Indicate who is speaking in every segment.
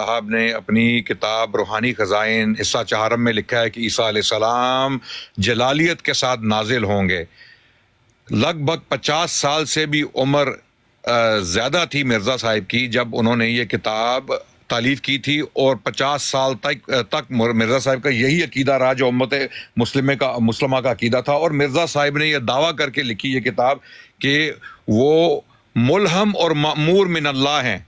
Speaker 1: साहब ने अपनी किताब रूहानी ख़जाइन हिस्सा चाहरम में लिखा है कि ईसा सलाम जलालियत के साथ नाजिल होंगे। लगभग पचास साल से भी उम्र ज़्यादा थी मिर्ज़ा साहिब की जब उन्होंने ये किताब तालीफ की थी और पचास साल तक तक मिर्ज़ा साहिब का यही अकीदा रहा जो उम्मत मुस्लिम का, मुसलमा का अकीदा था और मिर्ज़ा साहिब ने यह दावा करके लिखी ये किताब कि वो मुलहम और मामूर मिनल्ला हैं।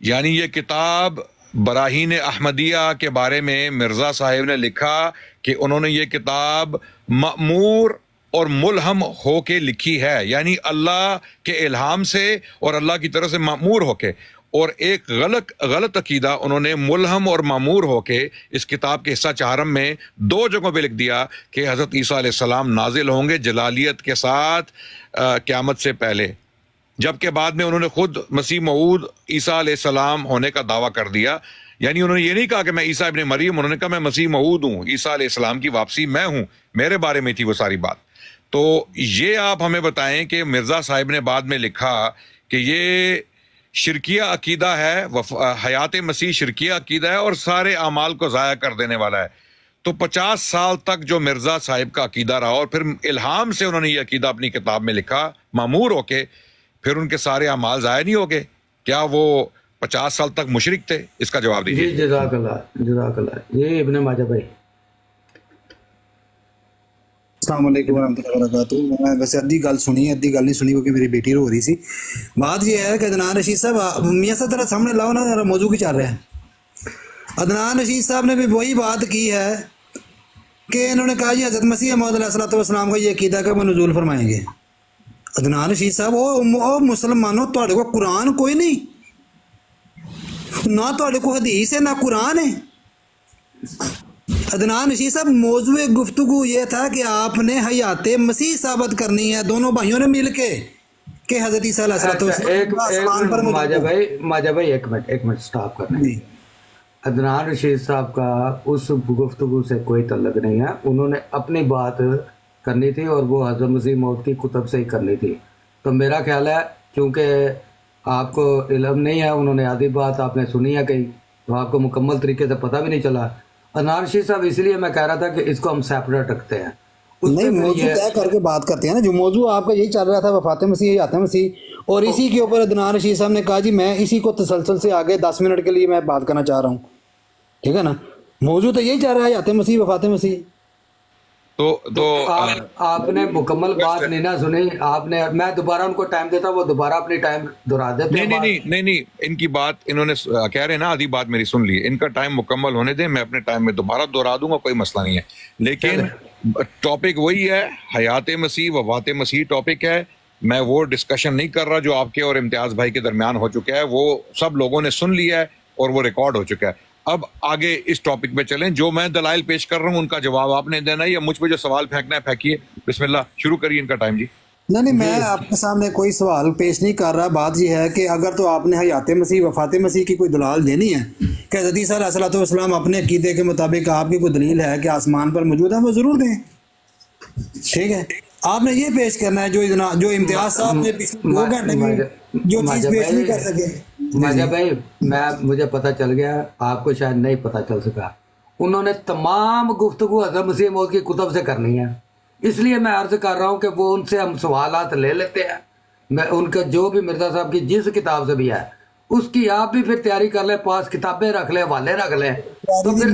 Speaker 1: यानी ये किताब बराहीन अहमदिया के बारे में मिर्ज़ा साहिब ने लिखा कि उन्होंने ये किताब ममूर और मुलहम हो के लिखी है। यानी अल्लाह के इल्हाम से और अल्लाह की तरफ़ से मामूर होके। और एक गलत गलत अकीदा उन्होंने मुलहम और मामूर होके इस किताब के हिस्सा चारम में दो जगहों पे लिख दिया कि हज़रत ईसा सलाम नाजिल होंगे जलालियत के साथ क़्यामत से पहले। जबकि बाद में उन्होंने खुद मसीह मऊद ईसा सलाम होने का दावा कर दिया। यानी उन्होंने ये नहीं कहा कि मैं ईसा इबन मरीम, उन्होंने कहा मैं मसीह मऊद हूँ, ईसा सलाम की वापसी मैं हूँ, मेरे बारे में थी वो सारी बात। तो ये आप हमें बताएँ कि मिर्ज़ा साहिब ने बाद में लिखा कि ये शिरकिया अकीदा है हयात मसीह शिरकिया अकीदा है और सारे अमाल को ज़ाया कर देने वाला है। तो पचास साल तक जो मिर्ज़ा साहिब का अकीदा रहा और फिर इल्हाम से उन्होंने ये अकीदा अपनी किताब में लिखा, मामूर होके फिर उनके सारे अमाल ज़ाया नहीं हो गए क्या वो पचास साल तक मुशरक थे? इसका जवाब दीजिए।
Speaker 2: जजाकल्ला ये इब्ने माजा भाई।
Speaker 3: मैं वैसे अद्धी गल सुनी है अद्धी गल नहीं सुनी क्योंकि मेरी बेटी रो रही थी बात यह है कि अदनान रशीद साहब मियाँ साहब जरा सामने लाओ ना जरा मौजू की चल रहा है। अदनान रशीद साहब ने भी वही बात की है कि इन्होंने कहा जी हज़रत मसीह महमद का ये अकीदा का वो नजूल फरमाएँगे। अदनान रशीद साहब वो मुसलमानों ਤੁਹਾਡੇ को कुरान कोई नहीं ना ਤੁਹਾਡੇ को हदीस है ना कुरान है अदनान रशीद साहब मौजू गुफ्तु ये था कि आपने हयात मसीह साबित करनी है दोनों भाइयों ने मिल के कि हजरत ईसा
Speaker 2: अच्छा, एक, एक माजा भाई माजा भाई एक मिनट एक मिनट स्टॉप करना अदनान रशीद साहब का उस गुफ्तु से कोई तल्लक नहीं है उन्होंने अपनी बात करनी थी और वो हज़रत मसीह मौत की कुतब से ही करनी थी। तो मेरा ख्याल है क्योंकि आपको इलम नहीं है उन्होंने आधी बात आपने सुनी है कहीं तो आपको मुकम्मल तरीके से पता भी नहीं चला। अनारशी साहब इसलिए मैं कह रहा था कि इसको हम सेपरेट रखते हैं।
Speaker 3: नहीं मौजू तय करके बात करते हैं ना जो मौजू आपका यही चल रहा था वफात मसीह आते मसीह और इसी के ऊपर अदनान रशीद साहब ने कहा जी मैं इसी को तसलसल से आगे दस मिनट के लिए मैं बात करना चाह रहा हूँ। ठीक है ना? मौजू तो यही चल रहा है आते मसीह वफात मसीह।
Speaker 1: तो तो,
Speaker 2: तो आप, आपने मुकम्मल बात नहीं ना सुनी। आपने मैं दोबारा उनको टाइम देता वो दोबारा अपनी टाइम दोहरा देते
Speaker 1: नहीं नहीं नहीं नहीं नहीं इनकी बात इन्होंने कह रहे हैं ना आधी बात मेरी सुन ली। इनका टाइम मुकम्मल होने दें मैं अपने टाइम में दोबारा दोहरा दूँगा कोई मसला नहीं है। लेकिन टॉपिक वही है हयात मसीह वफात मसीह टॉपिक है। मैं वो डिस्कशन नहीं कर रहा जो आपके और इम्तियाज़ भाई के दरमियान हो चुका है वो सब लोगों ने सुन लिया है और वो रिकॉर्ड हो चुका है। अब आगे इस टॉपिक पे चलें। जो मैं दलाइल पेश कर रहा हूँ उनका जवाब आपने देना है या मुझ पर जो सवाल फेंकना है फेंकिए। बिस्मिल्लाह शुरू करिए इनका टाइम जी।
Speaker 3: नहीं नहीं मैं आपके सामने कोई सवाल पेश नहीं कर रहा। बात यह है कि अगर तो आपने हयात मसीह वफात मसीह की कोई दलाल देनी है कि हदीसलाम अपने अकीदे के मुताबिक आपकी कोई दलील है कि आसमान पर मौजूद है वो ज़रूर दें। ठीक है? आपने ये पेश करना है जो इतना जो इम्तियाज़ साहब ने दो घंटे में जो चीज़ पेश नहीं कर सके।
Speaker 2: माजा भाई मैं मुझे पता चल गया आपको शायद नहीं पता चल सका। उन्होंने तमाम गुफ्तु हज़रत मसीह मौत की कुतब से करनी है। इसलिए मैं अर्ज़ कर रहा हूँ कि वो उनसे हम सवाल ले लेते हैं। मैं उनका जो भी मिर्ज़ा साहब की जिस किताब से भी है उसकी आप भी फिर तैयारी कर ले पास किताबें रख ले वाले रख ले तो फिर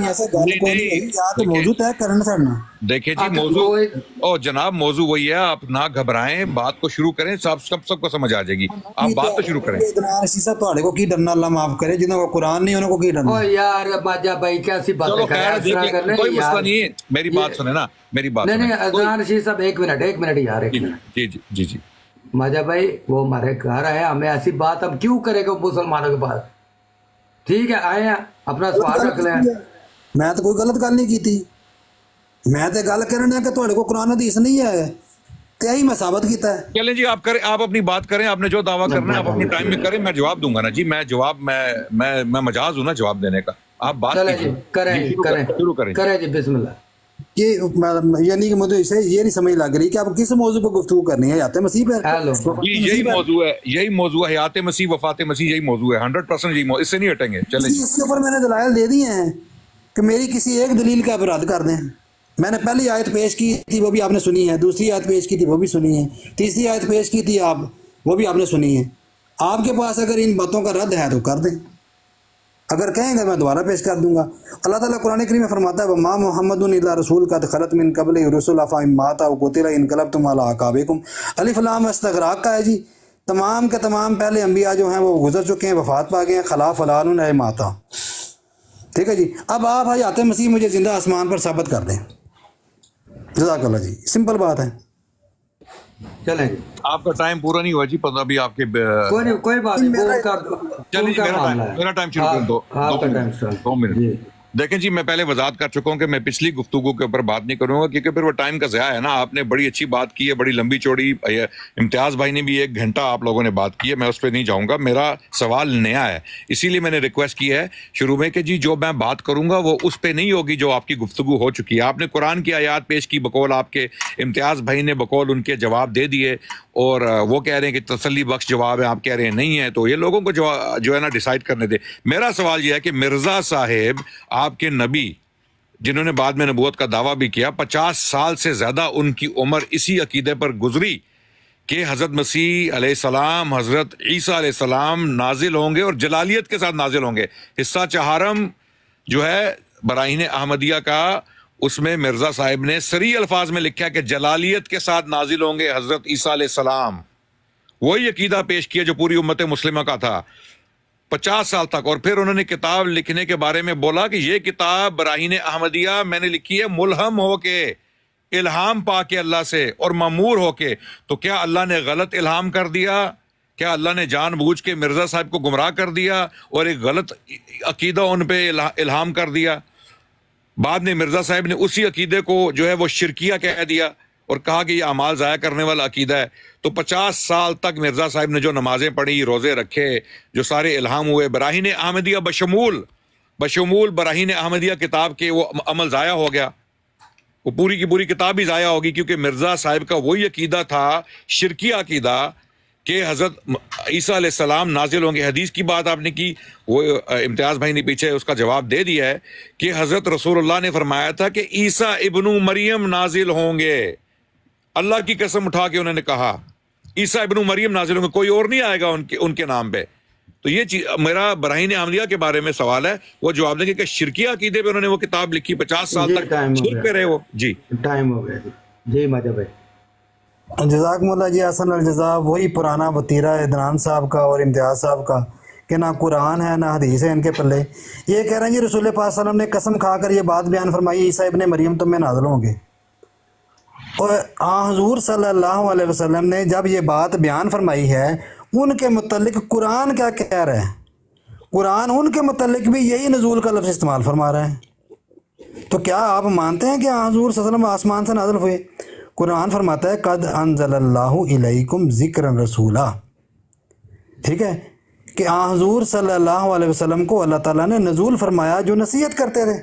Speaker 1: तो मौजूद है करना देखिए जी मौजू ओ जनाब मौजू वही है आप ना घबराएं बात को शुरू करें सब सब सबको समझ आ जाएगी आप बात तो शुरू करें
Speaker 3: ਤੁਹਾਡੇ ਕੋ ਕੀ ਡਰਨਾ ਅੱਲਾ ਮਾਫ ਕਰੇ ਜਿਨ੍ਹਾਂ ਕੋ ਕੁਰਾਨ ਨਹੀਂ ਉਹਨਾਂ ਕੋ ਕੀ ਡਰਨਾ
Speaker 2: ओ यार बाजा भाई कैसी बातें कर रहे हैं
Speaker 1: कोई मसला नहीं है मेरी बात सुने ना मेरी बात
Speaker 2: नहीं नहीं अजनान रशीद साहब एक मिनट एक मिनट यार एक मिनट
Speaker 1: जी जी जी जी
Speaker 2: मज़ा भाई वो हमारे घर आए हमें ऐसी बात हम क्यों करेंगे मुसलमानों के पास? ठीक है आए हैं अपना सवाल रख लें।
Speaker 3: मैं तो कोई गलत गल नहीं की थी मैं तो गल कर कि कुरान हदीस नहीं है। मैं
Speaker 1: जी आप करें आप अपनी बात करें आपने जो दावा करना है आप अपने टाइम में करें मैं जवाब दूँगा ना जी। मैं जवाब मैं मैं मैं मजाज हूँ ना जवाब देने का। आप बात
Speaker 2: करें करें। शुरू करें करें जी बिस्मिल्लाह।
Speaker 3: ये यानी कि मुझे इसे ये नहीं समझ लग रही कि आप किस मौजू पर गुफ्तु करनी है याते मसीह पर?
Speaker 1: यही मौजू है यही मौजू है हयात मसीह वफात मसीह यही मौजू है हंड्रेड परसेंट यही इससे नहीं हटेंगे चले।
Speaker 3: इसके ऊपर मैंने दलाइल दे दिए हैं कि मेरी किसी एक दलील का आप रद्द कर दें। मैंने पहली आयत पेश की थी वो भी आपने सुनी है दूसरी आयत पेश की थी वो भी सुनी है तीसरी आयत पेश की थी आप वो भी आपने सुनी है। आपके पास अगर इन बातों का रद्द है तो कर दें। अगर कहेंगे मैं दोबारा पेश कर दूँगा। अल्लाह ताला कुरान करीम में फरमाता है माँ मोहम्मद रसूल का खलत मिन कबल रसुल माता कोतिला इनकलब तुम अलाकाबिकुम अलिफ़लाम अस्तगराक का है जी। तमाम के तमाम पहले अम्बिया जो हैं वो गुजर चुके हैं, वफात पा गए हैं। खला फलान माता। ठीक है जी? अब आप हयात मसीह मुझे ज़िंदा आसमान पर साबित कर दें। जजाकल्ला जी, सिंपल बात है।
Speaker 2: चलेंगे।
Speaker 1: आपका टाइम पूरा नहीं हुआ जी पंद्रह भी आपके
Speaker 2: कोई नहीं कोई बात नहीं
Speaker 1: मेरा टाइम
Speaker 2: है।
Speaker 1: शुरू कर दो।
Speaker 2: हाँ,
Speaker 1: दो मिनट देखें जी, मैं पहले वजात कर चुका हूँ कि मैं पिछली गुफ्तगु के ऊपर बात नहीं करूँगा, क्योंकि फिर वो टाइम का ज़या है ना। आपने बड़ी अच्छी बात की है, बड़ी लंबी चौड़ी इम्तियाज़ भाई ने भी एक घंटा आप लोगों ने बात की है, मैं उस पर नहीं जाऊँगा। मेरा सवाल नया है, इसीलिए मैंने रिक्वेस्ट की है शुरू में कि जी, जो मैं बात करूँगा, वो उस पर नहीं होगी जो आपकी गुफ्तु हो चुकी है। आपने कुरान की आयात पेश की, बकौल आपके इम्तियाज़ भाई ने बकौल उनके जवाब दे दिए। और वो कह रहे हैं कि तसली बख्श जवाब है, आप कह रहे हैं नहीं है तो ये लोगों को जो जो है ना, डिसाइड करने दे। मेरा सवाल यह है कि मिर्ज़ा साहेब आपके नबी, जिन्होंने बाद में नबूत का दावा भी किया, पचास साल से ज़्यादा उनकी उम्र इसी अकीदे पर गुजरी कि हज़रत मसीह सलाम, हज़रत ईसा सलाम नाजिल होंगे और जलालियत के साथ नाजिल होंगे। हिस्सा चहारम जो है बराइन अहमदिया का उसमें मिर्ज़ा साहिब ने सरी अल्फाज में लिखा कि जलालियत के साथ नाजिल होंगे हज़रत ईसा सलाम। वही अकीदा पेश किया जो पूरी उम्मत मुस्लिमा का था, पचास साल तक। और फिर उन्होंने किताब लिखने के बारे में बोला कि यह किताब बराहीन अहमदिया मैंने लिखी है, मुलहम होके, इल्हाम पा के अल्लाह से और ममूर होके। तो क्या अल्लाह ने गलत इल्हाम कर दिया? क्या अल्लाह ने जानबूझ के मिर्ज़ा साहब को गुमराह कर दिया और एक गलत अकीदा उन पे इल्हाम कर दिया? बाद में मिर्ज़ा साहब ने उसी अकीदे को जो है वो शिरकिया कह दिया और कहा कि यह अमाल ज़ाया करने वाला अकीदा है। तो पचास साल तक मिर्ज़ा साहब ने जो नमाजें पढ़ी, रोज़े रखे, जो सारे इल्हाम हुए, बराहीन अहमदिया बशमूल बशमूल बराहीन अहमदिया किताब के वो अमल ज़ाया हो गया। वो पूरी की पूरी किताब ही ज़ाया होगी क्योंकि मिर्ज़ा साहब का वही अकीदा था शिरकी अकीदा कि हज़रत ईसा सलाम नाजिल होंगे। हदीस की बात आपने की वो इम्तियाज़ भाई ने पीछे उसका जवाब दे दिया है कि हज़रत रसूलुल्लाह ने फरमाया था कि ईसा इब्नु मरियम नाजिल होंगे। अल्लाह की कसम उठा के उन्होंने कहा ईसा इबन मरियम नाजिल होंगे कोई और नहीं आएगा उनके उनके नाम पे। तो ये चीज़ मेरा बराहीन आमदिया के बारे में सवाल है। वो जवाब देंगे कि शिरकिया अकीदे पे उन्होंने वो किताब लिखी पचास साल तक शिरक पे रहे वो। जी।
Speaker 2: टाइम हो गया जी। मज़ा भाई
Speaker 3: जजाकमुल्ला जी, हसन अलजजा वही पुराना वतीरा इदनान साहब का और इम्तियाज़ साहब का, कि ना कुरान है, ना हदीस है इनके पल्ले। ये कह रहे हैं जी रसूल पाक ने कसम खाकर ये बात बयान फरमाई, ईसा इबन मरियम तो मैं नाजल होंगे। और हजूर सल्लल्लाहु अलैहि वसल्लम ने जब ये बात बयान फरमाई है, उनके मतलब कुरान क्या कह रहा है? कुरान उनके मतलब भी यही नजूल का लफ्ज़ इस्तेमाल फरमा रहा है। तो क्या आप मानते हैं कि हजूर आसमान से नाजल हुए? कुरान फरमाता है, कद अनजल्लाकुम ज़िक्र रसूला। ठीक है? कि हजूर सल्लल्लाहु अलैहि वसल्लम को अल्लाह ताला ने नजूल फरमाया जो नसीहत करते थे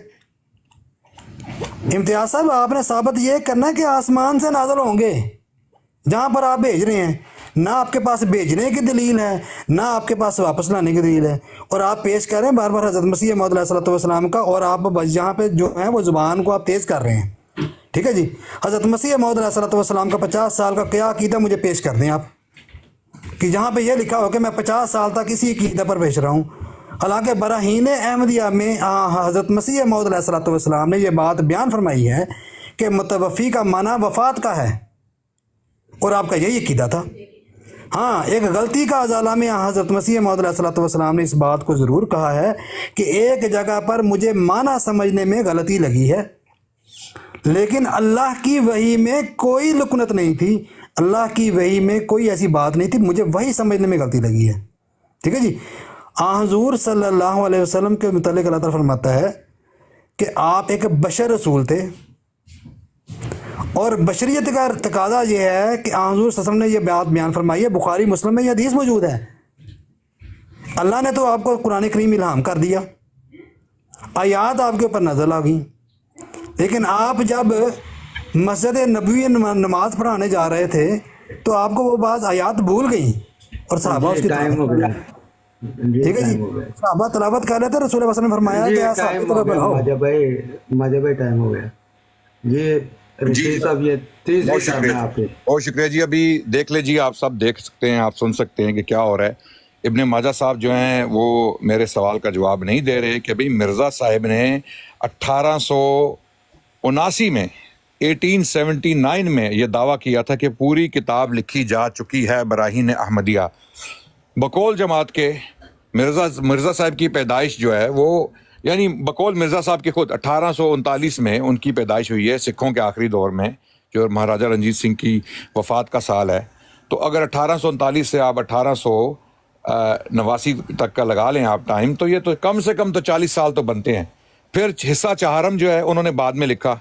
Speaker 3: इम्तियाज़ साहब, आपने साबित ये करना है कि आसमान से नाजल होंगे, जहाँ पर आप भेज रहे हैं। ना आपके पास भेजने की दलील है, ना आपके पास वापस लाने की दलील है। और आप पेश कर रहे हैं बार बार हज़रत मसीह महदलाम का, और आप यहाँ पे जो है, वो ज़ुबान को आप तेज़ कर रहे हैं। ठीक है जी? हज़रत मसीह महदलाम का पचास साल का क्या अकीदा मुझे पेश कर दें आप? कि जहाँ पे यह लिखा हो कि मैं पचास साल तक इसी अकीदा पर भेज रहा हूँ। हालाँकि बराहीन अहमदिया में हज़रत मसीह मौदलाम ने यह बात बयान फरमाई है कि मुतवफ़ी का माना वफ़ात का है। और आपका यही अकीदा था। हाँ एक गलती का अजाला में हज़रत मसीह मौदलाम ने इस बात को ज़रूर कहा है कि एक जगह पर मुझे माना समझने में गलती लगी है। लेकिन अल्लाह की वही में कोई लुकनत नहीं थी। अल्लाह की वही में कोई ऐसी बात नहीं थी। मुझे वही समझने में गलती लगी है। ठीक है जी? हजूर सल्लल्लाहु अलैहि वसल्लम के मतलब अल्लाह फरमाता है कि आप एक बशर रसूल थे। और बशरीत का तकाजा यह है कि हजूर वसल्लम ने यह बात बयान फरमाई है। बुखारी, मुस्लिम में यह हदीस मौजूद है। अल्लाह ने तो आपको कुरान करीम इल्हाम कर दिया। आयात आपके ऊपर नज़र आ गई। लेकिन आप जब मस्जिद नबी नमाज़ पढ़ाने जा रहे थे तो आपको वो बात आयात भूल गई? और साहबा उसकी
Speaker 2: टाइम हो गया।
Speaker 3: ठीक है जी? साहबा तलावत कर रहे थे रसूल वसल्लम ने फरमाया कि आप साहब की तरफ़ बढ़ाओ
Speaker 2: माजा भाई माजा भाई टाइम हो गया। ये रशीद साहब ये
Speaker 1: बहुत शुक्रिया। बहुत शुक्रिया जी। अभी देख लीजिए आप सब देख सकते हैं आप सुन सकते हैं कि क्या हो रहा है। इब्ने माजा साहब जो हैं वो मेरे सवाल का जवाब नहीं दे रहे कि भाई मिर्ज़ा साहब ने अट्ठारह में 1879 में यह दावा किया था कि पूरी किताब लिखी जा चुकी है बराहीन अहमदिया। बकौल जमात के मिर्ज़ा मिर्ज़ा साहब की पैदाइश जो है, वो यानी बकौल मिर्ज़ा साहब के खुद अठारह सौ उनतालीस में उनकी पैदाइश हुई है सिखों के आखिरी दौर में, जो महाराजा रंजीत सिंह की वफ़ात का साल है। तो अगर अठारह सौ उनतालीस से आप अठारह नवासी तक का लगा लें आप टाइम तो ये तो कम से कम तो चालीस साल तो बनते हैं। फिर हिस्सा चहारम जो है उन्होंने बाद में लिखा,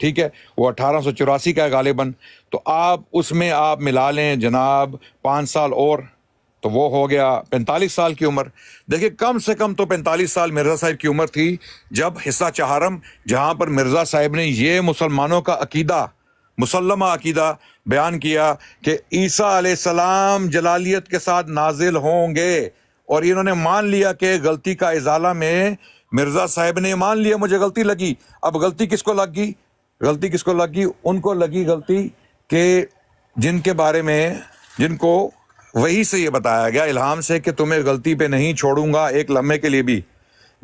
Speaker 1: ठीक है? वो अठारह सौ चौरासी का है गालिबन। तो आप उसमें आप मिला लें जनाब पाँच साल और तो वो हो गया पैंतालीस साल की उम्र। देखिए, कम से कम तो पैंतालीस साल मिर्ज़ा साहब की उम्र थी, जब हिस्सा चहारम जहाँ पर मिर्ज़ा साहब ने ये मुसलमानों का अकीदा मुसलमा अकीदा बयान किया कि ईसा सलाम जलालियत के साथ नाजिल होंगे। और इन्होंने मान लिया कि गलती का इजाला में मिर्ज़ा साहब ने मान लिया, मुझे गलती लगी। अब गलती किसको लग? गई गलती किसको लगी? उनको लगी गलती कि जिनके बारे में, जिनको वही से ये बताया गया, इल्हाम से कि तुम्हें गलती पे नहीं छोड़ूँगा, एक लम्हे के लिए भी।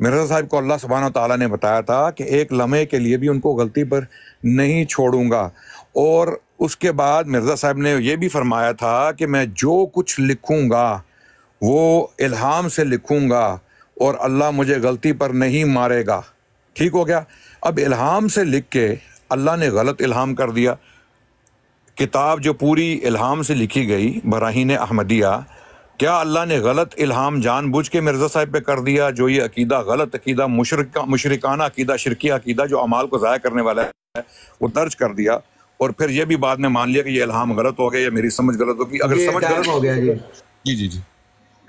Speaker 1: मिर्ज़ा साहब को अल्लाह सुबहान ताला ने बताया था कि एक लम्हे के लिए भी उनको गलती पर नहीं छोड़ूँगा। और उसके बाद मिर्ज़ा साहब ने यह भी फरमाया था कि मैं जो कुछ लिखूँगा, वो इल्हाम से लिखूँगा। और अल्लाह मुझे गलती पर नहीं मारेगा। ठीक हो गया? अब इल्हाम से लिख के अल्लाह ने गलत इल्हाम कर दिया। किताब जो पूरी इल्हाम से लिखी गई बराहीन अहमदिया क्या अल्लाह ने गलत इल्हाम जानबूझ के मिर्ज़ा साहब पे कर दिया जो ये अकीदा गलत अकीदा मुशरका मुशरकाना अकीदा शिरकी अकीदा जो अमाल को ज़ाय करने वाला है वो दर्ज कर दिया? और फिर ये भी बाद में मान लिया कि ये इल्हाम गलत हो गया या मेरी समझ गलत होगी। अगर समझ गलत
Speaker 2: हो गया जी।
Speaker 1: जी जी जी।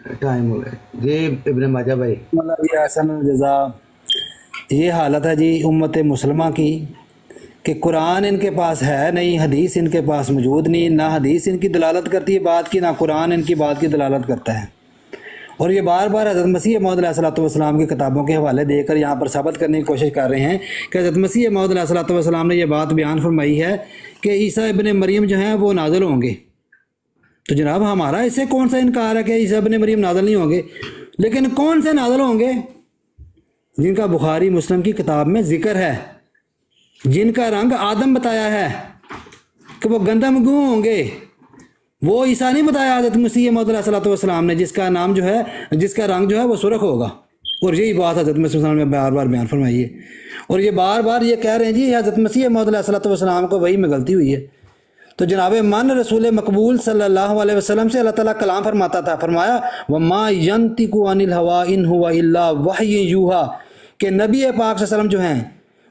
Speaker 2: टाइम हो गया। जी, इब्ने माजा भाई।
Speaker 3: हसन जजा, ये हालत है जी उम्मत मुसलमा की, कि कुरान इनके पास है नहीं, हदीस इनके पास मौजूद नहीं, ना हदीस इनकी दलालत करती है बात की, ना कुरान इनकी बात की दलालत करता है। और ये बार बार हज़रत मसीह महदलाम की किताबों के हवाले देकर यहाँ पर साबित करने की कोशिश कर रहे हैं कि हज़रत मसीह महदलाम ने यह बात बयान फरमाई है कि ईसा इबन मरीम जो हैं, वो नाजल होंगे। तो जनाब, हमारा इससे कौन सा इनकार है कि ईसा इबन मरीम नाजल नहीं होंगे? लेकिन कौन से नाजल होंगे? जिनका बुखारी मुस्लिम की किताब में ज़िक्र है, जिनका रंग आदम बताया है कि वो गंदम गू होंगे? वो ईसा नहीं बताया हज़रत मसीह मदलाम ने, जिसका नाम जो है, जिसका रंग जो है वो सुरख होगा। और यही बात हज़रत मसीह ने बार बार बयान फरमाई है। और ये बार बार ये कह रहे हैं जी, हज़रत मसीह मदलाम को वही में गलती हुई है। तो जनाब, मन रसूल मकबूल सल्लल्लाहु अलैहि वसल्लम से अल्लाह ताला कलाम फरमाता था, फरमाया व मा यंतिकु अनिल हवा इन हुआ इल्ला वही यूहा। के नबी पाक वसल्लम जो हैं,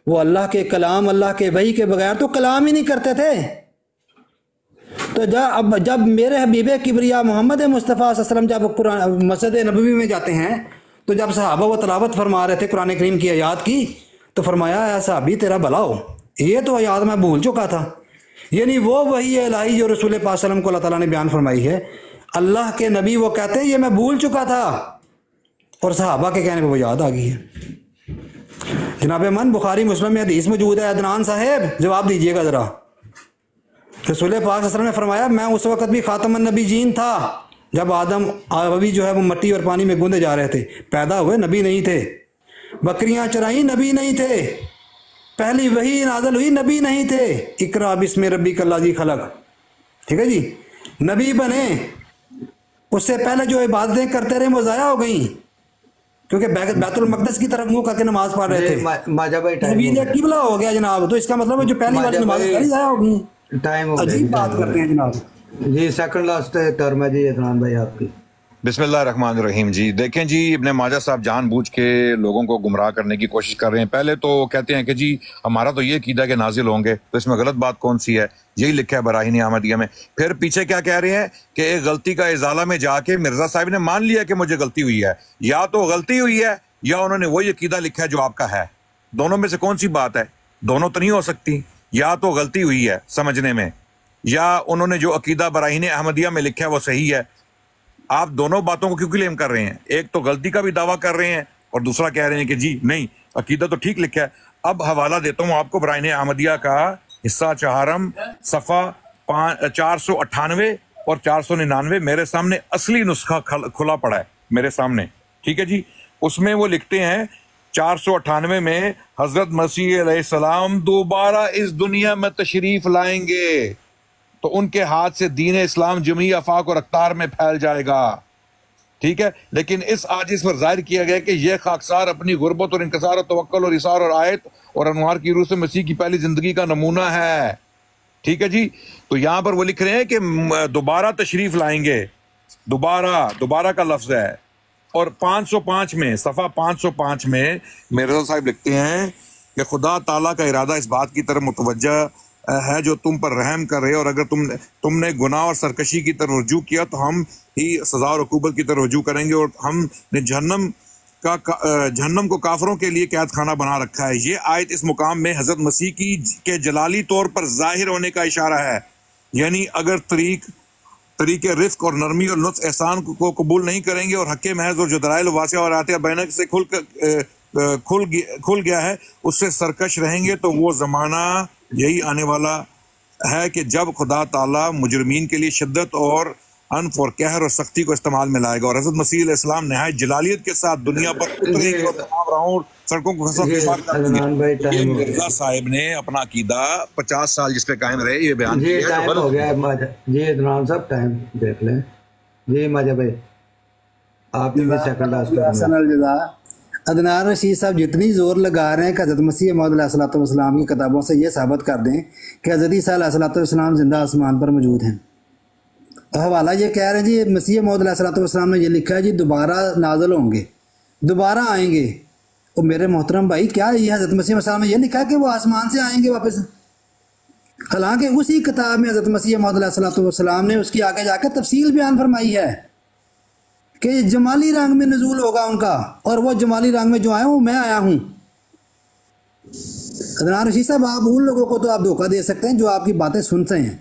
Speaker 3: वो अल्लाह के कलाम, अल्लाह के वही के बगैर तो कलाम ही नहीं करते थे। तो जब अब जब मेरे हबीब किबरिया मोहम्मद मुस्तफ़ा जब कुरान, मस्जिद नबवी में जाते हैं तो जब सहाबा व तलावत फरमा रहे थे कुरान करीम की आयात की तो फरमाया, ऐसा भी तेरा भला हो। ये तो आयात मैं भूल चुका था। यानी वो वही इलाही जो रसूल पासलम को अल्लाह ताला ने बयान फरमाई है, अल्लाह के नबी वो कहते हैं, ये मैं भूल चुका था। और सहाबा के कहने पर वो याद आ गई है। जनाब मन बुखारी, मुस्लिम में हदीस मौजूद है, अदनान साहेब, जवाब दीजिएगा ज़रा। रसूल पाक ने फरमाया, मैं उस वक्त भी ख़ातम नबी जीन था, जब आदम अभी जो है वो मट्टी और पानी में गूंदे जा रहे थे, पैदा हुए नबी नहीं थे। बकरियाँ चराई नबी नहीं थे। पहली वही नाजल हुई नबी नहीं थे। इकरा बिस्म रबी कल्ला जी खलक। ठीक है जी? नबी बने। उससे पहले जो इबादतें करते रहे वो ज़ाया हो गई। क्योंकि बैतुल मकदस की तरफ़ मुँह करके नमाज़ पढ़ रहे थे।
Speaker 2: माजा भाई
Speaker 3: किबला हो गया जनाब। तो इसका मतलब है जो पहली वाली नमाज़ ज़ाया हो गई।
Speaker 2: टाइम
Speaker 3: अजीब बात करते हैं जनाब।
Speaker 2: जी सेकंड लास्ट टर्म है जी इतमान भाई आपकी।
Speaker 1: बिस्मिल्लाह जी। देखें जी, इब्ने माजा साहब जानबूझ के लोगों को गुमराह करने की कोशिश कर रहे हैं। पहले तो कहते हैं कि जी, हमारा तो ये कीदा कि नाजिल होंगे तो इसमें गलत बात कौन सी है? यही लिखा है बराहीनी अहमदिया में। फिर पीछे क्या कह रहे हैं कि एक गलती का इजाला में जाके मिर्ज़ा साहब ने मान लिया कि मुझे गलती हुई है। या तो गलती हुई है, या उन्होंने वही अकीदा लिखा है जो आपका है। दोनों में से कौन सी बात है? दोनों तो नहीं हो सकती। या तो गलती हुई है समझने में, या उन्होंने जो अकीदा बराहीन अहमदिया में लिखा है वो सही है। आप दोनों बातों को क्यों क्लेम कर रहे हैं? एक तो गलती का भी दावा कर रहे हैं और दूसरा कह रहे हैं कि जी, नहीं, अकीदा तो ठीक लिखा है। अब हवाला देता हूँ आपको ब्राइन अहमदिया का हिस्सा चहारम, सफ़ा चार सौ अट्ठानवे और चार सौ निन्यानवे मेरे सामने असली नुस्खा खुला पड़ा है, मेरे सामने। ठीक है जी? उसमें वो लिखते हैं, चार सौ अट्ठानवे में हज़रत मसीह सलाम दोबारा इस दुनिया में तशरीफ़ लाएँगे। तो उनके हाथ से दीन इस्लाम जमी अफाक और अख्तार में फैल जाएगा। ठीक है? लेकिन इस आजिज पर ज़ाहिर किया गया कि यह खाकसार अपनी गुर्बत और इंकसार और तवक्ल और इसार और आयत और अनवार की रूह से मसीह की पहली ज़िंदगी का नमूना है। ठीक है जी? तो यहाँ पर वो लिख रहे हैं कि दोबारा तशरीफ़ लाएँगे। दोबारा दोबारा का लफ्ज है। और 505 में, सफ़ा 505 में, मेरे साहब लिखते हैं कि खुदा ताला का इरादा इस बात की तरफ़ मुतवजा है जो तुम पर रहम कर रहे और अगर तुम, तुमने गुनाह और सरकशी की तरफ़ रजू किया तो हम ही सजा और अकूबत की तरफ़ रजू करेंगे और हमने जहन्नम का जहन्नम को काफरों के लिए कैद खाना बना रखा है। ये आयत इस मुकाम में हज़रत मसीह की, के जलाली तौर पर ज़ाहिर होने का इशारा है। यानी अगर तरीक, तरीके रिफ्क और नरमी और लुत्फ एहसान को कबूल नहीं करेंगे और हक महज और जो दलाइल वास और आते बैनक से खुल खुल खुल गया है, उससे सरकश रहेंगे तो वो ज़माना यही आने वाला है कि जब खुदा ताला मुजरमीन के लिए शिद्दत और अनफ और कहर और सख्ती को इस्तेमाल में लाएगा और हज़रत मसीह इस्लाम नहायत जलालियत के साथ दुनिया पर उतरेंगे और सड़कों को मिर्ज़ा साहिब ने अपना अकीदा पचास साल जिस पे कायम रहे ये बयान
Speaker 2: किया हो गया जी इमरान साहब टाइम देख लें। जी माजा भाई आप भी सेकंड
Speaker 3: अदनान रशीद साहब, जितनी ज़ोर लगा रहे हैं कि हज़रत मसीह महदलाम की किताबों से ये साबित कर दें कि हज़रत सलाम ज़िंदा आसमान पर मौजूद हैं। हवाला ये कह रहे हैं जी, मसीह महदलाम ने यह लिखा है जी, दोबारा नाजल होंगे, दोबारा आएँगे। और मेरे मोहतरम भाई, क्या ये हज़रत मसीह में ये लिखा है कि वो आसमान से आएँगे वापस? हालाँकि उसी किताब में हज़रत मसीह महदलाम ने उसकी आगे जाकर तफसील बयान फरमाई है। कि जमाली रंग में नजूल होगा उनका, और वो जमाली रंग में जो आया हूँ मैं आया हूँ। अदनान रशीद साहब, आप उन लोगों को तो आप धोखा दे सकते हैं जो आपकी बातें सुनते हैं।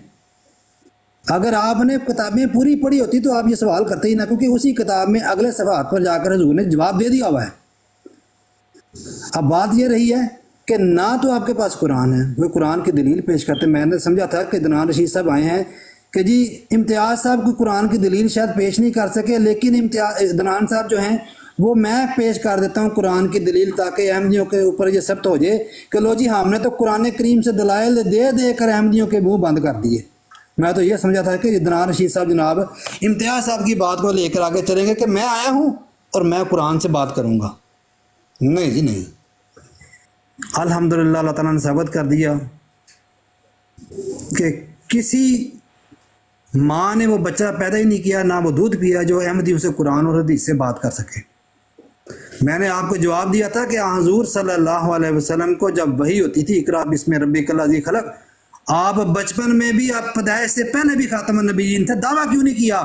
Speaker 3: अगर आपने किताबें पूरी पढ़ी होती तो आप ये सवाल करते ही ना, क्योंकि उसी किताब में अगले सवाल पर जाकर हजूर ने जवाब दे दिया हुआ है। अब बात यह रही है कि ना तो आपके पास कुरान है, वो कुरान की दलील पेश करते मैंने समझा था कि दनान रशीद साहब आए हैं कि जी, इम्तियाज़ साहब को कुरान की दलील शायद पेश नहीं कर सके, लेकिन इम्तियाज़ दनान साहब जो हैं, वो मैं पेश कर देता हूँ कुरान की दलील ताकि अहमदियों के ऊपर ये सब्त हो जाए कि लो जी, हमने तो कुरान करीम से दलाइल दे दे कर अहमदियों के मुँह बंद कर दिए। मैं तो ये समझा था कि दनान रशीद साहब जनाब, इम्तियाज़ साहब की बात को लेकर आगे चलेंगे कि मैं आया हूँ और मैं कुरान से बात करूँगा। नहीं जी, नहीं। अल्हम्दुलिल्लाह, अल्लाह ताला ने कर दिया कि किसी माँ ने वो बच्चा पैदा ही नहीं किया, ना वो दूध पिया जो अहमदी उसे कुरान और हदीस से बात कर सके। मैंने आपको जवाब दिया था कि हजूर सल्लल्लाहु अलैहि वसल्लम को जब वही होती थी, इकरा बिस्म रबी कलाजी खलक, आप बचपन में भी, आप पैदाइश से पहले भी खातम नबीजीन थे। दावा क्यों नहीं किया?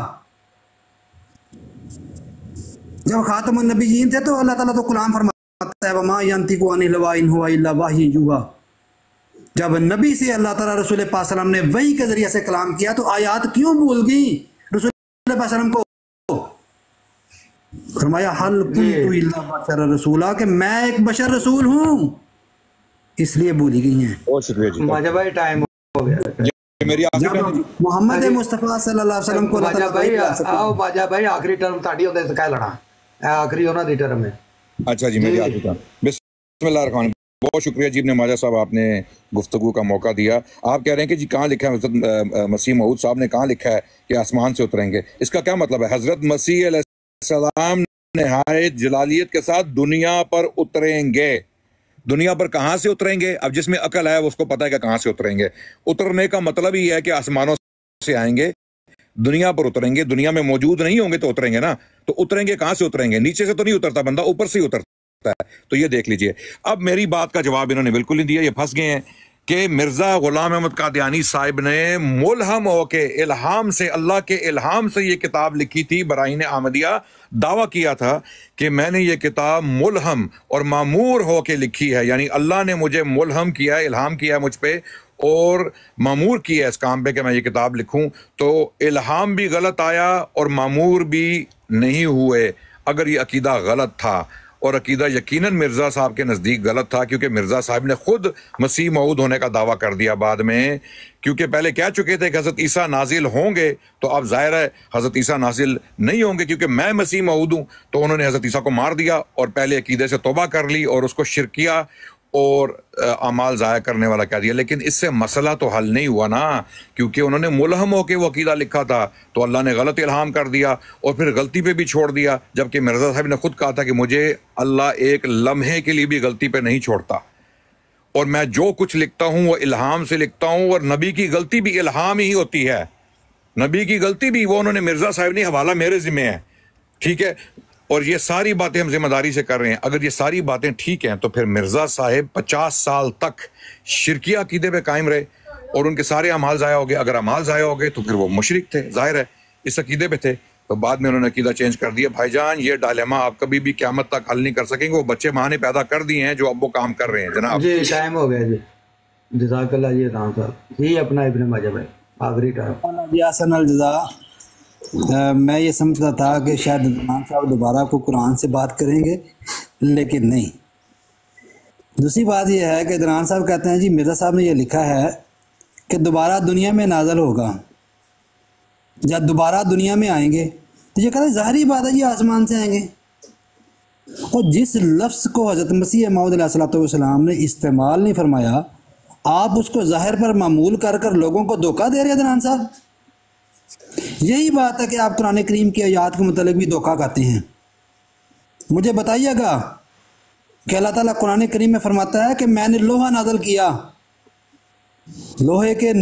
Speaker 3: जब खातम नबीजीन थे तो अल्लाह ताला तो कुरान फरमाता है, वमा यंती को अनिल युवा जब नबी से अल्लाह ताला रसूल पासलम ने वही के जरिए से कलाम किया तो आयात क्यों भूल गई रसूल पासलम को फरमाया हल बशर रसूला कि मैं एक बशर रसूल हूँ इसलिए भूली गई हैं
Speaker 1: बहुत शुक्रिया जी
Speaker 2: भाई टाइम हो गया
Speaker 1: मेरी आखिरी
Speaker 3: मोहम्मद मुस्तफा सल्लल्लाहु अलैहि वसल्लम को
Speaker 2: बाजा भाई आओ बाजा भाई आखिरी टर्म ਤੁਹਾਡੀ ਹੁੰਦੇ ਸਕਾਇ ਲੜਾ ਆਖਰੀ ਉਹਨਾਂ ਦੀ ਟਰਮ ਹੈ
Speaker 1: अच्छा जी मेरी आखिरी टर्म बिस्मिल्लाह रहमान बहुत शुक्रिया जी ने माजा साहब, आपने गुफ्तु का मौका दिया। आप कह रहे हैं कि जी, कहाँ लिखा है हज़रत मसीह महूद साहब ने कहाँ लिखा है कि आसमान से उतरेंगे? इसका क्या मतलब है? हज़रत मसीह नहायत जलालियत के साथ दुनिया पर उतरेंगे। दुनिया पर कहाँ से उतरेंगे? अब जिसमें अकल है उसको पता है कि कहाँ से उतरेंगे। उतरने का मतलब ही है कि आसमानों से आएँगे। दुनिया पर उतरेंगे। दुनिया में मौजूद नहीं होंगे तो उतरेंगे ना? तो उतरेंगे, कहाँ से उतरेंगे? नीचे से तो नहीं उतरता बंदा, ऊपर से ही उतरता। सकता है। तो ये देख लीजिए। अब मेरी बात का जवाब इन्होंने बिल्कुल नहीं दिया, ये फंस गए हैं कि मिर्ज़ा गुलाम अहमद कादियानी साहिब ने मुलहम होके इल्हाम से, अल्लाह के इल्हाम से ये किताब लिखी थी बराइन आमदिया दावा किया था कि मैंने ये किताब मुलहम और मामूर होके लिखी है, यानी अल्लाह ने मुझे मुलहम किया इल्हाम किया मुझ पर और मामूर किया इस काम पे कि मैं ये किताब लिखूं। तो इल्हाम भी गलत आया और मामूर भी नहीं हुए, अगर ये अकीदा गलत था। और अकीदा यकीनन मिर्ज़ा साहब के नज़दीक गलत था, क्योंकि मिर्ज़ा साहब ने खुद मसीह मऊद होने का दावा कर दिया बाद में। क्योंकि पहले कह चुके थे कि हज़रत ईसा नाजिल होंगे तो अब ज़ाहिर है हज़रत ईसा नाजिल नहीं होंगे, क्योंकि मैं मसीह मऊद हूँ तो उन्होंने हज़रत ईसा को मार दिया और पहले अकीदे से तोबा कर ली और उसको शिर किया और अमाल ज़ाया करने वाला कह दिया। लेकिन इससे मसला तो हल नहीं हुआ ना, क्योंकि उन्होंने मुलहम होकर वो अकीदा लिखा था। तो अल्लाह ने गलत इल्हाम कर दिया और फिर गलती पे भी छोड़ दिया, जबकि मिर्ज़ा साहब ने खुद कहा था कि मुझे अल्लाह एक लम्हे के लिए भी गलती पे नहीं छोड़ता। और मैं जो कुछ लिखता हूँ, वो इल्हाम से लिखता हूँ, और नबी की गलती भी इल्हाम ही होती है। नबी की गलती भी, वो उन्होंने मिर्ज़ा साहब ने हवाला मेरे ज़िम्मे है। ठीक है? और ये सारी बातें हम ज़िम्मेदारी से कर रहे हैं। अगर ये सारी बातें ठीक हैं तो फिर मिर्ज़ा साहेब पचास साल तक शिरकिया अकीदे पे कायम रहे और उनके सारे अमाल ज़ाया हो गए। अगर अमाल ज़ाया हो गए तो फिर वो मुशरक थे ज़ाहिर है इस अकीदे पे थे। तो बाद में उन्होंने अकीदा चेंज कर दिया। भाईजान ये डायलेमा आप कभी भी क्यामत तक हल नहीं कर सकेंगे। वो बच्चे माँ ने पैदा कर दिए हैं जो अब वो काम कर रहे हैं जनाब।
Speaker 2: जी टाइम हो गया जी। जजाकल्ला जी राम साहब। जी अपना इब्न मज़हब है। आखिरी टाइम।
Speaker 3: जी हसन अल जजा अ, मैं ये समझता था कि शायद इमरान साहब दोबारा को कुरान से बात करेंगे लेकिन नहीं। दूसरी बात यह है कि दरान साहब कहते हैं जी मिर्ज़ा साहब ने यह लिखा है कि दोबारा दुनिया में नाजल होगा। जब दोबारा दुनिया में आएँगे तो ये कहते हैं ज़ाहरी बात है जी आसमान से आएँगे। और जिस लफ्ज़ को हज़रत मसीह माउदलाम ने इस्तेमाल नहीं फरमाया आप उसको ज़ाहिर पर मामूल कर कर लोगों को धोखा दे रहे हैं इमरान साहब। यही बात है कि आप कुरान करीम की आयात के मतलब भी धोखा खाते हैं। मुझे बताइएगा कि अल्लाह ताला कुरान करीम में फरमाता है कि मैंने लोहा नाजल किया। लोहे के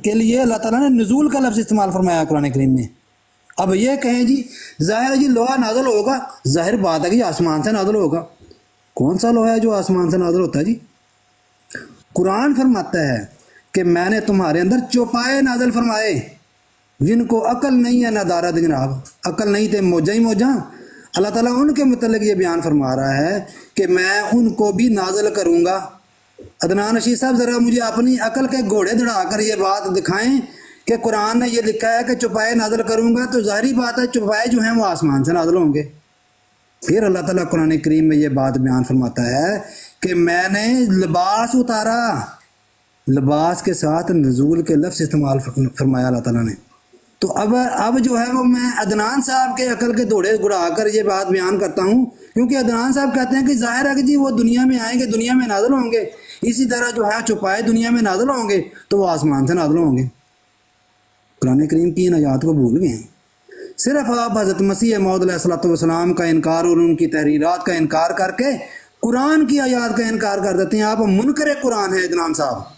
Speaker 3: के लिए अल्लाह ताला ने नजूल का लफ्ज़ इस्तेमाल फरमाया कुरान करीम में। अब ये कहें जी, ज़ाहिर जी, लोहा नाजल होगा, ज़ाहिर बात है कि आसमान से नाजल होगा। कौन सा लोहा है जो आसमान से नाजल होता है जी? कुरान फरमाता है कि मैंने तुम्हारे अंदर चौपाए नाजल फरमाए। जिनको अकल नहीं है ना दारा जनाब अकल नहीं थे, मौजा ही मौजा। अल्लाह ताला उनके मतलब ये बयान फरमा रहा है कि मैं उनको भी नाजल करूँगा। अदनान रशीद साहब, ज़रा मुझे अपनी अकल के घोड़े दौड़ा कर ये बात दिखाएँ कि कुरान ने ये लिखा है कि चुपाए नाजल करूँगा तो ज़ाहिर बात है चुपाए जो हैं वो आसमान से नाजल होंगे। फिर अल्लाह ताला कुरान करीम में ये बात बयान फरमाता है कि मैंने लिबास उतारा। लिबास के साथ नजूल के लफ्ज़ इस्तेमाल फरमाया अल्लाह ताला ने। तो अब अब जो है वो मैं अदनान साहब के अकल के दौड़े गुड़ा कर ये बात बयान करता हूँ। क्योंकि अदनान साहब कहते हैं कि ज़ाहिर है कि जी वो दुनिया में आएँगे, दुनिया में नाजल होंगे। इसी तरह जो है छुपाए दुनिया में नाजल होंगे तो वो आसमान से नाजल होंगे। कुरान करीम की इन को भूल गए हैं। सिर्फ़ आप हज़रत मसीह मौदलाम का इनकार और उनकी तहरीरात का इनकार करके कुरान की आयात का इनकार कर देते हैं। आप मुनकर कुरान है अदनान साहब।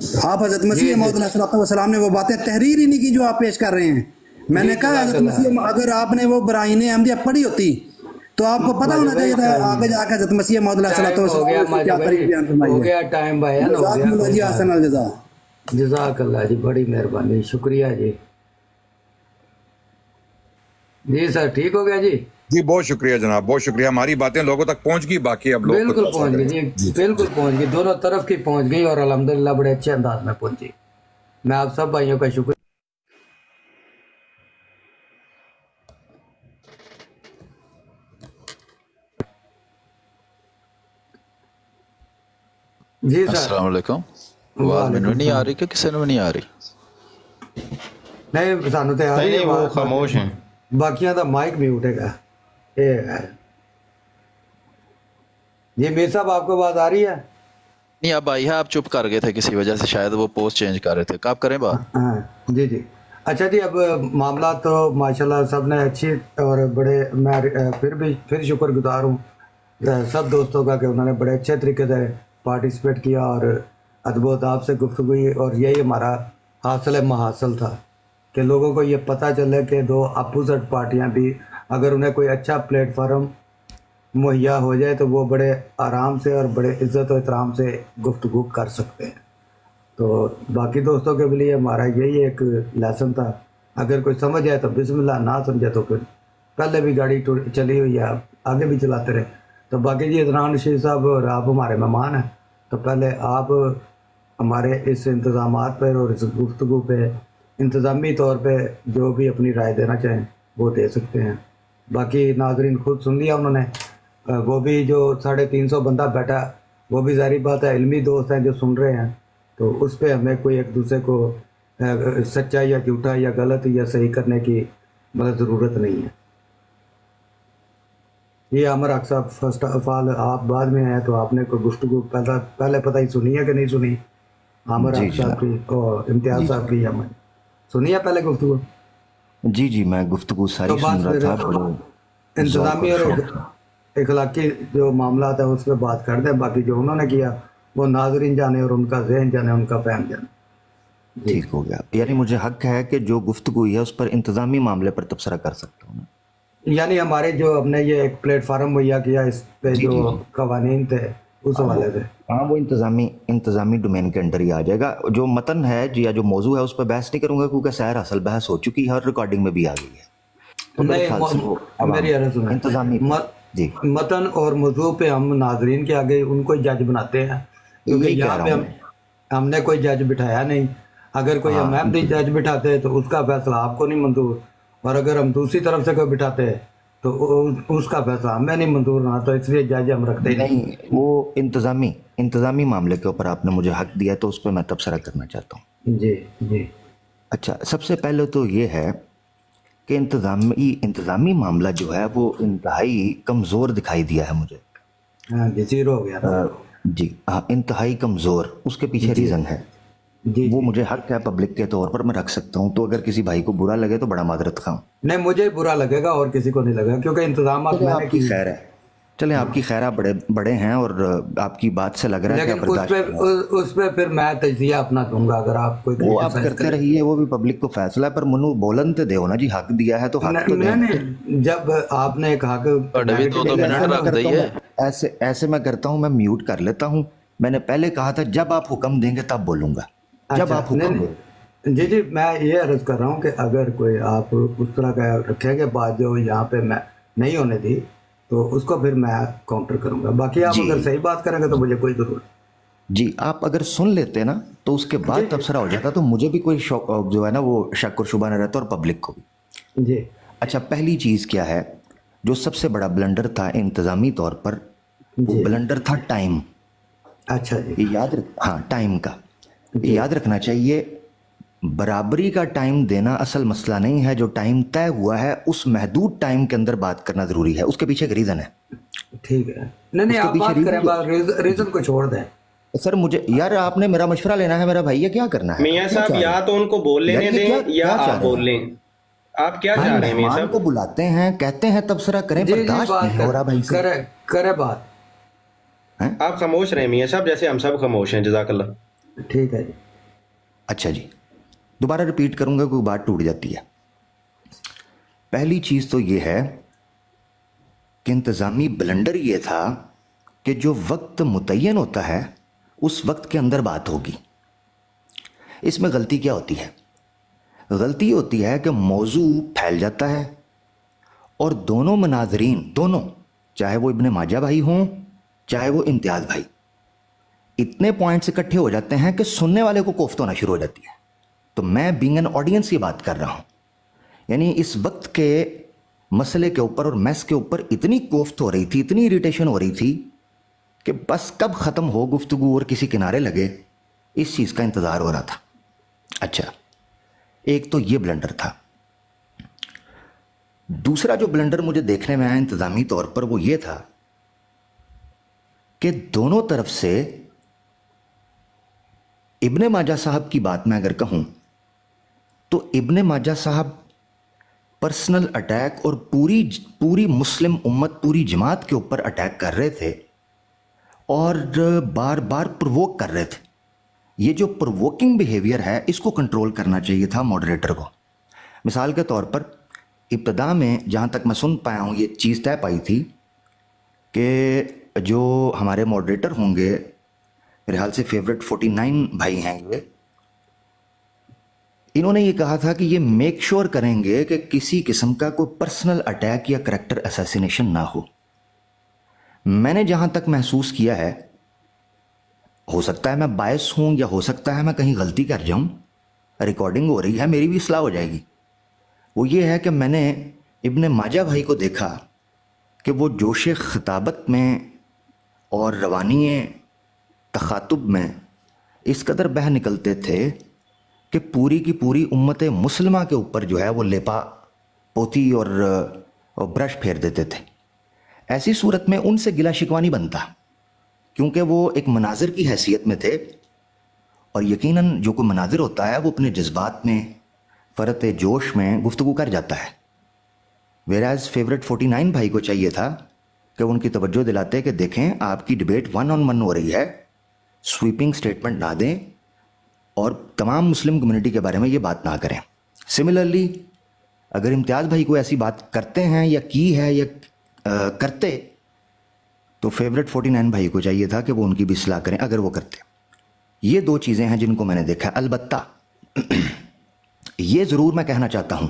Speaker 3: आप हज़रत मसीह मौदलाम ने वो बातें तहरीर ही नहीं की जो आप पेश कर रहे हैं। मैंने कहा हज़रत मसीह अगर आपने वो ब्राइन अहमदिया पढ़ी होती तो आपको पता होना चाहिए था आगे जाकर हज़रत मसीह
Speaker 2: हो
Speaker 3: जजा
Speaker 2: जजाकल्ला जी बड़ी मेहरबानी शुक्रिया जी। जी सर ठीक हो गया जी?
Speaker 1: जी बहुत शुक्रिया जनाब बहुत शुक्रिया हमारी बातें लोगों तक पहुंच गई बाकी अब लोग
Speaker 2: बिल्कुल पहुंच गई जी बिल्कुल पहुंच गई दोनों तरफ की पहुंच गई और अलहमदिल्ला बड़े अच्छे अंदाज में पहुंची मैं आप सब भाइयों का शुक्र जी सर
Speaker 4: अस्सलाम वालेकुम आवाज ਮੈਨੂੰ ਨਹੀਂ ਆ ਰਹੀ ਕਿ ਕਿਸੇ ਨੂੰ ਵੀ ਨਹੀਂ ਆ ਰਹੀ
Speaker 2: नहीं सानू तो आ रही
Speaker 5: नहीं
Speaker 2: है
Speaker 5: वो
Speaker 2: आवाज।
Speaker 5: खामोश हैं
Speaker 2: बाकियां ਦਾ माइक म्यूट हैगा ये है। मीर साहब आपको बात आ रही है?
Speaker 4: नहीं अब आई है आप चुप कर गए थे किसी वजह से शायद वो पोस्ट चेंज कर रहे थे। कब करें बात।
Speaker 2: हाँ जी जी। अच्छा जी अब मामला तो माशाल्लाह सबने अच्छी और बड़े मैं फिर भी फिर शुक्रगुजार हूँ सब दोस्तों का कि उन्होंने बड़े अच्छे तरीके से पार्टिसिपेट किया और अद्भुत आपसे गुफ्तु हुई और यही हमारा हासिल महासिल था कि लोगों को ये पता चले कि दो अपोजिट पार्टियाँ भी अगर उन्हें कोई अच्छा प्लेटफार्म मुहैया हो जाए तो वो बड़े आराम से और बड़े इज़्ज़त और एहतराम से गुफ्तगु कर सकते हैं। तो बाकी दोस्तों के लिए हमारा यही एक लेसन था। अगर कोई समझ आए तो बिस्मिल्लाह, ना समझे तो फिर पहले भी गाड़ी चली हुई है, आगे भी चलाते रहे। तो बाकी जी इदरान रशीद साहब और आप हमारे मेहमान हैं। तो पहले आप हमारे इस इंतज़ाम पर और इस गुफ्तु पे, इंतज़ामी तौर पर जो भी अपनी राय देना चाहें, वो दे सकते हैं। बाकी नाजरीन खुद सुन लिया उन्होंने। वो भी जो साढ़े तीन सौ बंदा बैठा वो भी जारी बात है इल्मी दोस्त हैं जो सुन रहे हैं। तो उस पर हमें कोई एक दूसरे को सच्चा या झूठा या गलत या सही करने की मतलब ज़रूरत नहीं है। ये अमर अक साहब फ़र्स्ट ऑफ़ ऑल आप बाद में आए तो आपने कोई गुफ्तु पहला पहले पता ही सुनी है कि नहीं सुनी? आमर
Speaker 5: जी,
Speaker 2: अक साहब की और इम्तियाज़ साहब की या सुनी है पहले गुफ्तु
Speaker 5: जी जी मैं गुफ्तगु सारी
Speaker 2: तो
Speaker 5: सुन रहा था
Speaker 2: इंतजामी और इखलाकी जो मामला था उस पर बात कर दें बाकी जो उन्होंने किया वो नाजरीन जाने और उनका जहन जाने उनका फैम जाने।
Speaker 5: ठीक हो गया। यानी मुझे हक है कि जो गुफ्तगु है उस पर इंतजामी मामले पर तबसरा कर सकता हूँ
Speaker 2: यानी हमारे जो हमने ये एक प्लेटफार्म मुहैया किया इस पे
Speaker 5: जी।
Speaker 2: कवानीन थे उस हवाले से।
Speaker 5: हाँ वो इंतजामी इंतजामी डोमेन के अंडर ही आ जाएगा। जो मतन है जी या जो मौजू है उस पर बहस नहीं करूँगा क्योंकि सैर असल बहस हो चुकी है और रिकॉर्डिंग में भी आ गई है। तो
Speaker 2: नहीं,
Speaker 5: इंतजामी
Speaker 2: मत-
Speaker 5: जी।
Speaker 2: मतन और मौजू पे हम नाजरीन के आगे उनको जज बनाते हैं क्योंकि
Speaker 5: यहाँ
Speaker 2: पे हम हमने कोई जज बिठाया नहीं। अगर कोई हम अहमदी जज बिठाते हैं तो उसका फैसला आपको नहीं मंजूर। और अगर हम दूसरी तरफ़ से कोई बिठाते हैं तो उसका फैसला हमें नहीं मंजूर ना तो इसलिए जज हम रखते नहीं
Speaker 5: नहीं वो इंतजामी इंतजामी मामले के ऊपर आपने मुझे हक दिया तो उस पर मैं तबसरा करना चाहता हूँ।
Speaker 2: जी जी।
Speaker 5: अच्छा सबसे पहले तो ये है कि इंतजामी इंतजामी मामला जो है वो इंतहाई कमज़ोर दिखाई दिया है मुझे।
Speaker 2: हाँ जी ज़ीरो हो गया।
Speaker 5: जी हाँ इंतहाई कमज़ोर उसके पीछे रीज़न है।
Speaker 2: जी
Speaker 5: वो मुझे हक है पब्लिक के तौर पर मैं रख सकता हूँ तो अगर किसी भाई को बुरा लगे तो बड़ा माजरत खाऊँ।
Speaker 2: नहीं मुझे बुरा लगेगा और किसी को नहीं लगेगा क्योंकि इंतज़ाम
Speaker 5: आपकी खैर है। चले आपकी खैर आप बड़े बड़े हैं और आपकी बात से लग रहा है कि
Speaker 2: उस पे, उस पे फिर मैं तजिया अपना दूँगा अगर आप कोई
Speaker 5: वो आप करते रहिए वो भी पब्लिक को फैसला है पर मनु बोलन तो देना जी हक दिया है तो हक तो
Speaker 2: नहीं जब आपने
Speaker 4: एक हक
Speaker 5: ऐसे ऐसे मैं करता हूँ मैं म्यूट कर लेता हूँ। मैंने पहले कहा था जब आप हुक्म देंगे तब बोलूँगा। जब
Speaker 2: अच्छा,
Speaker 5: आप हुक्म
Speaker 2: जी जी मैं ये अर्ज़ कर रहा हूँ कि अगर कोई आप उस तरह का रखेंगे बात जो यहाँ पे मैं नहीं होने दी तो उसको फिर मैं काउंटर करूँगा। बाकी आप अगर सही बात करेंगे तो मुझे कोई ज़रूरत
Speaker 5: जी आप अगर सुन लेते ना तो उसके बाद तबसरा हो जाता तो मुझे भी कोई शौक जो है ना वो शक और शुबा न रहता और पब्लिक को भी।
Speaker 2: जी।
Speaker 5: अच्छा पहली चीज़ क्या है जो सबसे बड़ा ब्लंडर था इंतज़ामी तौर पर वो ब्लंडर था टाइम
Speaker 2: अच्छा जी।
Speaker 5: याद रख हाँ टाइम का। याद रखना चाहिए बराबरी का टाइम देना असल मसला नहीं है। जो टाइम तय हुआ है उस महदूद टाइम के अंदर बात करना ज़रूरी है। उसके पीछे एक रीज़न है।
Speaker 2: ठीक है। नहीं नहीं आप बात करें रीजन रीजन को छोड़ दें।
Speaker 5: सर मुझे यार आपने मेरा मशवरा लेना है मेरा भाई ये क्या करना है?
Speaker 6: मियाँ साहब या तो उनको बोल लेने दें या आप बोल लें। आप क्या चाह रहे हैं मियाँ
Speaker 5: मेहमान
Speaker 6: साहब?
Speaker 5: को बुलाते हैं कहते हैं तबसरा करें बर्दाश्त नहीं हो रहा भाई
Speaker 2: करे करे बात।
Speaker 6: आप खामोश रहे मियाँ साहब जैसे हम सब खामोश हैं जजाकल्ला
Speaker 2: ठीक है जी।
Speaker 5: अच्छा जी। दोबारा रिपीट करूँगा, कोई बात टूट जाती है। पहली चीज़ तो ये है कि इंतज़ामी ब्लंडर ये था कि जो वक्त मुतयन होता है, उस वक्त के अंदर बात होगी। इसमें गलती क्या होती है? गलती होती है कि मौजू फैल जाता है और दोनों मनाजरीन, दोनों, चाहे वो इब्ने माजा भाई हों, चाहे वो इम्तियाज़ भाई इतने पॉइंट्स इकट्ठे हो जाते हैं कि सुनने वाले को कोफ्त होना शुरू हो जाती है। तो मैं बिंग एन ऑडियंस की बात कर रहा हूँ। यानी इस वक्त के मसले के ऊपर और मैस के ऊपर इतनी कोफ्त हो रही थी, इतनी इरिटेशन हो रही थी कि बस कब ख़त्म हो गुफ्तगु और किसी किनारे लगे, इस चीज़ का इंतज़ार हो रहा था। अच्छा एक तो ये ब्लंडर था। दूसरा जो ब्लंडर मुझे देखने में आया इंतज़ामी तौर पर वो ये था कि दोनों तरफ़ से इब्ने माजा साहब की बात मैं अगर कहूँ तो इब्ने माजा साहब पर्सनल अटैक और पूरी पूरी मुस्लिम उम्मत, पूरी जमात के ऊपर अटैक कर रहे थे और बार बार प्रवोक कर रहे थे। ये जो प्रवोकिंग बिहेवियर है, इसको कंट्रोल करना चाहिए था मॉडरेटर को। मिसाल के तौर पर, इब्तदा में जहाँ तक मैं सुन पाया हूँ, ये चीज़ तय पाई थी कि जो हमारे मॉडरेटर होंगे मेरे ख्याल से फेवरेट 49 भाई हैं ये। इन्होंने ये कहा था कि ये मेक श्योर sure करेंगे कि किसी किस्म का कोई पर्सनल अटैक या करेक्टर असैसिनेशन ना हो। मैंने जहाँ तक महसूस किया है, हो सकता है मैं बायस हूँ या हो सकता है मैं कहीं गलती कर जाऊँ रिकॉर्डिंग हो रही है, मेरी भी सलाह हो जाएगी। वो ये है कि मैंने इब्ने माजा भाई को देखा कि वो जोश खिताबत में और रवानी तखातुब में इस कदर बह निकलते थे कि पूरी की पूरी उम्मत मुसलमा के ऊपर जो है वो लेपा पोती और, ब्रश फेर देते थे। ऐसी सूरत में उनसे गिला शिकवा नहीं बनता क्योंकि वो एक मनाजिर की हैसियत में थे। और यकीनन जो कोई मनाजिर होता है वो अपने जज्बात में फ़रत जोश में गुफ्तु कर जाता है। वेराज फेवरेट 49 भाई को चाहिए था कि उनकी तवज्जो दिलाते कि देखें आपकी डिबेट वन ऑन वन हो रही है। स्वीपिंग स्टेटमेंट ना दें और तमाम मुस्लिम कम्युनिटी के बारे में ये बात ना करें। सिमिलरली अगर इम्तियाज़ भाई को ऐसी बात करते हैं या की है या आ, करते तो फेवरेट 49 भाई को चाहिए था कि वो उनकी भी सलाह करें अगर वो करते। ये दो चीज़ें हैं जिनको मैंने देखा अलबत्ता ये ज़रूर मैं कहना चाहता हूँ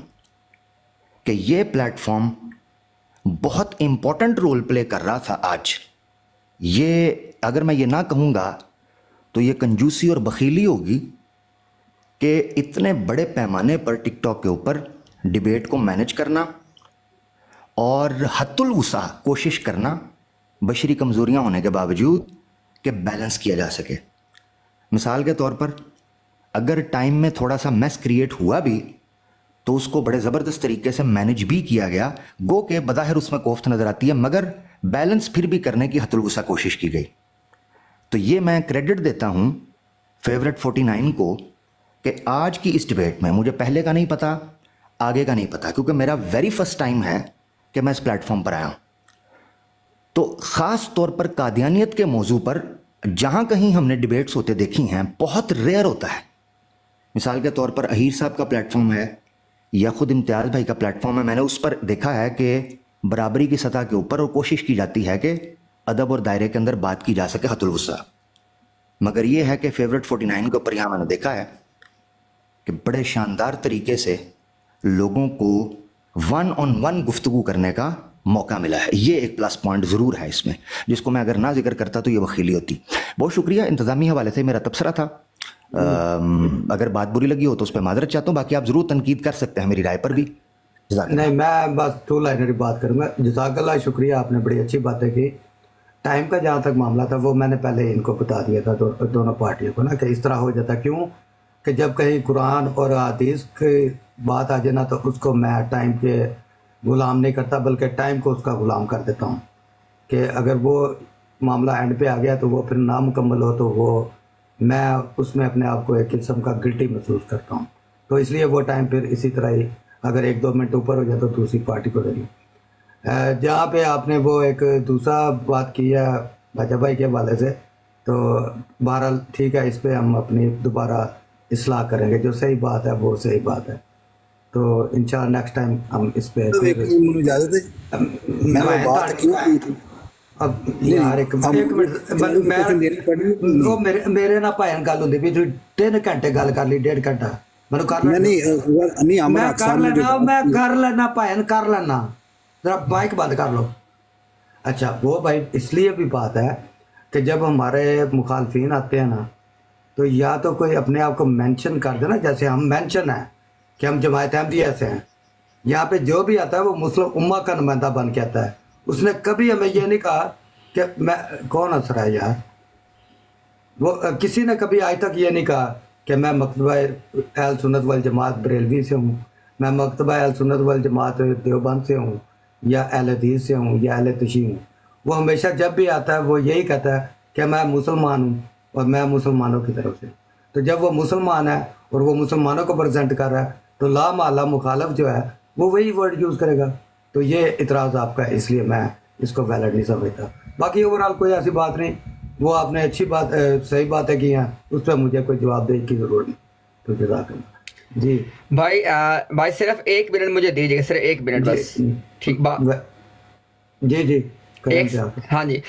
Speaker 5: कि ये प्लेटफॉर्म बहुत इंपॉर्टेंट रोल प्ले कर रहा था आज। ये अगर मैं ये ना कहूँगा तो ये कंजूसी और बखीली होगी कि इतने बड़े पैमाने पर टिकटॉक के ऊपर डिबेट को मैनेज करना और हतुल उसा कोशिश करना बशरी कमज़ोरियाँ होने के बावजूद कि बैलेंस किया जा सके। मिसाल के तौर पर, अगर टाइम में थोड़ा सा मैस क्रिएट हुआ भी तो उसको बड़े ज़बरदस्त तरीके से मैनेज भी किया गया। गो के बज़ाहिर उसमें कोफ्त नज़र आती है, मगर बैलेंस फिर भी करने की हतुलगुसा कोशिश की गई। तो ये मैं क्रेडिट देता हूँ फेवरेट 49 को कि आज की इस डिबेट में मुझे पहले का नहीं पता, आगे का नहीं पता, क्योंकि मेरा वेरी फ़र्स्ट टाइम है कि मैं इस प्लेटफॉर्म पर आया हूँ। तो ख़ास तौर पर कादियानियत के मौजू पर जहाँ कहीं हमने डिबेट्स होते देखी हैं, बहुत रेयर होता है। मिसाल के तौर पर अहीर साहब का प्लेटफॉर्म है, या ख़ुद इम्तियाज़ भाई का प्लेटफॉर्म है। मैंने उस पर देखा है कि बराबरी की सतह के ऊपर और कोशिश की जाती है कि अदब और दायरे के अंदर बात की जा सके हतुलगुस्सा मगर यह है कि फेवरेट 49 के ऊपर यहाँ मैंने देखा है कि बड़े शानदार तरीके से लोगों को वन ऑन वन गुफ्तु करने का मौका मिला है। ये एक प्लस पॉइंट ज़रूर है इसमें जिसको मैं अगर ना ज़िक्र करता तो ये वकीली होती। बहुत शुक्रिया इंतज़ामी हवाले से मेरा तबसरा था। आ, अगर बात बुरी लगी हो तो उस पर माजरत चाहता हूँ बाकी आप ज़रूर तनकीद कर सकते हैं मेरी राय पर भी।
Speaker 2: नहीं मैं बस टू लाइनरी बात करूँगा। जजाकल्ला शुक्रिया आपने बड़ी अच्छी बातें की। टाइम का जहाँ तक मामला था वो मैंने पहले इनको बता दिया था दो, दोनों पार्टियों को ना कि इस तरह हो जाता क्यों कि जब कहीं कुरान और हदीस की बात आ जाए ना तो उसको मैं टाइम के गुलाम नहीं करता बल्कि टाइम को उसका गुलाम कर देता हूँ कि अगर वो मामला एंड पे आ गया तो वो फिर नामुकम्मल हो तो वो मैं उसमें अपने आप को एक किस्म का गिल्टी महसूस करता हूँ। तो इसलिए वो टाइम फिर इसी तरह ही अगर एक दो मिनट ऊपर हो जाए तो दूसरी पार्टी को देनी जहाँ पे आपने वो एक दूसरा बात की है भाजा भाई के हवाले से तो बहरहाल ठीक है इस पर हम अपनी दोबारा इसलाह करेंगे। जो सही बात है वो सही बात है। तो इंशाल्लाह नेक्स्ट टाइम हम इस पे
Speaker 3: तो मैं बात क्यों की थी?
Speaker 2: अब यार एक मिनट मैं वो मेरे मेरे ना भाई गल होंदी भी तीन घंटे गल कर ली डेढ़ घंटा। मैं कर लेना मैं कर लेना भाई कर लेना। ज़रा बाइक बंद कर लो। अच्छा वो भाई इसलिए भी बात है कि जब हमारे मुखालफी आते हैं ना तो या तो कोई अपने आप को मेंशन कर देना जैसे हम मेंशन हैं कि हम जमायत अहमदी ऐसे हैं। यहाँ पे जो भी आता है, वो मुस्लिम उम्मा का नुमाइंदा बन के आता है। उसने कभी हमें ये नहीं कहा कि मैं, कौन असर है यार? वो किसी ने कभी आज तक ये नहीं कहा कि मैं मकतबा अल सुनत वाल जमात बरेलवी से हूँ, मैं मकतबा अल सुनत वाल जमात देवबंद से हूँ। या अहल हदीस से हूँ या अहल तशी हूँ। वो हमेशा जब भी आता है, वो यही कहता है कि मैं मुसलमान हूँ और मैं मुसलमानों की तरफ़ से। तो जब वो मुसलमान है और वो मुसलमानों को प्रजेंट कर रहा है तो ला माला मुखालफ जो है, वो वही वर्ड यूज़ करेगा। तो ये इतराज़ आपका इसलिए मैं इसको वैलिड नहीं समझता। बाकी ओवरऑल कोई ऐसी बात नहीं। वो आपने अच्छी बात सही बातें की हैं, उस पर मुझे कोई जवाब देने की ज़रूरत नहीं। तो जजाक जी।
Speaker 7: भाई आ, भाई सिर्फ़ एक मिनट मुझे दीजिएगा सिर्फ़ एक मिनट बस। ठीक बात
Speaker 2: जी जी।
Speaker 7: एक हाँ जी।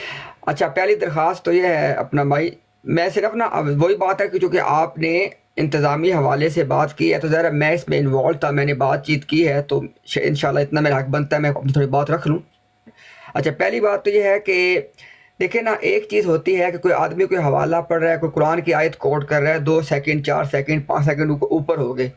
Speaker 7: अच्छा पहली दरख्वास्त तो ये है अपना भाई मैं सिर्फ़ ना वही बात है कि चूँकि आपने इंतज़ामी हवाले से बात की है तो ज़रा मैं इसमें इन्वॉल्व था मैंने बातचीत की है तो इन इतना मेरा हक बनता है मैं अपनी थोड़ी बात रख लूँ। अच्छा पहली बात तो ये है कि देखिए ना, एक चीज़ होती है कि कोई आदमी कोई हवाला पढ़ रहा है, कोई कुरान की आयत कोट कर रहा है, दो सेकंड, चार सेकंड, पाँच सेकंड ऊपर हो गए।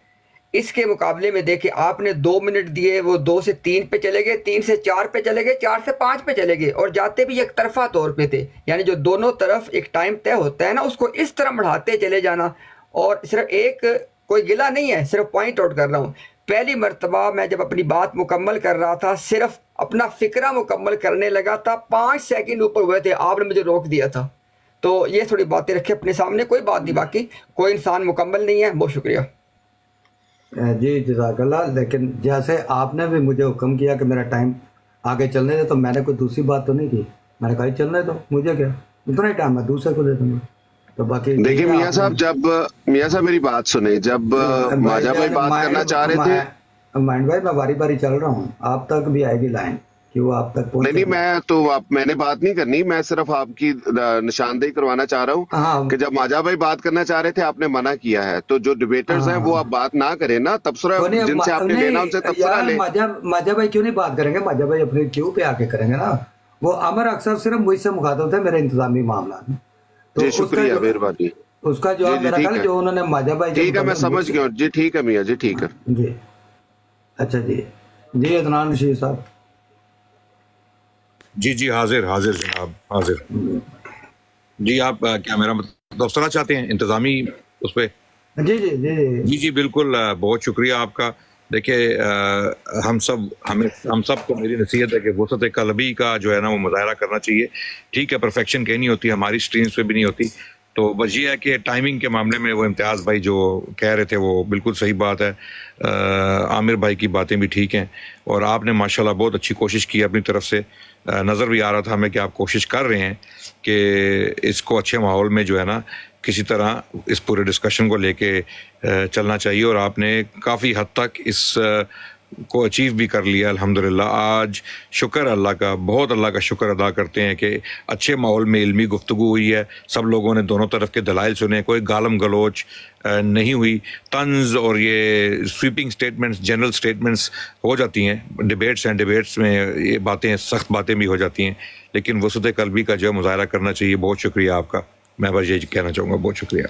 Speaker 7: इसके मुकाबले में देखिए, आपने दो मिनट दिए, वो दो से तीन पे चले गए, तीन से चार पे चले गए, चार से पाँच पे चले गए और जाते भी एक तरफा तौर पे थे। यानी जो दोनों तरफ़ एक टाइम तय होता है ना, उसको इस तरह बढ़ाते चले जाना। और सिर्फ़ एक कोई गिला नहीं है, सिर्फ़ पॉइंट आउट कर रहा हूँ। पहली मरतबा मैं जब अपनी बात मुकम्मल कर रहा था, सिर्फ़ अपना फिक्रा मुकम्मल करने लगा था, पाँच सेकंड ऊपर हुए थे, आपने मुझे रोक दिया था। तो ये थोड़ी बातें रखे अपने सामने, कोई बात नहीं बाकी, कोई इंसान मुकम्मल नहीं है, बहुत शुक्रिया।
Speaker 2: जी, जजाकल्ला, लेकिन जैसे आपने भी मुझे हुक्म किया कि मेरा टाइम आगे चलने दे तो मैंने कोई दूसरी बात तो नहीं की? मैंने कहा चलने दो, मुझे क्या? उतना ही टाइम मैं दूसरे को दे दूँगा। तो बाकी
Speaker 8: देखिए मियाँ साहब जब मियाँ साहब मेरी बात सुने जब माजा भाई बात करना चाह रहे थे
Speaker 2: माइंड भाई मैं बारी बारी चल रहा हूँ। आप तक भी आएगी लाइन कि वो आप तक
Speaker 8: नहीं नहीं मैं तो आप मैंने बात नहीं करनी मैं सिर्फ़ आपकी निशानदेही करवाना चाह रहा हूँ हाँ, कि जब माजा भाई बात करना चाह रहे थे आपने मना किया है। तो जो डिबेटर्स हैं वो आप बात ना करें ना तबसरा जिनसे आपने लेना उनसे तबसरा ले।
Speaker 2: माजा माजा भाई क्यों नहीं बात करेंगे? माजा भाई अपने क्यों पे आके करेंगे ना? वो अमर अक्सर सिर्फ़ मुझसे मुखातब थे मेरे इंतजामी मामला।
Speaker 8: तो जी शुक्रिया मेहरबानी।
Speaker 2: उसका जवाब मेरा ख्याल जो उन्होंने माजा भाई
Speaker 8: ठीक है मैं समझ गया। जी ठीक है मियाँ जी ठीक है।
Speaker 2: जी। अच्छा जी। जी अदनान रशीद साहब।
Speaker 1: जी जी हाजिर हाजिर जनाब हाजिर। जी आप क्या मेरा मतलब चाहते हैं? इंतजामी उस पर
Speaker 2: जी जी जी।
Speaker 1: जी जी बिल्कुल बहुत शुक्रिया आपका। देखिए हम सब हमें हम सबको मेरी नसीहत है कि वसत कलबी का जो है ना वो मुजाहरा करना चाहिए। ठीक है परफेक्शन कहीं नहीं होती हमारी स्ट्रीम्स पे भी नहीं होती। तो बस ये है कि टाइमिंग के मामले में वो इम्तियाज़ भाई जो कह रहे थे वो बिल्कुल सही बात है। आ, आमिर भाई की बातें भी ठीक हैं और आपने माशाल्लाह बहुत अच्छी कोशिश की अपनी तरफ़ से। नज़र भी आ रहा था हमें कि आप कोशिश कर रहे हैं कि इसको अच्छे माहौल में जो है ना किसी तरह इस पूरे डिस्कशन को लेके चलना चाहिए और आपने काफ़ी हद तक इस को अचीव भी कर लिया, अल्हम्दुलिल्लाह। आज शुक्र अल्लाह का, बहुत अल्लाह का शुक्र अदा करते हैं कि अच्छे माहौल में इल्मी गुफ्तु हुई है। सब लोगों ने दोनों तरफ़ के दलाइल सुने, कोई गालम गलोच नहीं हुई। तंज और ये स्वीपिंग स्टेटमेंट्स जनरल स्टेटमेंट्स हो जाती हैं। डिबेट्स हैं डिबेट्स में ये बातें, सख्त बातें भी हो जाती हैं। लेकिन वसुत कलबी का जो मुजाहरा करना चाहिए। बहुत शुक्रिया आपका। मैं बस ये कहना चाहूँगा बहुत शुक्रिया।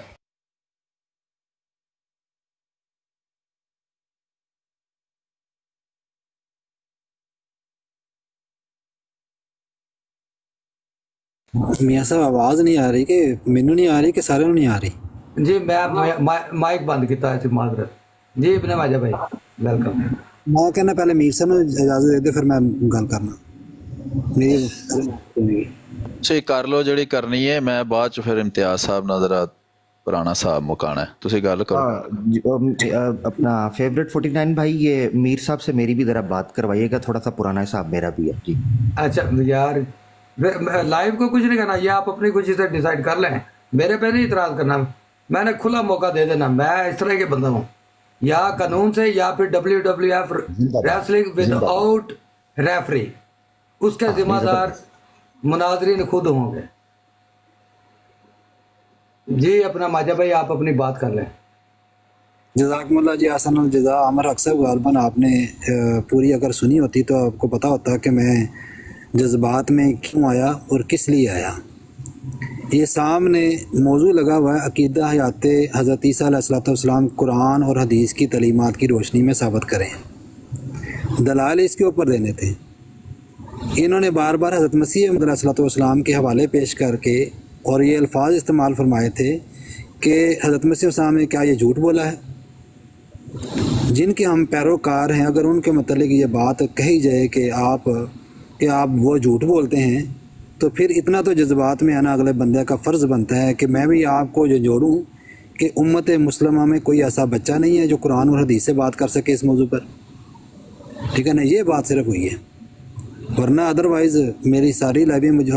Speaker 3: मियाँ साहब आवाज़ नहीं आ रही कि मैनू नहीं आ रही कि सारे नहीं आ रही?
Speaker 2: जी मैं माइक बंद किया माजरत। जी अपने माजा भाई वेलकम
Speaker 3: मैं कहना पहले मीर साहब इजाज़त दे दे फिर मैं गल करना। मेरी
Speaker 4: ਸੇ ਕਰ ਲੋ ਜਿਹੜੀ ਕਰਨੀ ਹੈ ਮੈਂ ਬਾਅਦ ਚ ਫਿਰ ਇਮਤਿਆਜ਼ ਸਾਹਿਬ ਨਾਲ ਜ਼ਰਾ पुराना साहब मुकाना है तुझे गल करो
Speaker 5: अपना फेवरेट 49 भाई ये मीर साहब से मेरी भी जरा बात करवाइएगा थोड़ा सा पुराना हिसाब मेरा भी है जी
Speaker 2: अच्छा यार लाइव को कुछ नहीं करना ये आप अपनी खुशी से डिसाइड कर लें मेरे पे नहीं इतराज करना मैंने खुला मौका दे देना मैं इस तरह के बंदा हूँ या कानून से या फिर W W F wrestling without referee उसके जिम्मेदार मुनाजरीन खुद होंगे। जी अपना माजा भाई आप अपनी बात कर लें।
Speaker 3: जजाकमल्ला जी आसन जजा अमर अक्सर गालबन आपने पूरी अगर सुनी होती तो आपको पता होता कि मैं जज्बात में क्यों आया और किस लिए आया। ये सामने मौजू लगा हुआ है अकीदा हयात हज़रत ईसीम कुरान और हदीस की तलीमत की रोशनी में साबित करें। दलाल इसके ऊपर देने थे। इन्होंने बार बार हज़रत मसीह सलाम के हवाले पेश करके और ये अल्फाज इस्तेमाल फरमाए थे कि हज़रत मसीह ने क्या ये झूठ बोला है? जिनके हम पैरोकार हैं, अगर उनके मतलब ये बात कही जाए कि आप कि आप वो झूठ बोलते हैं तो फिर इतना तो जज्बात में आना अगले बंदे का फ़र्ज़ बनता है कि मैं भी आपको जो जोड़ूँ कि उम्मत मुसलमा में कोई ऐसा बच्चा नहीं है जो कुरान और हदीस से बात कर सके इस मौजू पर। ठीक है ना? ये बात सिर्फ़ हुई है। वरना अदरवाइज़ मेरी सारी लाइवें मुझे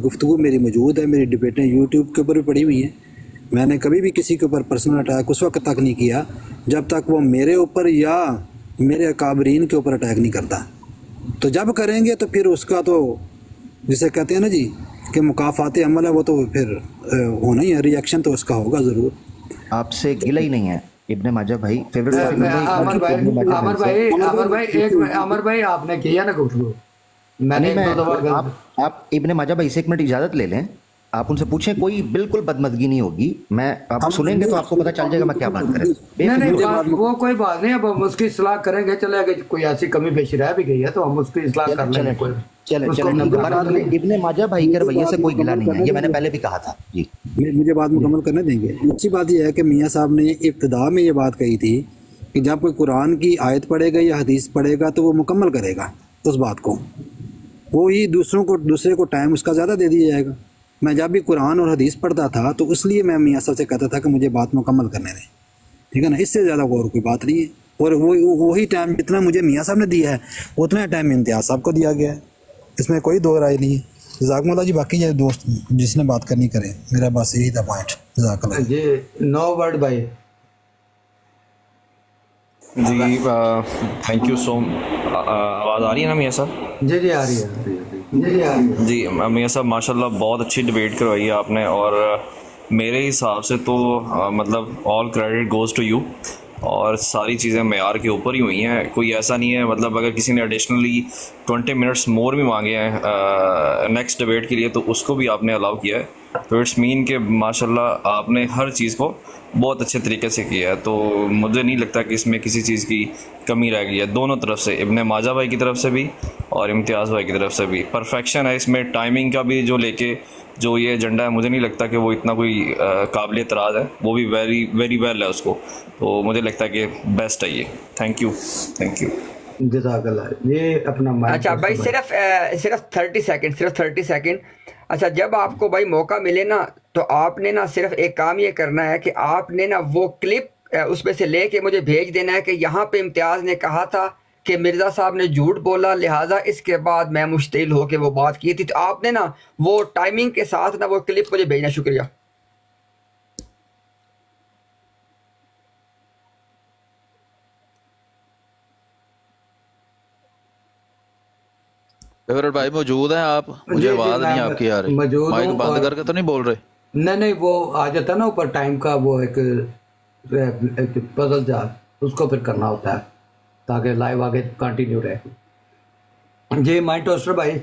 Speaker 3: गुफ्तु मेरी मौजूद है मेरी डिबेटें यूट्यूब के ऊपर भी पड़ी हुई हैं। मैंने कभी भी किसी के ऊपर पर्सनल अटैक उस वक्त तक नहीं किया जब तक वो मेरे ऊपर या मेरे अकाबरीन के ऊपर अटैक नहीं करता। तो जब करेंगे तो फिर उसका तो जिसे कहते हैं ना जी कि मुकाफात अमल है वो तो फिर होना ही है रिएक्शन तो उसका होगा ज़रूर।
Speaker 5: आपसे गिला ही नहीं है इब्ने माजा भाई फेवरेट
Speaker 2: अमर भाई अमर भाई अमर भाई एक अमर भाई आपने किया ना गुफ्तगू
Speaker 5: मैंने मैं, आप आप इब्ने माजा भाई से एक मिनट इजाज़त ले लें। आप उनसे पूछें कोई बिल्कुल बदमदगी नहीं होगी। मैं आप सुनेंगे तो आपको पता चल जाएगा मैं क्या बात करें
Speaker 2: नहीं नहीं वो कोई बात नहीं अब हम उसकी सलाह करेंगे चले अगर कोई ऐसी कमी पेशी रह भी गई है तो हम उसकी सलाह कर लेंगे कोई
Speaker 5: चले चले इब्ने माजा भाई के रवैये से कोई गिला नहीं है ये मैंने पहले भी कहा था। जी।
Speaker 3: मुझे बात मुकम्मल करने देंगे। अच्छी बात यह है कि मियाँ साहब ने इब्तदा में ये बात कही थी कि जब कोई कुरान की आयत पढ़ेगा या हदीस पढ़ेगा तो वो मुकम्मल करेगा उस बात को। वो ही दूसरों को, दूसरे को टाइम उसका ज़्यादा दे दिया जाएगा। मैं जब भी कुरान और हदीस पढ़ता था तो इसलिए मैं मियाँ साहब से कहता था कि मुझे बात मुकम्मल करने दें। ठीक है ना? इससे ज़्यादा और कोई बात नहीं है। और वो, वही टाइम जितना मुझे मियाँ साहब ने दिया है, उतना टाइम इम्तियाज़ साहब को दिया गया है। इसमें कोई दो राय नहीं है। जजाकमल्ला जी, बाकी दोस्त जिसने बात करनी करे, मेरा बस यही था पॉइंट जजाकल्ला
Speaker 2: जी नो वर्ड भाई।
Speaker 9: जी थैंक यू सो आवाज़ आ रही है ना मियाँ साहब?
Speaker 2: जी जी आ रही है।
Speaker 9: जी मियाँ साहब माशाल्लाह बहुत अच्छी डिबेट करवाई है आपने और मेरे हिसाब से तो आ, मतलब all credit goes to you और सारी चीज़ें मैार के ऊपर ही हुई हैं। कोई ऐसा नहीं है मतलब अगर किसी ने एडिशनली ट्वेंटी मिनट्स मोर भी मांगे हैं नेक्स्ट डिबेट के लिए तो उसको भी आपने अलाउ किया है। तो इट्स मीन कि माशाल्लाह आपने हर चीज़ को बहुत अच्छे तरीके से किया है। तो मुझे नहीं लगता कि इसमें किसी चीज़ की कमी रह गई है। दोनों तरफ़ से इबन माजा भाई की तरफ़ से भी और इम्तियाज़ भाई की तरफ़ से भी। परफेक्शन है इसमें टाइमिंग का भी जो लेके जो ये एजेंडा है मुझे नहीं लगता कि वो इतना कोई काबिल एतराज़ है। वो भी वेरी वेरी वेल है उसको। तो मुझे लगता है कि बेस्ट है ये। थैंक यू थैंक यू
Speaker 2: ये अपना
Speaker 7: अच्छा भाई सिर्फ़ सिर्फ़ थर्टी सेकंड सिर्फ़ थर्टी सेकेंड अच्छा जब आपको भाई मौका मिले ना तो आपने ना सिर्फ़ एक काम ये करना है कि आपने ना वो क्लिप उसमें से लेके मुझे भेज देना है कि यहाँ पे इम्तियाज़ ने कहा था कि मिर्ज़ा साहब ने झूठ बोला लिहाजा इसके बाद मैं मुश्तिल हो के वो बात की थी। तो आपने ना वो टाइमिंग के साथ ना वो क्लिप मुझे भेजना शुक्रिया।
Speaker 4: भाई मौजूद हैं आप? मुझे आवाज़ नहीं आपकी आ रही। माइक बंद करके तो नहीं बोल रहे?
Speaker 2: नहीं नहीं वो आ जाता है ना ऊपर टाइम का वो एक, एक पजल जा उसको फिर करना होता है ताकि लाइव आगे कंटिन्यू रहे। जी माइंड टोस्टर भाई।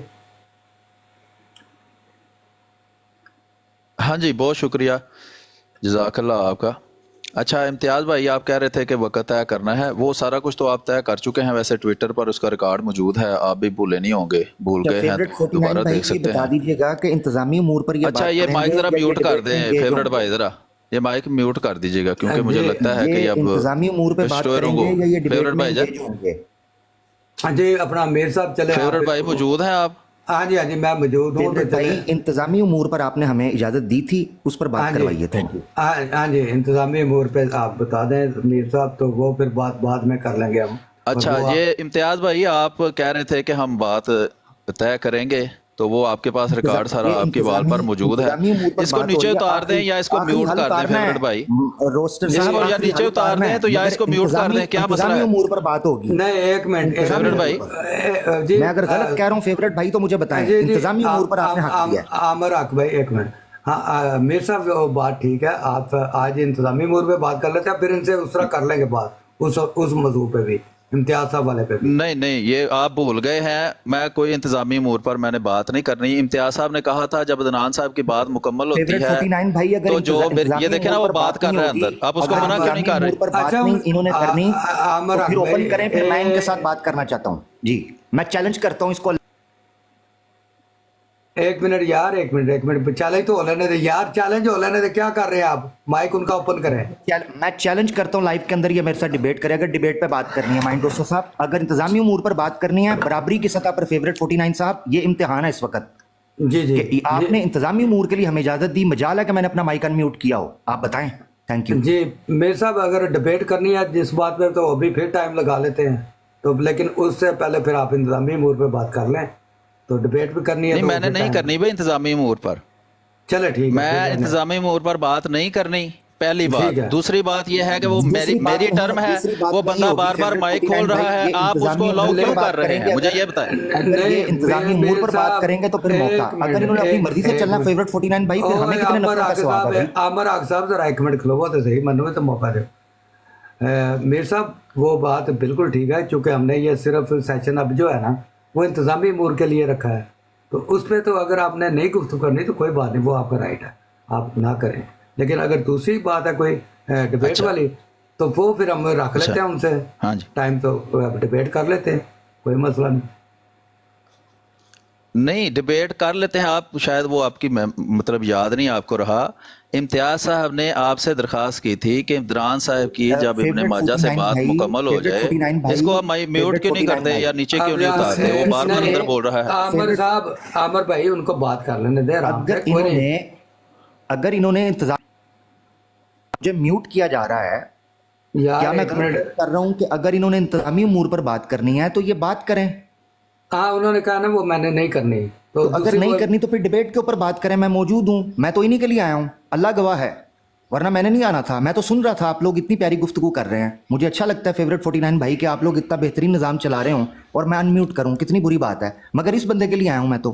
Speaker 4: हाँ जी बहुत शुक्रिया। जजाकल्ला आपका। अच्छा इम्तियाज़ भाई आप कह रहे थे कि वक्त तय करना है। वो सारा कुछ तो आप तय कर चुके हैं। वैसे ट्विटर पर उसका रिकॉर्ड मौजूद है। आप भी भूले नहीं होंगे। भूल गए हैं तो दोबारा देख सकते हैं।
Speaker 5: दीजिएगा कि इंतजामी उमूर पर
Speaker 4: ये अच्छा ये माइक जरा म्यूट कर दें फेवरेट भाई जरा। ये माइक म्यूट कर दीजिएगा क्योंकि मुझे लगता है कि अब
Speaker 5: इंतजामी उमूर पे बात करेंगे या ये
Speaker 4: फेवरेट भाई
Speaker 2: हाँ जी अपना मेर साहब चले
Speaker 4: फेवरेट भाई मौजूद हैं आप?
Speaker 2: हाँ जी हाँ जी मैं मौजूद हूँ
Speaker 5: तो भाई इंतजामी उमूर पर आपने हमें इजाज़त दी थी उस पर बात करवाइए थैंक यू।
Speaker 2: हाँ जी इंतजामी उमूर पर आप बता दें मीर साहब तो वो फिर बात बाद में कर लेंगे हम।
Speaker 4: अच्छा ये इम्तियाज़ भाई आप कह रहे थे कि हम बात तय करेंगे। तो वो आपके पास रिकॉर्ड सारा आपकी वाल पर मौजूद है। इसको नीचे उतार दें या इसको म्यूट कर दें फेवरेट भाई? इसको या नीचे उतार दें तो या इसको म्यूट कर दें क्या मसला है
Speaker 5: उमूर पर बात होगी।
Speaker 2: नहीं एक मिनट
Speaker 4: फेवरेट भाई।
Speaker 5: मैं अगर गलत कह रहा हूँ फेवरेट भाई तो मुझे बताएँ। इंतजामी उमूर पर आपने हक दिया
Speaker 2: आमर हक भाई एक मिनट हाँ मेरे साहब बात ठीक है। आप आज इंतजामी उमूर पे बात कर लेते हैं फिर इनसे उस तरह कर लेंगे बात उस उस मौजू पे भी। इम्तियाज़ साहब वाले पे
Speaker 4: नहीं नहीं ये आप भूल गए हैं। मैं कोई इंतजामी मोर पर मैंने बात नहीं करनी। इम्तियाज़ साहब ने कहा था जब अदनान साहब की बात मुकम्मल होती है भाई अगर तो जो ये देखे ना वो बात कर रहे हैं अंदर। आप उसको मना क्यों नहीं कर रहे?
Speaker 5: अच्छा इन्होंने करनी फिर ओपन करें फिर मैं इनके साथ बात करना चाहता हूँ। जी। मैं चैलेंज करता हूँ इसको
Speaker 2: एक मिनट यार एक मिनट एक मिनट। चैलेंज तो हो लेने दे। यार चैलेंज हो लेने दे। क्या कर रहे हैं आप? माइक उनका ओपन करें।
Speaker 5: मैं चैलेंज करता हूँ लाइव के अंदर। ये मेरे साथ डिबेट करें। अगर डिबेट पे बात करनी है माइंड दोस्तों साहब अगर इंतजामी उमूर पर बात करनी है बराबरी की सतह पर फेवरेट फोर्टी नाइन साहब ये इम्तिहान है इस वक्त।
Speaker 2: जी जी।
Speaker 5: आपने इंतजामी उमूर के लिए हमें इजाज़त दी। मजाल है कि मैंने अपना माइक अनम्यूट किया हो। आप बताएँ। थैंक यू
Speaker 2: जी मेरे साहब अगर डिबेट करनी है जिस बात पर तो अभी फिर टाइम लगा लेते हैं। तो लेकिन उससे पहले फिर आप इंतजामी उमूर पर बात कर लें। तो डिबेट भी करनी है
Speaker 4: नहीं तो मैंने नहीं करनी भाई इंतजामी अमूर पर।
Speaker 2: चले ठीक
Speaker 4: मैं इंतजामी अमूर पर बात नहीं करनी पहली बात। दूसरी बात यह है कि वो मेरी मेरी टर्म है वो बंदा बार बार माइक खोल रहा है आप उसको अलाउ क्यों कर रहे हैं? मुझे ये बताएँ।
Speaker 5: इंतजामी उमूर पर बात करेंगे तो फिर मौका। अगर इन्होंने अपनी मर्ज़ी से चलना फेवरेट 49 भाई फिर हमें कितने नफरत का सवाल है
Speaker 2: आमर आग साहब जरा एक मिनट खलोवा तो सही मनु तो मौका दो। मेरे साहब वो बात बिल्कुल ठीक है क्योंकि हमने ये सिर्फ़ सेशन अब जो है ना वो इंतजामी अमूर के लिए रखा है। तो उस पर तो अगर आपने नहीं गुफ्तु करनी तो कोई बात नहीं वो आपका राइट है। आप ना करें। लेकिन अगर दूसरी बात है कोई डिबेट अच्छा। वाली तो वो फिर हम रख अच्छा। लेते हैं उनसे। हाँ टाइम तो डिबेट कर लेते हैं। कोई मसला नहीं।
Speaker 4: नहीं डिबेट कर लेते हैं आप। शायद वो आपकी मतलब याद नहीं आपको रहा। इम्तियाज़ साहब ने आपसे दरखास्त की थी कि इमरान साहब की जब इब्ने माजा से बात मुकम्मल हो जाए इसको आप म्यूट क्यों नहीं करते या नीचे क्यों नहीं उतारते? वो बार बार अंदर बोल रहा है।
Speaker 2: आमर साहब आमर भाई उनको बात कर लेने दे
Speaker 5: अगर इन्होंने अगर इन्होंने इंतज़ार जो म्यूट किया जा रहा है। क्या मैं कर रहा हूँ कि अगर इन्होंने इंतजामी उमूर पर बात करनी है तो ये बात करें।
Speaker 2: हाँ उन्होंने कहा ना वो मैंने नहीं करनी।
Speaker 5: तो, तो अगर नहीं करनी तो फिर डिबेट के ऊपर बात करें मैं मौजूद हूँ मैं तो इन्हीं के लिए आया हूँ। अल्लाह गवाह है वरना मैंने नहीं आना था। मैं तो सुन रहा था आप लोग इतनी प्यारी गुफ्तु कर रहे हैं। मुझे अच्छा लगता है फेवरेट फोर्टी नाइन भाई कि आप लोग इतना बेहतरीन निज़ाम चला रहे हो और मैं अनम्यूट करूँ कितनी बुरी बात है। मगर इस बंदे के लिए आया हूँ मैं तो।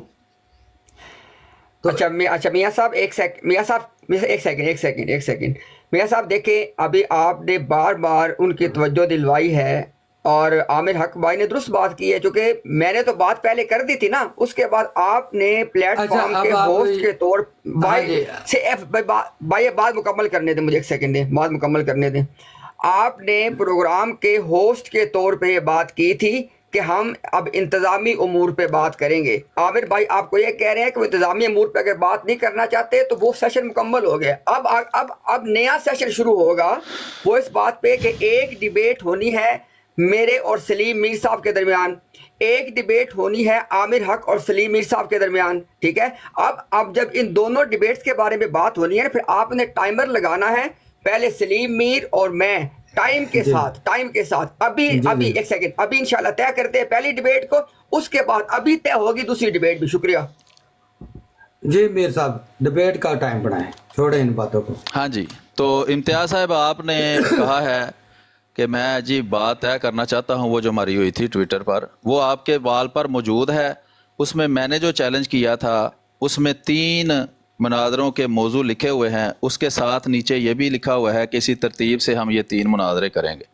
Speaker 7: तो अच्छा मियाँ अच्छा मियाँ साहब एक सेकंड मियाँ साहब एक सेकंड एक सेकंड एक सेकंड मियाँ साहब देखें अभी आपने बार बार उनकी तवज्जो दिलवाई है और आमिर हक भाई ने दुरुस्त बात की है क्योंकि मैंने तो बात पहले कर दी थी ना उसके बाद आपने प्लेटफॉर्म अच्छा, के होस्ट के तौर भाई हाँ से भाई ये बात मुकम्मल करने दें मुझे एक सेकंड दें बात मुकम्मल करने दें। आपने प्रोग्राम के होस्ट के तौर पे ये बात की थी कि हम अब इंतज़ामी उमूर पे बात करेंगे। आमिर भाई आपको ये कह रहे हैं कि वो इंतज़ामी अमूर पे अगर बात नहीं करना चाहते तो वो सेशन मुकम्मल हो गया। अब अब अब नया सेशन शुरू होगा वो इस बात पे कि एक डिबेट होनी है मेरे और सलीम मीर साहब के दरमियान। एक डिबेट होनी है आमिर हक और सलीम मीर साहब के दरमियान ठीक है? अब अब जब इन दोनों डिबेट्स के बारे में बात होनी है फिर आपने टाइमर लगाना है। पहले सलीम मीर और मैं टाइम के साथ टाइम के साथ। अभी अभी एक सेकंड अभी इंशाल्लाह तय करते हैं पहली डिबेट को उसके बाद अभी तय होगी दूसरी डिबेट भी। शुक्रिया।
Speaker 2: जी मीर साहब डिबेट का टाइम बनाए। छोड़े इन बातों को।
Speaker 4: हाँ जी तो इम्तियाज़ साहब आपने कहा है कि मैं जी बात तय करना चाहता हूँ, वो जो हमारी हुई थी ट्विटर पर, वो आपके वाल पर मौजूद है। उसमें मैंने जो चैलेंज किया था, उसमें तीन मुनादरों के मौजू लिखे हुए हैं। उसके साथ नीचे ये भी लिखा हुआ है कि इसी तरतीब से हम ये तीन मुनादरे करेंगे।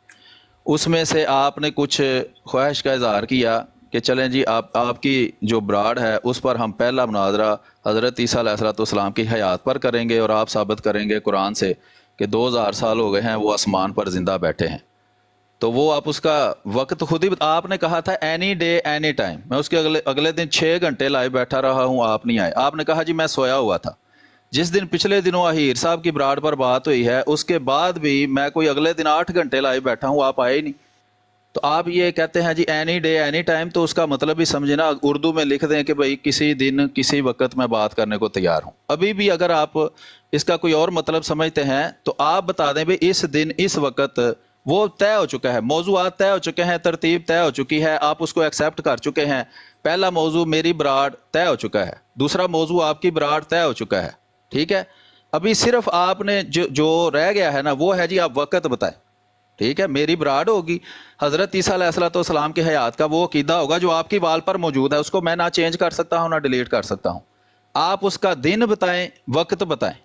Speaker 4: उसमें से आपने कुछ ख्वाहिश का इजहार किया कि चलें जी, आप, आपकी जो ब्राड है, उस पर हम पहला मुनादरा हज़रत ईसीम की हयात पर करेंगे और आप साबित करेंगे कुरान से कि दो हज़ार साल हो गए हैं, वो आसमान पर ज़िंदा बैठे हैं। तो वो आप उसका वक्त खुद ही आपने कहा था एनी डे एनी टाइम मैं उसके अगले अगले दिन छः घंटे लाइव बैठा रहा हूँ, आप नहीं आए। आपने कहा, जी, मैं सोया हुआ था। जिस दिन पिछले दिनों अहीर साहब की ब्राड पर बात हुई है, उसके बाद भी मैं कोई अगले दिन आठ घंटे लाइव बैठा हूँ, आप आए ही नहीं। तो आप ये कहते हैं, जी एनी डे एनी टाइम तो उसका मतलब भी समझे ना, उर्दू में लिख दें कि भाई, किसी दिन, किसी वक्त मैं बात करने को तैयार हूँ। अभी भी अगर आप इसका कोई और मतलब समझते हैं तो आप बता दें, भाई, इस दिन, इस वक्त वो तय हो चुका है मौजूद तय हो चुके हैं, तरतीब तय हो चुकी है, आप उसको एक्सेप्ट कर चुके हैं। पहला मौजू मेरी ब्राड तय हो चुका है, दूसरा मौजू आपकी ब्राड तय हो चुका है, ठीक है? अभी सिर्फ़ आपने जो जो रह गया है ना, वो है जी आप वक़्त बताएँ, ठीक है? मेरी ब्राड होगी, हज़रत ईसा के हयात का वो अकीदा होगा जो आपकी वाल पर मौजूद है, उसको मैं ना चेंज कर सकता हूँ, ना डिलीट कर सकता हूँ। आप उसका दिन बताएँ, वक्त बताएँ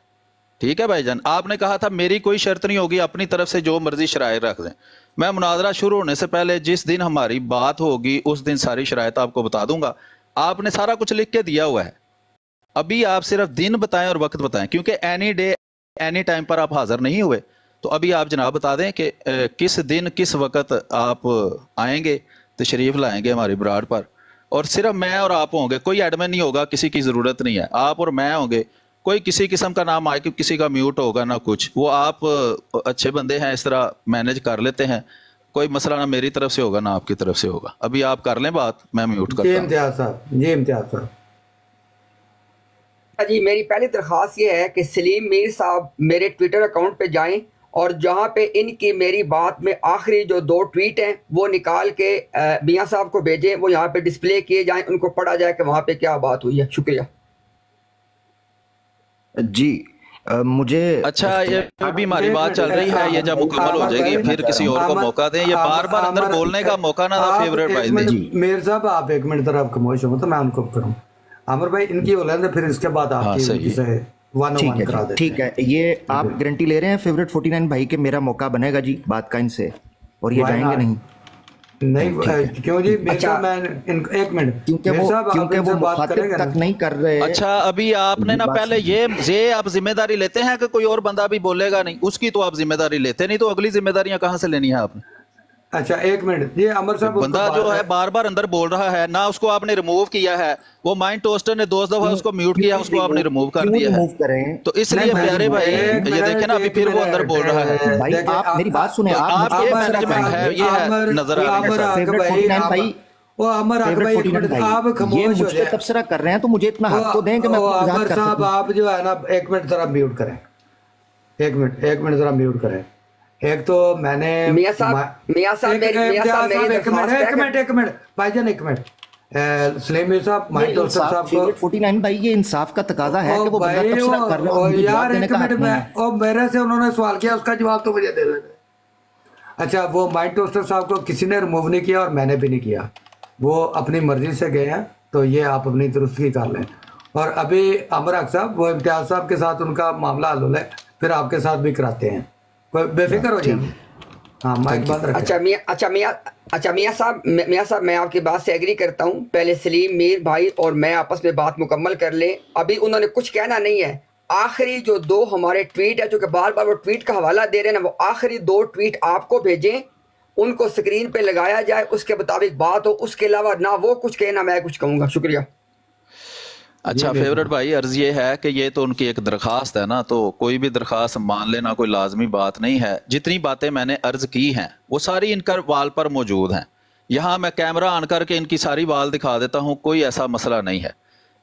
Speaker 4: ठीक है भाईजान, आपने कहा था मेरी कोई शर्त नहीं होगी, अपनी तरफ़ से जो मर्ज़ी शराय रख दें। मैं मुनाजरा शुरू होने से पहले जिस दिन हमारी बात होगी, उस दिन सारी शराय आपको बता दूँगा। आपने सारा कुछ लिख के दिया हुआ है। अभी आप सिर्फ़ दिन बताएँ और वक्त बताएँ, क्योंकि एनी डे एनी टाइम पर आप हाजिर नहीं हुए। तो अभी आप जनाब बता दें कि किस दिन, किस वक्त आप आएँगे, तशरीफ़ लाएँगे हमारी ब्राड पर। और सिर्फ़ मैं और आप होंगे, कोई एडमिन नहीं होगा, किसी की ज़रूरत नहीं है। आप और मैं होंगे कोई किसी किस्म का नाम आए कि किसी का म्यूट होगा ना कुछ। वो आप अच्छे बंदे हैं इस तरह मैनेज कर लेते हैं। कोई मसला ना मेरी तरफ़ से होगा ना आपकी तरफ़ से होगा। अभी आप कर लें बात मैं म्यूट कर
Speaker 2: इम्तियाज़ साहब जी इम्तियाज़ साहब।
Speaker 7: जी मेरी पहली दरख्वास्त ये है कि सलीम मीर साहब मेरे ट्विटर अकाउंट पे जाएँ और जहाँ पे इनकी मेरी बात में आखिरी जो दो ट्वीट हैं वो निकाल के मियाँ साहब को भेजें। वो यहाँ पे डिस्प्ले किए जाएँ उनको पढ़ा जाए कि वहाँ पे क्या बात हुई है। शुक्रिया।
Speaker 5: जी मुझे
Speaker 4: अच्छा ये अभी हमारी बात चल रही है ये जब मुकम्मल हो जाएगी फिर किसी और को मौका दें ये बार बार अंदर बोलने का मौका ना था फेवरेट भाई
Speaker 2: जी। मेरे साहब आप एक मिनट तरफ़ खामोश हो तो मैं उनको करूँ। अमर भाई इनकी हो लेंगे फिर इसके बाद
Speaker 5: हाँ,
Speaker 2: आपकी
Speaker 5: ठीक है ठीक है। ये आप गारंटी ले रहे हैं फेवरेट 49 भाई के मेरा मौका बनेगा जी बात का इनसे और ये जाएँगे नहीं।
Speaker 2: नहीं क्यों जी? अच्छा मैं इन, एक मिनट।
Speaker 5: क्योंकि वो क्योंकि वो मुखातिब तक नहीं कर रहे।
Speaker 4: अच्छा अभी आपने ना पहले ये ये आप ज़िम्मेदारी लेते हैं कि कोई और बंदा भी बोलेगा नहीं? उसकी तो आप ज़िम्मेदारी लेते नहीं तो अगली जिम्मेदारियाँ कहाँ से लेनी है आपने?
Speaker 2: अच्छा एक मिनट। ये अमर साहब
Speaker 4: बंदा जो है बार बार अंदर बोल रहा है ना उसको आपने रिमूव किया है। वो माइंड टोस्टर ने दो दफ़ा उसको म्यूट किया उसको आपने रिमूव कर दिया है। तो इसलिए प्यारे भाई ये देखे ना अभी फिर वो अंदर बोल रहा है।
Speaker 5: भाई आप मेरी बात सुने
Speaker 4: आप ये मैनेजमेंट है ये है नज़र आ रहा है
Speaker 2: वो अमर आप
Speaker 5: ये मुझ पे तबसरा कर रहे हैं तो मुझे इतना हक तो दें कि मैं
Speaker 2: अमर साहब आप जो है ना एक मिनट जरा म्यूट करें। एक मिनट एक मिनट जरा म्यूट करें। एक तो मैंने
Speaker 7: मियाँ साहब मियाँ साहब एक
Speaker 2: मिनट एक मिनट एक मिनट भाईजान एक मिनट। सलीम साहब माइक साहब को
Speaker 5: 49 भाई ये इंसाफ का तकाजा है कि वो बंदा कर रहा है
Speaker 2: यार एक मिनट में और मेरे से उन्होंने सवाल किया उसका जवाब तो मुझे दे देना अच्छा वो माइक टोस्टर साहब को किसी ने रिमूव नहीं किया और मैंने भी नहीं किया। वो अपनी मर्ज़ी से गए हैं तो ये आप अपनी दुरुस्ती कर लें। और अभी अमर साहब वो इम्तियाज़ साहब के साथ उनका मामला हल हो फिर आपके साथ भी कराते हैं। बेफिक्र हो जाइए हाँ माइक बंद
Speaker 7: अच्छा मियाँ अच्छा मियाँ अच्छा मियाँ साहब मियाँ साहब मैं आपकी बात से एग्री करता हूँ। पहले सलीम मीर भाई और मैं आपस में बात मुकम्मल कर लें। अभी उन्होंने कुछ कहना नहीं है। आखिरी जो दो हमारे ट्वीट है जो कि बार बार वो ट्वीट का हवाला दे रहे हैं ना वो आखिरी दो ट्वीट आपको भेजें। उनको स्क्रीन पे लगाया जाए उसके मुताबिक बात हो। उसके अलावा ना वो कुछ कहे ना मैं कुछ कहूँगा। शुक्रिया।
Speaker 4: अच्छा फेवरेट भाई अर्ज़ ये है कि ये तो उनकी एक दरखास्त है ना तो कोई भी दरखास्त मान लेना कोई लाजमी बात नहीं है। जितनी बातें मैंने अर्ज़ की हैं वो सारी इनकर वाल पर मौजूद हैं। यहाँ मैं कैमरा ऑन करके इनकी सारी वाल दिखा देता हूँ कोई ऐसा मसला नहीं है।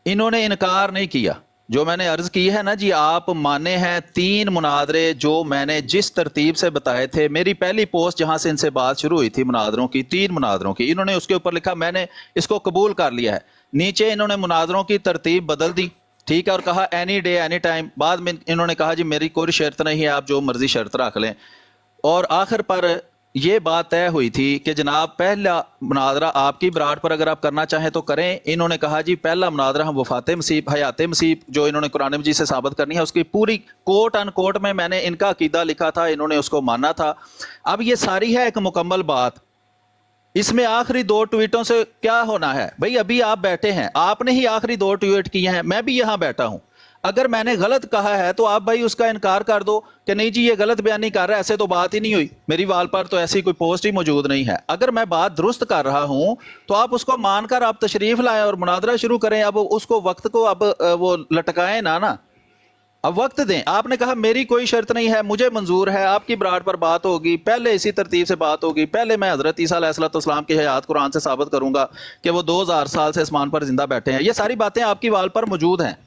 Speaker 4: इन्होंने इनकार नहीं किया। जो मैंने अर्ज़ की है ना जी आप माने हैं तीन मुनादरे जो मैंने जिस तरतीब से बताए थे मेरी पहली पोस्ट जहाँ से इनसे बात शुरू हुई थी मुनादरों की तीन मुनादरों की इन्होंने उसके ऊपर लिखा मैंने इसको कबूल कर लिया है। नीचे इन्होंने मुनाजरों की तरतीब बदल दी, ठीक है, और कहा एनी डे एनी टाइम बाद में इन्होंने कहा, जी, मेरी कोई शर्त नहीं है, आप जो मर्ज़ी शर्त रख लें। और आखिर पर यह बात तय हुई थी कि जनाब, पहला मुनादरा आपकी बराड पर अगर आप करना चाहें तो करें। इन्होंने कहा, जी, पहला मुनाजरा हम वफात मसीब हयात मसीब जो इन्होंने कुरान मजीद से साबित करनी है, उसकी पूरी कोट अन कोट में मैंने इनका अकीदा लिखा था, इन्होंने उसको माना था। अब ये सारी है एक मुकम्मल बात। इसमें आखिरी दो ट्वीटों से क्या होना है? भाई, अभी आप बैठे हैं। आपने ही आखिरी दो ट्वीट किए हैं। मैं भी यहाँ बैठा हूँ। अगर मैंने गलत कहा है तो आप भाई उसका इनकार कर दो कि नहीं जी, ये गलत बयानी कर रहा, ऐसे तो बात ही नहीं हुई। मेरी वाल पर तो ऐसी कोई पोस्ट ही मौजूद नहीं है। अगर मैं बात दुरुस्त कर रहा हूँ तो आप उसको मानकर आप तशरीफ़ लाएँ और मुनादरा शुरू करें। अब उसको वक्त को अब वो लटकाएँ ना ना। अब वक्त दें। आपने कहा, मेरी कोई शर्त नहीं है, मुझे मंजूर है, आपकी बराड पर बात होगी, पहले इसी तरतीब से बात होगी, पहले मैं हज़रत ईसा की हयात कुरान से साबित करूँगा कि वो दो हज़ार साल से आसमान पर ज़िंदा बैठे हैं। ये सारी बातें आपकी वाल पर मौजूद हैं।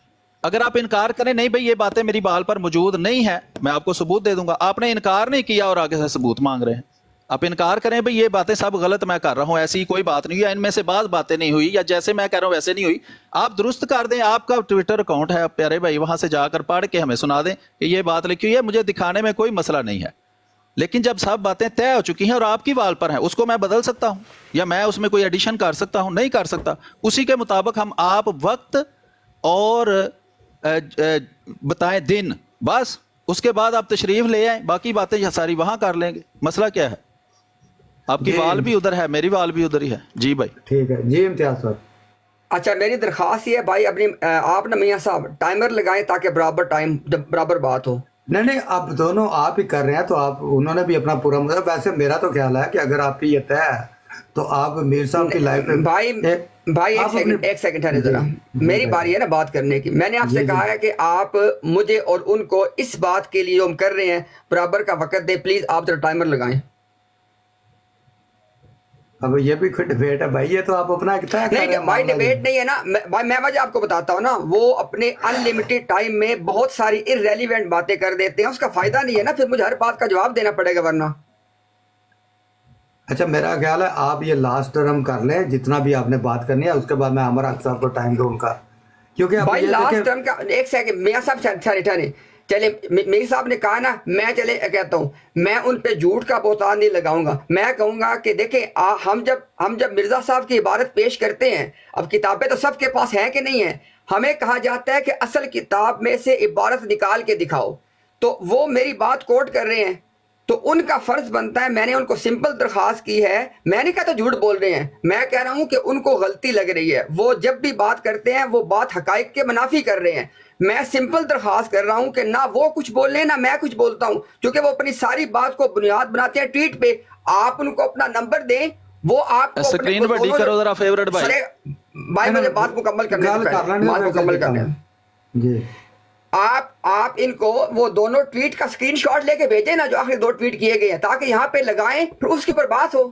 Speaker 4: अगर आप इनकार करें, नहीं भाई, ये बातें मेरी बाल पर मौजूद नहीं है, मैं आपको सबूत दे दूँगा। आपने इनकार नहीं किया और आगे से सबूत मांग रहे हैं। आप इनकार करें भाई, ये बातें सब गलत मैं कर रहा हूँ, ऐसी कोई बात नहीं हुई इनमें से बाद बातें नहीं हुई, या जैसे मैं कह रहा हूँ वैसे नहीं हुई। आप दुरुस्त कर दें, आपका ट्विटर अकाउंट है, प्यारे भाई, वहाँ से जाकर पढ़ के हमें सुना दें कि ये बात लिखी हुई है, मुझे दिखाने में कोई मसला नहीं है। लेकिन जब सब बातें तय हो चुकी हैं और आपकी वाल पर है, उसको मैं बदल सकता हूँ, या मैं उसमें कोई एडिशन कर सकता हूँ, नहीं कर सकता, उसी के मुताबिक हम आप वक्त और बताएँ दिन, बस, उसके बाद आप तशरीफ़ ले आए, बाकी बातें सारी वहाँ कर लेंगे, मसला क्या है? आपकी वाल भी उधर है मेरी वाल भी उधर ही है। जी भाई।
Speaker 2: ठीक है जी इम्तियाज़ सर।
Speaker 7: अच्छा मेरी दरख्वास्त ये है भाई अपनी आप ना मियाँ साहब टाइमर लगाएँ ताकि बराबर टाइम बराबर बात हो।
Speaker 2: नहीं नहीं आप दोनों आप ही कर रहे हैं तो आप उन्होंने भी अपना पूरा मतलब वैसे मेरा तो ख्याल है कि अगर आपकी ये तय है तो आप मीर साहब की लाइफ में
Speaker 7: भाई एक, भाई एक सेकंड एक सेकंड है जरा। मेरी बारी है ना बात करने की। मैंने आपसे कहा है कि आप मुझे और उनको इस बात के लिए हम कर रहे हैं बराबर का वक्त दे प्लीज़ आप जरा टाइमर लगाएँ।
Speaker 2: अब ये भी कोई डिबेट है भाई ये तो आप अपना
Speaker 7: क्या नहीं भाई डिबेट नहीं है ना। भाई मैं वजह आपको बताता हूँ ना वो अपने अनलिमिटेड टाइम में बहुत सारी इरेलीवेंट बातें कर देते हैं उसका फ़ायदा नहीं है ना फिर मुझे हर बात का जवाब देना पड़ेगा वरना।
Speaker 2: अच्छा मेरा ख्याल है आप ये लास्ट टर्म कर लें जितना भी आपने बात करनी है उसके बाद मैं अमर साहब को टाइम दूँ उनका
Speaker 7: क्योंकि भाई लास्ट टर्म का एक सेकंड मियाँ साहब ठहरे चले मेरी साहब ने कहा ना मैं चले कहता हूँ मैं उन पे झूठ का बोतान नहीं लगाऊँगा। मैं कहूँगा कि देखें आ, हम जब हम जब मिर्ज़ा साहब की इबारत पेश करते हैं अब किताबें तो सबके पास हैं कि नहीं है हमें कहा जाता है कि असल किताब में से इबारत निकाल के दिखाओ। तो वो मेरी बात कोट कर रहे हैं तो उनका फ़र्ज़ बनता है मैंने उनको सिंपल दरखास्त की है मैंने कहा तो झूठ बोल रहे हैं मैं कह रहा हूँ कि उनको गलती लग रही है वो जब भी बात करते हैं वो बात हकाइक के मुनाफी कर रहे हैं। मैं सिंपल दरखास्त कर रहा हूँ कि ना वो कुछ बोल रहे ना मैं कुछ बोलता हूँ। क्योंकि वो अपनी सारी बात को बुनियाद बनाते हैं ट्वीट पे। आप उनको अपना नंबर दें वो आप
Speaker 4: स्क्रीन बड़ी करो जरा फेवरेट भाई।
Speaker 7: भाई मुझे बात मुकम्मल करने बात मुकम्मल करने जी। आप आप इनको वो दोनों ट्वीट का स्क्रीनशॉट लेके भेजें ना जो आखिर दो ट्वीट किए गए हैं ताकि यहाँ पे लगाएँ फिर उसके ऊपर बात हो।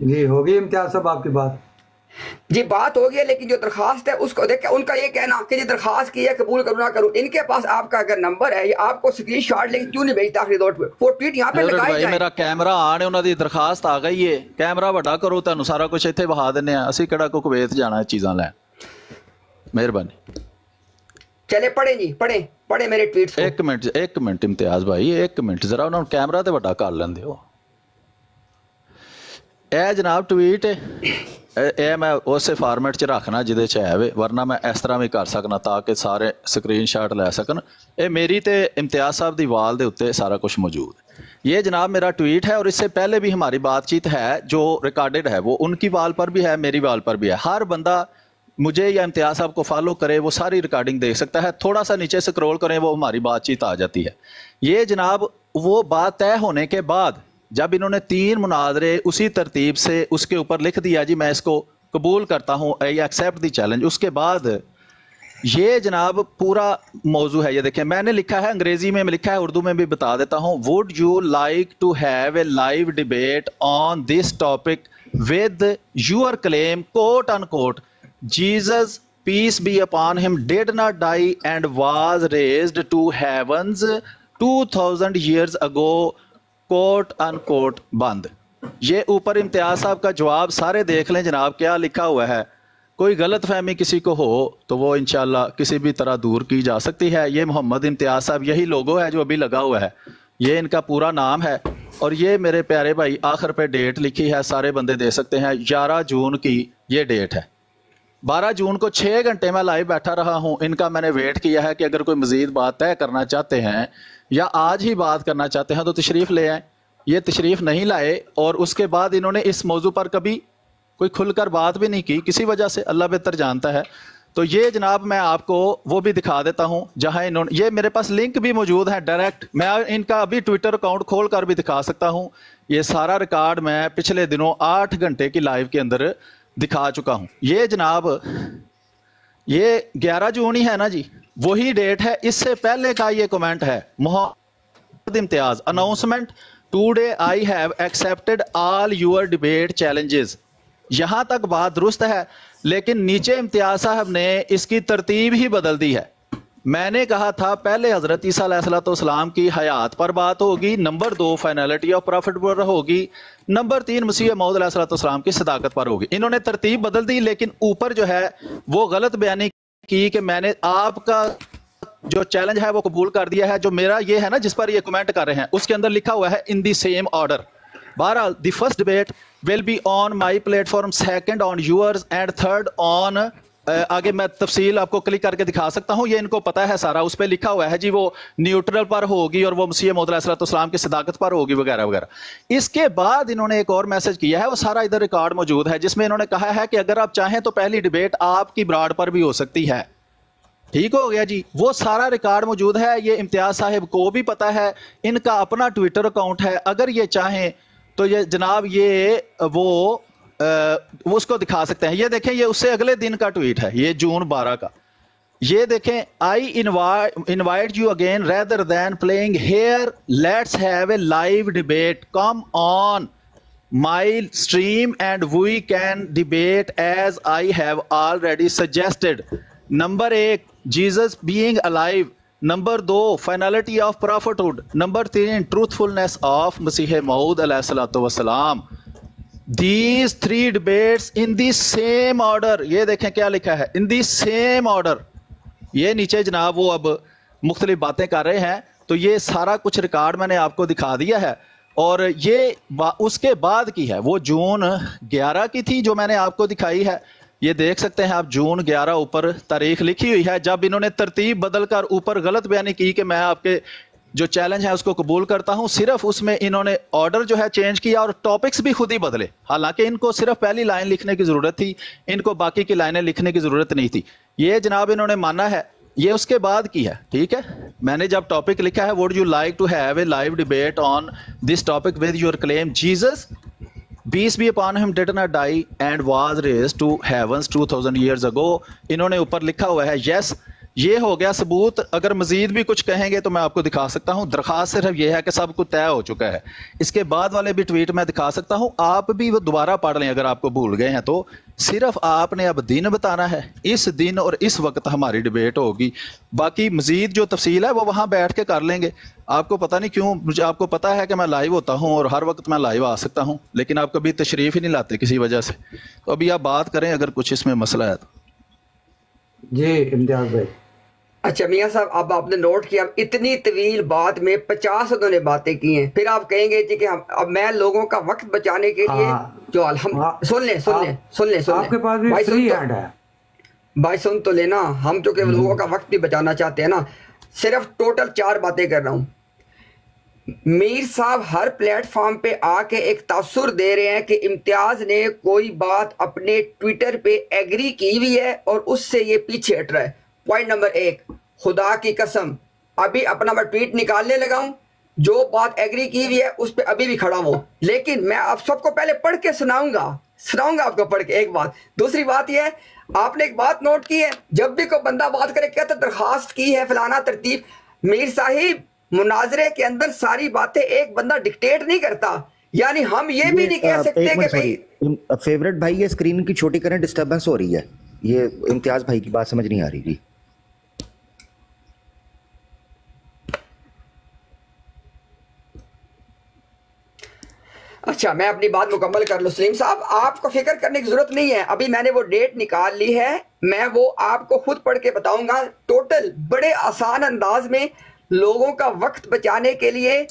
Speaker 2: जी होगी इम्तियाज़ साहब आपकी बात।
Speaker 7: जी बात हो गई लेकिन जो दरखास्त है उसको देख उनका ये कहना कि जो दरखास्त की है कबूल करूँ ना करूँ इनके पास आपका अगर नंबर है या आपको स्क्रीन शॉट लेकिन क्यों नहीं भेजता आखिरी दौर वो ट्वीट यहाँ पे लगाई
Speaker 4: मेरा कैमरा आने उन्होंने दरखास्त आ गई है कैमरा ਵੱਡਾ ਕਰੋ ਤੁਹਾਨੂੰ ਸਾਰਾ ਕੁਝ ਇੱਥੇ ਵਹਾ ਦਿੰਨੇ ਆ ਅਸੀਂ ਕਿਹੜਾ ਕੋ ਕੁਵੈਤ ਜਾਣਾ ਚੀਜ਼ਾਂ ਲੈਣ ਮਿਹਰਬਾਨੀ
Speaker 7: चले पढ़े जी पढ़े पढ़े मेरे ट्वीट
Speaker 4: एक मिनट एक मिनट इम्तियाज भाई एक मिनट जरा उन्होंने कैमरा तो ਵੱਡਾ ਕਰ ਲੈਂਦੇ ਹੋ ਇਹ ਜਨਾਬ ਟਵੀਟ ਇਹ ਮੈਂ ਉਸੇ ਫਾਰਮੈਟ 'ਚ ਰੱਖਣਾ ਜਿਹਦੇ 'ਚ ਹੈ ਵੇ ਵਰਨਾ ਮੈਂ ਇਸ ਤਰ੍ਹਾਂ ਵੀ ਕਰ ਸਕਣਾ ਤਾਂ ਕਿ ਸਾਰੇ ਸਕਰੀਨਸ਼ਾਟ ਲੈ ਸਕਣ ਇਹ ਮੇਰੀ ਤੇ इम्तियाज साहब ਦੀ ਵਾਲ ਦੇ ਉੱਤੇ ਸਾਰਾ ਕੁਝ मौजूद है ये जनाब मेरा ट्वीट है और इससे पहले भी हमारी बातचीत है जो रिकॉर्डेड है वो उनकी वाल पर भी है मेरी वाल पर भी है हर बंदा मुझे या इम्तियाज साहब को फॉलो करे वो सारी रिकॉर्डिंग देख सकता है थोड़ा सा नीचे स्क्रॉल करें वो हमारी बातचीत आ जाती है ये जनाब वो बात तय होने के बाद जब इन्होंने तीन मुनादरे उसी तरतीब से उसके ऊपर लिख दिया, जी मैं इसको कबूल करता हूँ आई एक्सेप्ट दी चैलेंज उसके बाद ये जनाब पूरा मौजू है, ये देखें मैंने लिखा है, अंग्रेज़ी में लिखा है, उर्दू में भी बता देता हूँ। Would you like to have a live debate on this topic with your claim quote unquote Jesus peace be upon him did not die and was raised to heavens 2000 years ago quote unquote बंद। ये ऊपर इम्तियाज़ साहब का जवाब सारे देख लें जनाब, क्या लिखा हुआ है? कोई गलत फहमी किसी को हो तो वो इनशाला किसी भी तरह दूर की जा सकती है। ये मोहम्मद इम्तियाज़ साहब यही लोगो है जो अभी लगा हुआ है। ये इनका पूरा नाम है और ये मेरे प्यारे भाई, आखिर पे डेट लिखी है, सारे बंदे दे सकते हैं। ग्यारह जून की ये डेट है। बारह जून को छः घंटे में लाइव बैठा रहा हूँ। इनका मैंने वेट किया है कि अगर कोई मज़ीद बात तय करना चाहते हैं या आज ही बात करना चाहते हैं तो तशरीफ़ ले आए। ये तशरीफ़ नहीं लाए और उसके बाद इन्होंने इस मौजू पर कभी कोई खुलकर बात भी नहीं की। किसी वजह से अल्लाह बेहतर जानता है। तो ये जनाब मैं आपको वो भी दिखा देता हूँ, जहाँ इन्होंने ये मेरे पास लिंक भी मौजूद है डायरेक्ट मैं इनका अभी ट्विटर अकाउंट खोल कर भी दिखा सकता हूँ। ये सारा रिकॉर्ड मैं पिछले दिनों आठ घंटे की लाइव के अंदर दिखा चुका हूँ। ये जनाब ये ग्यारह जून ही है ना जी? वही डेट है, इससे पहले का ये कमेंट है। Mohammad Imtiaz announcement today I have accepted all your debate challenges यहाँ तक बात दुरुस्त है, लेकिन नीचे इम्तियाज़ साहब ने इसकी तरतीब ही बदल दी है। मैंने कहा था, पहले हज़रत ईसा ईसीम की हयात पर बात होगी, नंबर दो फाइनलिटी ऑफ़ प्रॉफिट पर होगी, नंबर तीन मसीह मऊदलाम की सदाकत पर होगी। इन्होंने तरतीब बदल दी, लेकिन ऊपर जो है, वो गलत बयानी की कि मैंने आपका जो चैलेंज है वो कबूल कर दिया है, जो मेरा ये है ना, जिस पर ये कमेंट कर रहे हैं, उसके अंदर लिखा हुआ है इन दी सेम ऑर्डर बहरहाल the first debate will be on my platform second on yours and third on आगे मैं तफसील आपको क्लिक करके दिखा सकता हूँ। ये इनको पता है सारा। उस पर लिखा हुआ है जी, वो न्यूट्रल पर होगी और वो मसीह मोदलाम की सदाकत पर होगी वगैरह वगैरह। इसके बाद इन्होंने एक और मैसेज किया है। वो सारा इधर रिकॉर्ड मौजूद है, जिसमें इन्होंने कहा है कि अगर आप चाहें तो पहली डिबेट आपकी ब्राड पर भी हो सकती है। ठीक हो गया जी? वो सारा रिकॉर्ड मौजूद है। ये इम्तियाज़ साहिब को भी पता है। इनका अपना ट्विटर अकाउंट है। अगर ये चाहें तो ये जनाब ये वो वो उसको दिखा सकते हैं। ये देखें, ये उससे अगले दिन का ट्वीट है, ये जून बारह का। ये देखें I invite you again rather than playing here let's have a live debate come on my stream and we can debate as I have already suggested number एक जीसस बीइंग अलाइव नंबर दो finality of prophethood number तीन truthfulness of मसीह मऊद वसलाम these three debates in the same order ये देखें क्या लिखा है? In the same order ये नीचे जनाब वो अब मुख्तलिफ़ बातें कर रहे हैं तो ये सारा कुछ रिकॉर्ड मैंने आपको दिखा दिया है। और ये उसके बाद की है। वो जून 11 की थी जो मैंने आपको दिखाई है। ये देख सकते हैं आप, जून 11 ऊपर तारीख लिखी हुई है। जब इन्होंने तरतीब बदल कर ऊपर गलत बयानी की कि मैं आपके जो चैलेंज है उसको कबूल करता हूँ, सिर्फ़ उसमें इन्होंने ऑर्डर जो है चेंज किया और टॉपिक्स भी खुद ही बदले। हालाँकि इनको सिर्फ़ पहली लाइन लिखने की ज़रूरत थी, इनको बाकी की लाइनें लिखने की ज़रूरत नहीं थी। ये जनाब इन्होंने माना है, ये उसके बाद की है, ठीक है? मैंने जब टॉपिक लिखा है would you like to have a live debate on this topic with your claim Jesus peace be upon him did not die and was raised to heavens 2000 years ago इन्होंने ऊपर लिखा हुआ है यस ये हो गया सबूत, अगर मजीद भी कुछ कहेंगे तो मैं आपको दिखा सकता हूँ। दरखास्त सिर्फ़ यह है कि सब कुछ तय हो चुका है। इसके बाद वाले भी ट्वीट मैं दिखा सकता हूँ। आप भी वो दोबारा पढ़ लें अगर आपको भूल गए हैं तो। सिर्फ़ आपने अब दिन बताना है। इस दिन और इस वक्त हमारी डिबेट होगी। बाकी मजीद जो तफसील है, वो वहाँ बैठ के कर लेंगे। आपको पता नहीं क्यों, मुझे आपको पता है कि मैं लाइव होता हूँ और हर वक्त मैं लाइव आ सकता हूँ, लेकिन आप कभी तशरीफ़ ही नहीं लाते किसी वजह से। तो अभी आप बात करें अगर कुछ इसमें मसला है तो।
Speaker 2: जी, इम्तियाज़ भाई।
Speaker 7: अच्छा मियाँ साहब अब आपने नोट किया इतनी तवील बात में पचास उन्होंने बातें की हैं। फिर आप कहेंगे जी कि हम अब मैं लोगों का वक्त बचाने के लिए हाँ, जो हम हाँ, सुन लें सुन लें सुन लें सुन
Speaker 2: आपके पास भी फ्री हैंड है।
Speaker 7: भाई सुन तो लेना हम चूँकि हम्म। लोगों का वक्त भी बचाना चाहते हैं ना। सिर्फ़ टोटल चार बातें कर रहा हूँ। मीर साहब हर प्लेटफॉर्म पे आके एक तासुर दे रहे हैं कि इम्तियाज़ ने कोई बात अपने ट्विटर पे एग्री की हुई है और उससे ये पीछे हट रहा है। पॉइंट नंबर एक खुदा की कसम अभी अपना मैं ट्वीट निकालने लगा हूँ। जो बात एग्री की हुई है उस पर अभी भी खड़ा हूँ। लेकिन मैं आप सबको पहले पढ़ के सुनाऊँगा सुनाऊँगा आपको पढ़ के एक बात। दूसरी बात यह है आपने एक बात नोट की है जब भी कोई बंदा बात करे कहते दरखास्त की है फलाना तरतीब। मीर साहिब मुनाजरे के अंदर सारी बातें एक बंदा डिक्टेट नहीं करता। यानी हम ये, ये भी नहीं कह सकते कि
Speaker 5: भाई फेवरेट भाई ये स्क्रीन की छोटी करें डिस्टर्बेंस हो रही है। ये इम्तियाज़ भाई की बात समझ नहीं आ रही थी
Speaker 7: अच्छा मैं अपनी बात मुकम्मल कर लूँ। सलीम साहब आपको फ़िक्र करने की ज़रूरत नहीं है। अभी मैंने वो डेट निकाल ली है। मैं वो आपको खुद पढ़ के बताऊँगा। टोटल बड़े आसान अंदाज में लोगों का वक्त बचाने के लिए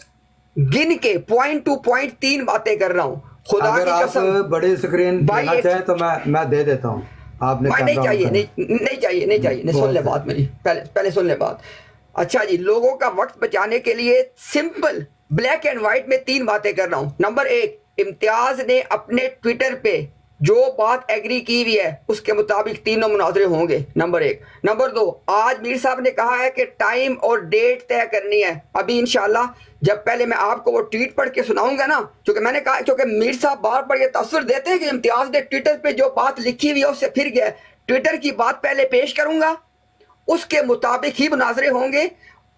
Speaker 7: गिन के पॉइंट टू पॉइंट तीन बातें कर रहा हूँ।
Speaker 2: खुदा अगर की कसम। बड़े स्क्रीन भाई चाहे तो मैं मैं दे देता हूँ। आपने
Speaker 7: नहीं चाहिए नहीं नहीं चाहिए नहीं चाहिए नहीं सुन ले बात मेरी। पहले पहले सुन ले बात। अच्छा जी लोगों का वक्त बचाने के लिए सिंपल ब्लैक एंड व्हाइट में तीन बातें कर रहा हूँ। नंबर एक, इम्तियाज़ ने अपने ट्विटर पे जो बात एग्री की हुई है, उसके मुताबिक तीनों मुनाजरे होंगे। नंबर एक। नंबर दो, आज मीर साहब ने कहा है कि टाइम और डेट तय करनी है। अभी इनशाला जब पहले मैं आपको वो ट्वीट पढ़ के सुनाऊँगा ना, क्योंकि मैंने कहा, क्योंकि मीर साहब बार बार ये तस्वर देते हैं कि इम्तियाज़ ने ट्विटर पे जो बात लिखी हुई है, उससे फिर गया ट्विटर की बात पहले पेश करूँगा, उसके मुताबिक ही मुनाजरे होंगे।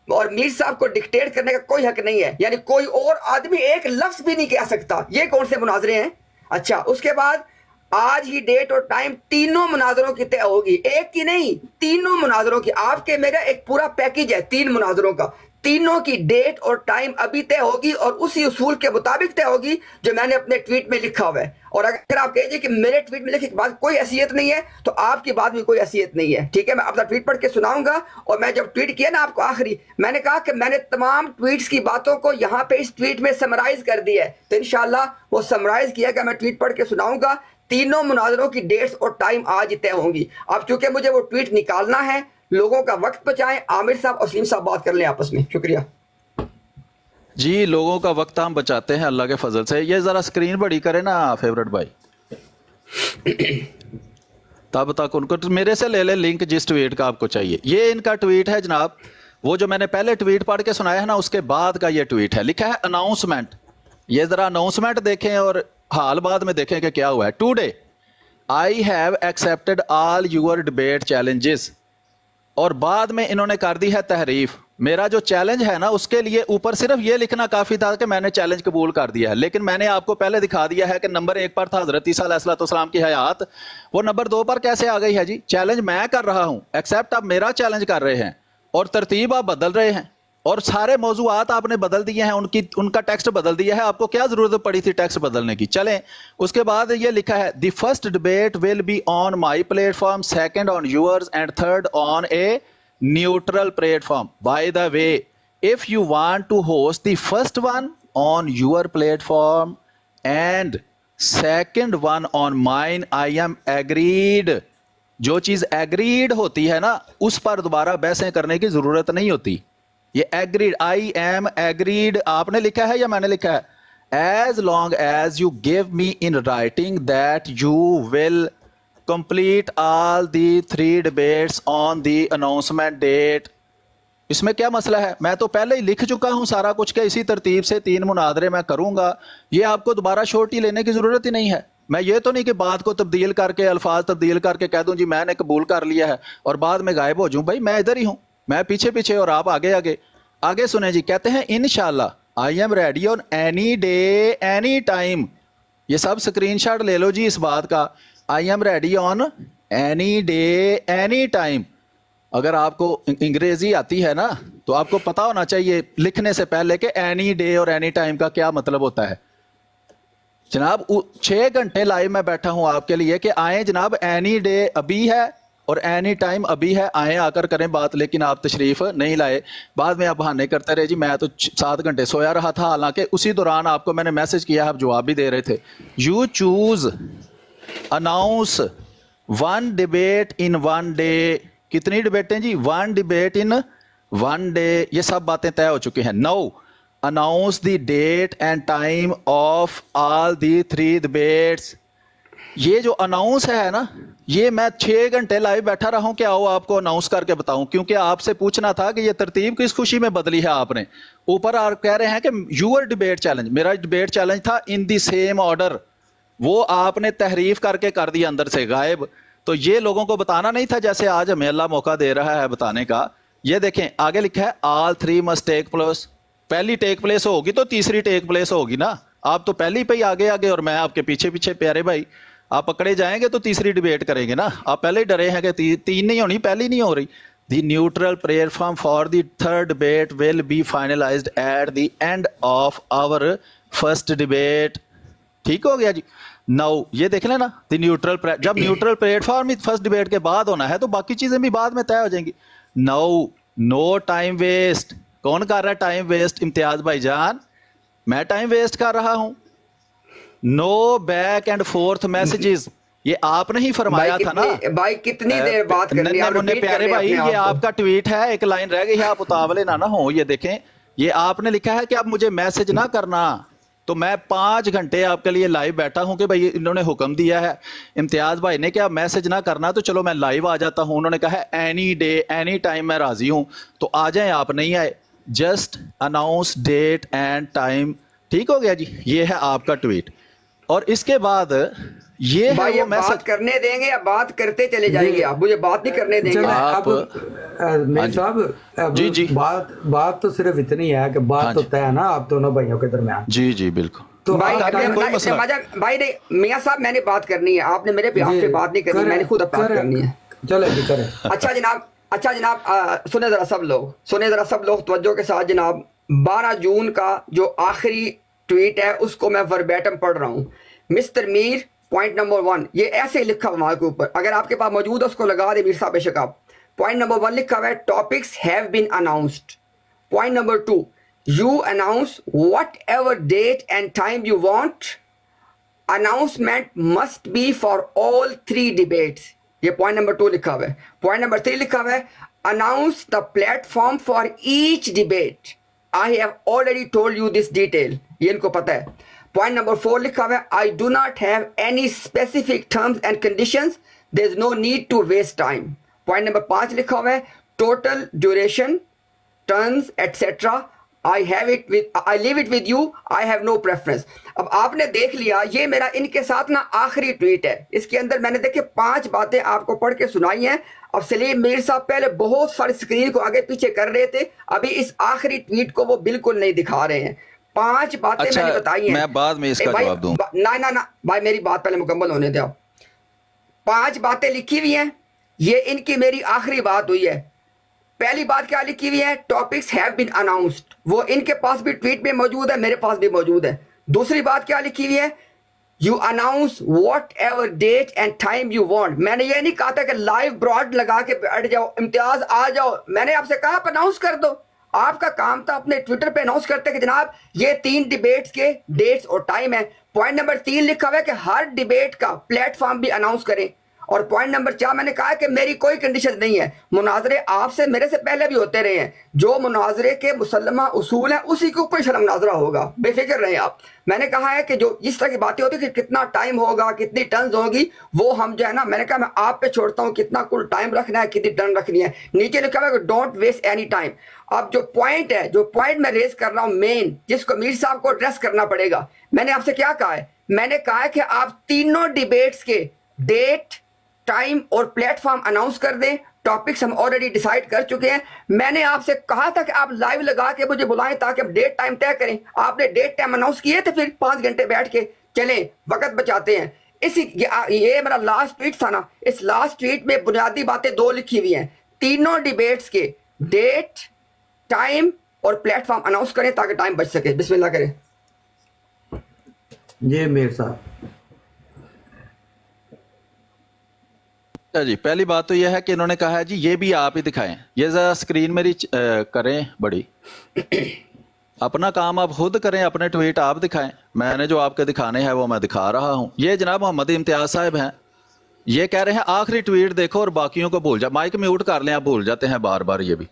Speaker 7: और मीर साहब को डिक्टेट करने का कोई हक नहीं है। यानी कोई और आदमी एक लफ्ज भी नहीं कह सकता। ये कौन से मुनाजरे हैं? अच्छा उसके बाद आज ही डेट और टाइम तीनों मुनाजरों की तय होगी। एक की नहीं, तीनों मुनाजरों की। आपके मेरा एक पूरा पैकेज है तीन मुनाजरों का। तीनों की डेट और टाइम अभी तय होगी और उसी उसूल के मुताबिक तय होगी जो मैंने अपने ट्वीट में लिखा हुआ है। और अगर आप कहिए कि मेरे ट्वीट में लिखे बात कोई हैसियत नहीं है तो आपकी बात भी कोई हैसियत नहीं है। ठीक है, मैं अपना ट्वीट पढ़ के सुनाऊँगा और मैं जब ट्वीट किया ना आपको आखिरी, मैंने कहा कि मैंने तमाम ट्वीट्स की बातों को यहाँ पे इस ट्वीट में समराइज कर दिया है। तो इनशाला वो समराइज किया गया, मैं ट्वीट पढ़ के सुनाऊँगा। तीनों मुनाजरों की डेट्स और टाइम आज तय होंगी। अब चूँकि मुझे वो ट्वीट निकालना है लोगों का वक्त बचाएँ। आमिर साहब और सलीम साहब बात कर लें आपस में। शुक्रिया।
Speaker 4: जी, लोगों का वक्त हम बचाते हैं अल्लाह के फजल से। ये ज़रा स्क्रीन बड़ी करे ना, फेवरेट भाई। तब तक उनको तो मेरे से ले ले लिंक, जिस ट्वीट का आपको चाहिए। ये इनका ट्वीट है जनाब। वो जो मैंने पहले ट्वीट पढ़ के सुनाया है ना, उसके बाद का ये ट्वीट है। लिखा है अनाउंसमेंट ये ज़रा अनाउंसमेंट देखें और हाल बाद में देखें कि क्या हुआ है। Today I have accepted all your debate challenges और बाद में इन्होंने कर दी है तहरीफ। मेरा जो चैलेंज है ना, उसके लिए ऊपर सिर्फ़ ये लिखना काफ़ी था कि मैंने चैलेंज कबूल कर दिया है। लेकिन मैंने आपको पहले दिखा दिया है कि नंबर एक पर था, हज़रत ईसा की हयात। वो नंबर दो पर कैसे आ गई है जी? चैलेंज मैं कर रहा हूँ। एक्सेप्ट आप मेरा चैलेंज कर रहे हैं और तरतीब आप बदल रहे हैं। और सारे मौजूद आपने बदल दिए हैं, उनकी, उनका टेक्स्ट बदल दिया है। आपको क्या ज़रूरत पड़ी थी टेक्स्ट बदलने की? चलें, उसके बाद ये लिखा है the first debate will be on my platform second on yours and third on a neutral platform by the way if you want to host the first one on your platform and second one on mine, i am agreed. जो चीज़ agreed होती है ना, उस पर दोबारा बहसें करने की ज़रूरत नहीं होती। ये एग्रीड आई एम एग्रीड आपने लिखा है या मैंने लिखा है? As long as you give me in writing that you will complete all the three debates on the announcement date इसमें क्या मसला है? मैं तो पहले ही लिख चुका हूँ सारा कुछ के इसी तरतीब से तीन मुनादरे मैं करूँगा। ये आपको दोबारा छोटी लेने की ज़रूरत ही नहीं है। मैं ये तो नहीं कि बात को तब्दील करके, अल्फाज तब्दील करके कह दूँ, जी मैंने कबूल कर लिया है और बाद में गायब हो जाऊँ। भाई मैं इधर ही हूँ। मैं पीछे पीछे और आप आगे आगे। आगे सुने जी, कहते हैं, इनशाला I am ready on any day any time ये सब स्क्रीनशॉट ले लो जी इस बात का। I am ready on any day any time अगर आपको अंग्रेज़ी आती है ना तो आपको पता होना चाहिए लिखने से पहले कि एनी डे और एनी टाइम का क्या मतलब होता है। जनाब छह घंटे लाइव में बैठा हूँ आपके लिए कि आए जनाब एनी डे अभी है और एनी टाइम अभी है, आए आकर करें बात, लेकिन आप तशरीफ़ नहीं लाए। बाद में आप बहाने करते रहे, जी, मैं तो सात घंटे सोया रहा था, हालाँकि उसी दौरान आपको मैंने मैसेज किया, आप जवाब भी दे रहे थे। You choose announce one debate in one day कितनी डिबेटें जी? One debate in one day ये सब बातें तय हो चुकी हैं। Now announce the date and time of all the three debates ये जो अनाउंस है ना, ये मैं छह घंटे लाइव बैठा रहा हूँ क्या आओ आपको अनाउंस करके बताऊँ, क्योंकि आपसे पूछना था कि ये तरतीब किस खुशी में बदली है आपने। ऊपर आप कह रहे हैं कि यूर डिबेट चैलेंज मेरा डिबेट चैलेंज था इन दी सेम ऑर्डर वो आपने तहरीफ करके कर दिया अंदर से, गायब। तो ये लोगों को बताना नहीं था जैसे आज हमें अल्लाह मौका दे रहा है बताने का। ये देखें, आगे लिखा है all three must take place पहली टेक प्लेस होगी तो तीसरी टेक प्लेस होगी ना। आप तो पहली पे ही आगे आगे और मैं आपके पीछे पीछे प्यारे भाई। आप पकड़े जाएँगे तो तीसरी डिबेट करेंगे ना। आप पहले ही डरे हैं कि ती, तीन नहीं होनी पहली नहीं हो रही। The neutral platform for the third debate will be finalised at the end of our first debate ठीक हो गया जी। नाउ ये देख लेना द न्यूट्रल जब न्यूट्रल प्लेटफॉर्म फ़र्स्ट डिबेट के बाद होना है तो बाकी चीज़ें भी बाद में तय हो जाएँगी। नाउ नो टाइम वेस्ट कौन कर रहा है टाइम वेस्ट इम्तियाज़ भाईजान मैं टाइम वेस्ट कर रहा हूँ। No back and forth messages ये आपने ही फरमाया था ना?
Speaker 7: भाई कितनी देर बात करनी है?
Speaker 4: मुन्ने प्यारे भाई ये आपका ट्वीट है एक लाइन रह गई है आप उतावले ना ना हो ये देखें। ये आपने लिखा है कि आप मुझे मैसेज ना करना। तो मैं पाँच घंटे आपके लिए लाइव बैठा हूँ कि भाई इन्होंने हुक्म दिया है। इम्तियाज़ भाई ने क्या मैसेज ना करना? तो चलो मैं लाइव आ जाता हूँ। उन्होंने कहा है एनी डे एनी टाइम मैं राज़ी हूँ। तो आ जाए आप नहीं आए। Just announce date and time ठीक हो गया जी? ये है आपका ट्वीट और इसके बाद ये
Speaker 7: भाई ये बात करने देंगे या बात करते चले जाएँगे। आप मुझे बात नहीं करने देंगे।
Speaker 2: आप हाँ साहब जी जी। बात बात तो सिर्फ़ इतनी है कि बात हाँ तो तय है ना आप दोनों भाइयों के दरमियान।
Speaker 4: जी जी बिल्कुल।
Speaker 7: तो भाई भाई ने मियाँ साहब मैंने बात करनी है। आपने मेरे पे आपसे बात नहीं करनी मैंने खुद बात करनी है।
Speaker 2: चलो जी करें।
Speaker 7: अच्छा जनाब अच्छा जनाब सुने जरा सब लोग सुने जरा सब लोग तवज्जो के साथ जनाब 12 जून का जो आखिरी ट्वीट है, उसको मैं वर्बेटम पढ़ रहा हूँ। Mister Mir point number one ये ऐसे लिखा हुआ के ऊपर। अगर आपके पास मौजूद है, उसको लगा दे मीर साहब, बेशक आप। पॉइंट नंबर वन लिखा हुआ है topics have been announced point number two you announce whatever date and time you want announcement must be for all three debates ये पॉइंट नंबर टू लिखा हुआ है। पॉइंट नंबर थ्री लिखा हुआ है announce the platform for each debate I have already told you this detail ये इनको पता है पॉइंट नंबर फोर लिखा हुआ है I do not have any specific terms and conditions there is no need to waste time point number पाँच लिखा हुआ है total duration terms etcetera I have it with I leave it with you I have no preference अब आपने देख लिया ये मेरा इनके साथ ना आखिरी ट्वीट है। इसके अंदर मैंने देखे पाँच बातें आपको पढ़ के सुनाई हैं। अब सलीम मीर साहब पहले बहुत सारी स्क्रीन को आगे पीछे कर रहे थे अभी इस आखिरी ट्वीट को वो बिल्कुल नहीं दिखा रहे हैं। पाँच बातें अच्छा, मैंने बताई हैं।
Speaker 4: मैं बाद में इसका जवाब दूँ।
Speaker 7: ना ना ना भाई मेरी बात पहले मुकम्मल होने दो। पाँच बातें लिखी हुई हैं। ये इनकी मेरी आखिरी बात हुई है। पहली बात क्या लिखी हुई है? टॉपिक्स हैव बीन अनाउंस्ड वो इनके पास भी ट्वीट में मौजूद है, मेरे पास भी मौजूद है। दूसरी बात क्या लिखी हुई है? You announce whatever date and time you want मैंने ये नहीं कहा था कि लाइव ब्रॉड लगा के बैठ जाओ, इम्तियाज़ आ जाओ। मैंने आपसे कहा, आप अनाउंस कर दो। आपका काम था अपने ट्विटर पे अनाउंस करते कि जनाब, ये तीन डिबेट्स के डेट्स और टाइम है। पॉइंट नंबर तीन लिखा हुआ है कि हर डिबेट का प्लेटफॉर्म भी अनाउंस करें। और पॉइंट नंबर चार, मैंने कहा कि मेरी कोई कंडीशन नहीं है। मुनाजरे आपसे मेरे से पहले भी होते रहे हैं। जो मुनाजरे के मुसलमा उसूल हैं, उसी के ऊपर शर्म मुनाजरा होगा। बेफिक्र रहे आप। मैंने कहा है कि जो इस तरह की बातें होती है कि कितना टाइम होगा, कितनी टर्न होगी, वो हम जो है ना, मैंने कहा, मैं आप पे छोड़ता हूँ कितना कुल टाइम रखना है, कितनी टर्न रखनी है। नीचे लिखा हुआ डोंट वेस्ट एनी टाइम अब जो पॉइंट है, जो पॉइंट मैं रेज कर रहा हूँ मेन जिसको मीर साहब को एड्रेस करना पड़ेगा। मैंने आपसे क्या कहा है? मैंने कहा है कि आप तीनों डिबेट्स के डेट टाइम और प्लेटफॉर्म अनाउंस कर दें। टॉपिक्स हम ऑलरेडी डिसाइड कर चुके हैं। मैंने आपसे कहा था कि आप लाइव लगा के मुझे बुलाएँ ताकि हम डेट टाइम तय करें। आपने डेट टाइम अनाउंस किए थे फिर पाँच घंटे बैठ के चले। वक्त बचाते हैं। इसी ये, ये मेरा लास्ट ट्वीट था ना। इस लास्ट ट्वीट में बुनियादी बातें दो लिखी हुई हैं। तीनों डिबेट्स के डेट टाइम और प्लेटफॉर्म अनाउंस करें ताकि टाइम बच सके। बिस्मिल्लाह करें।
Speaker 2: जी मेरे साहब।
Speaker 4: अच्छा जी, पहली बात तो यह है कि इन्होंने कहा है, जी, ये भी आप ही दिखाएँ। ये जरा स्क्रीन मेरी करें, बड़ी। अपना काम आप खुद करें, अपने ट्वीट आप दिखाएँ। मैंने जो आपके दिखाने हैं, वो मैं दिखा रहा हूँ। ये जनाब मोहम्मद इम्तियाज़ साहब हैं। ये कह रहे हैं, आखिरी ट्वीट देखो और बाकियों को भूल जाए माइक म्यूट कर लें, आप भूल जाते हैं बार बार ये भी।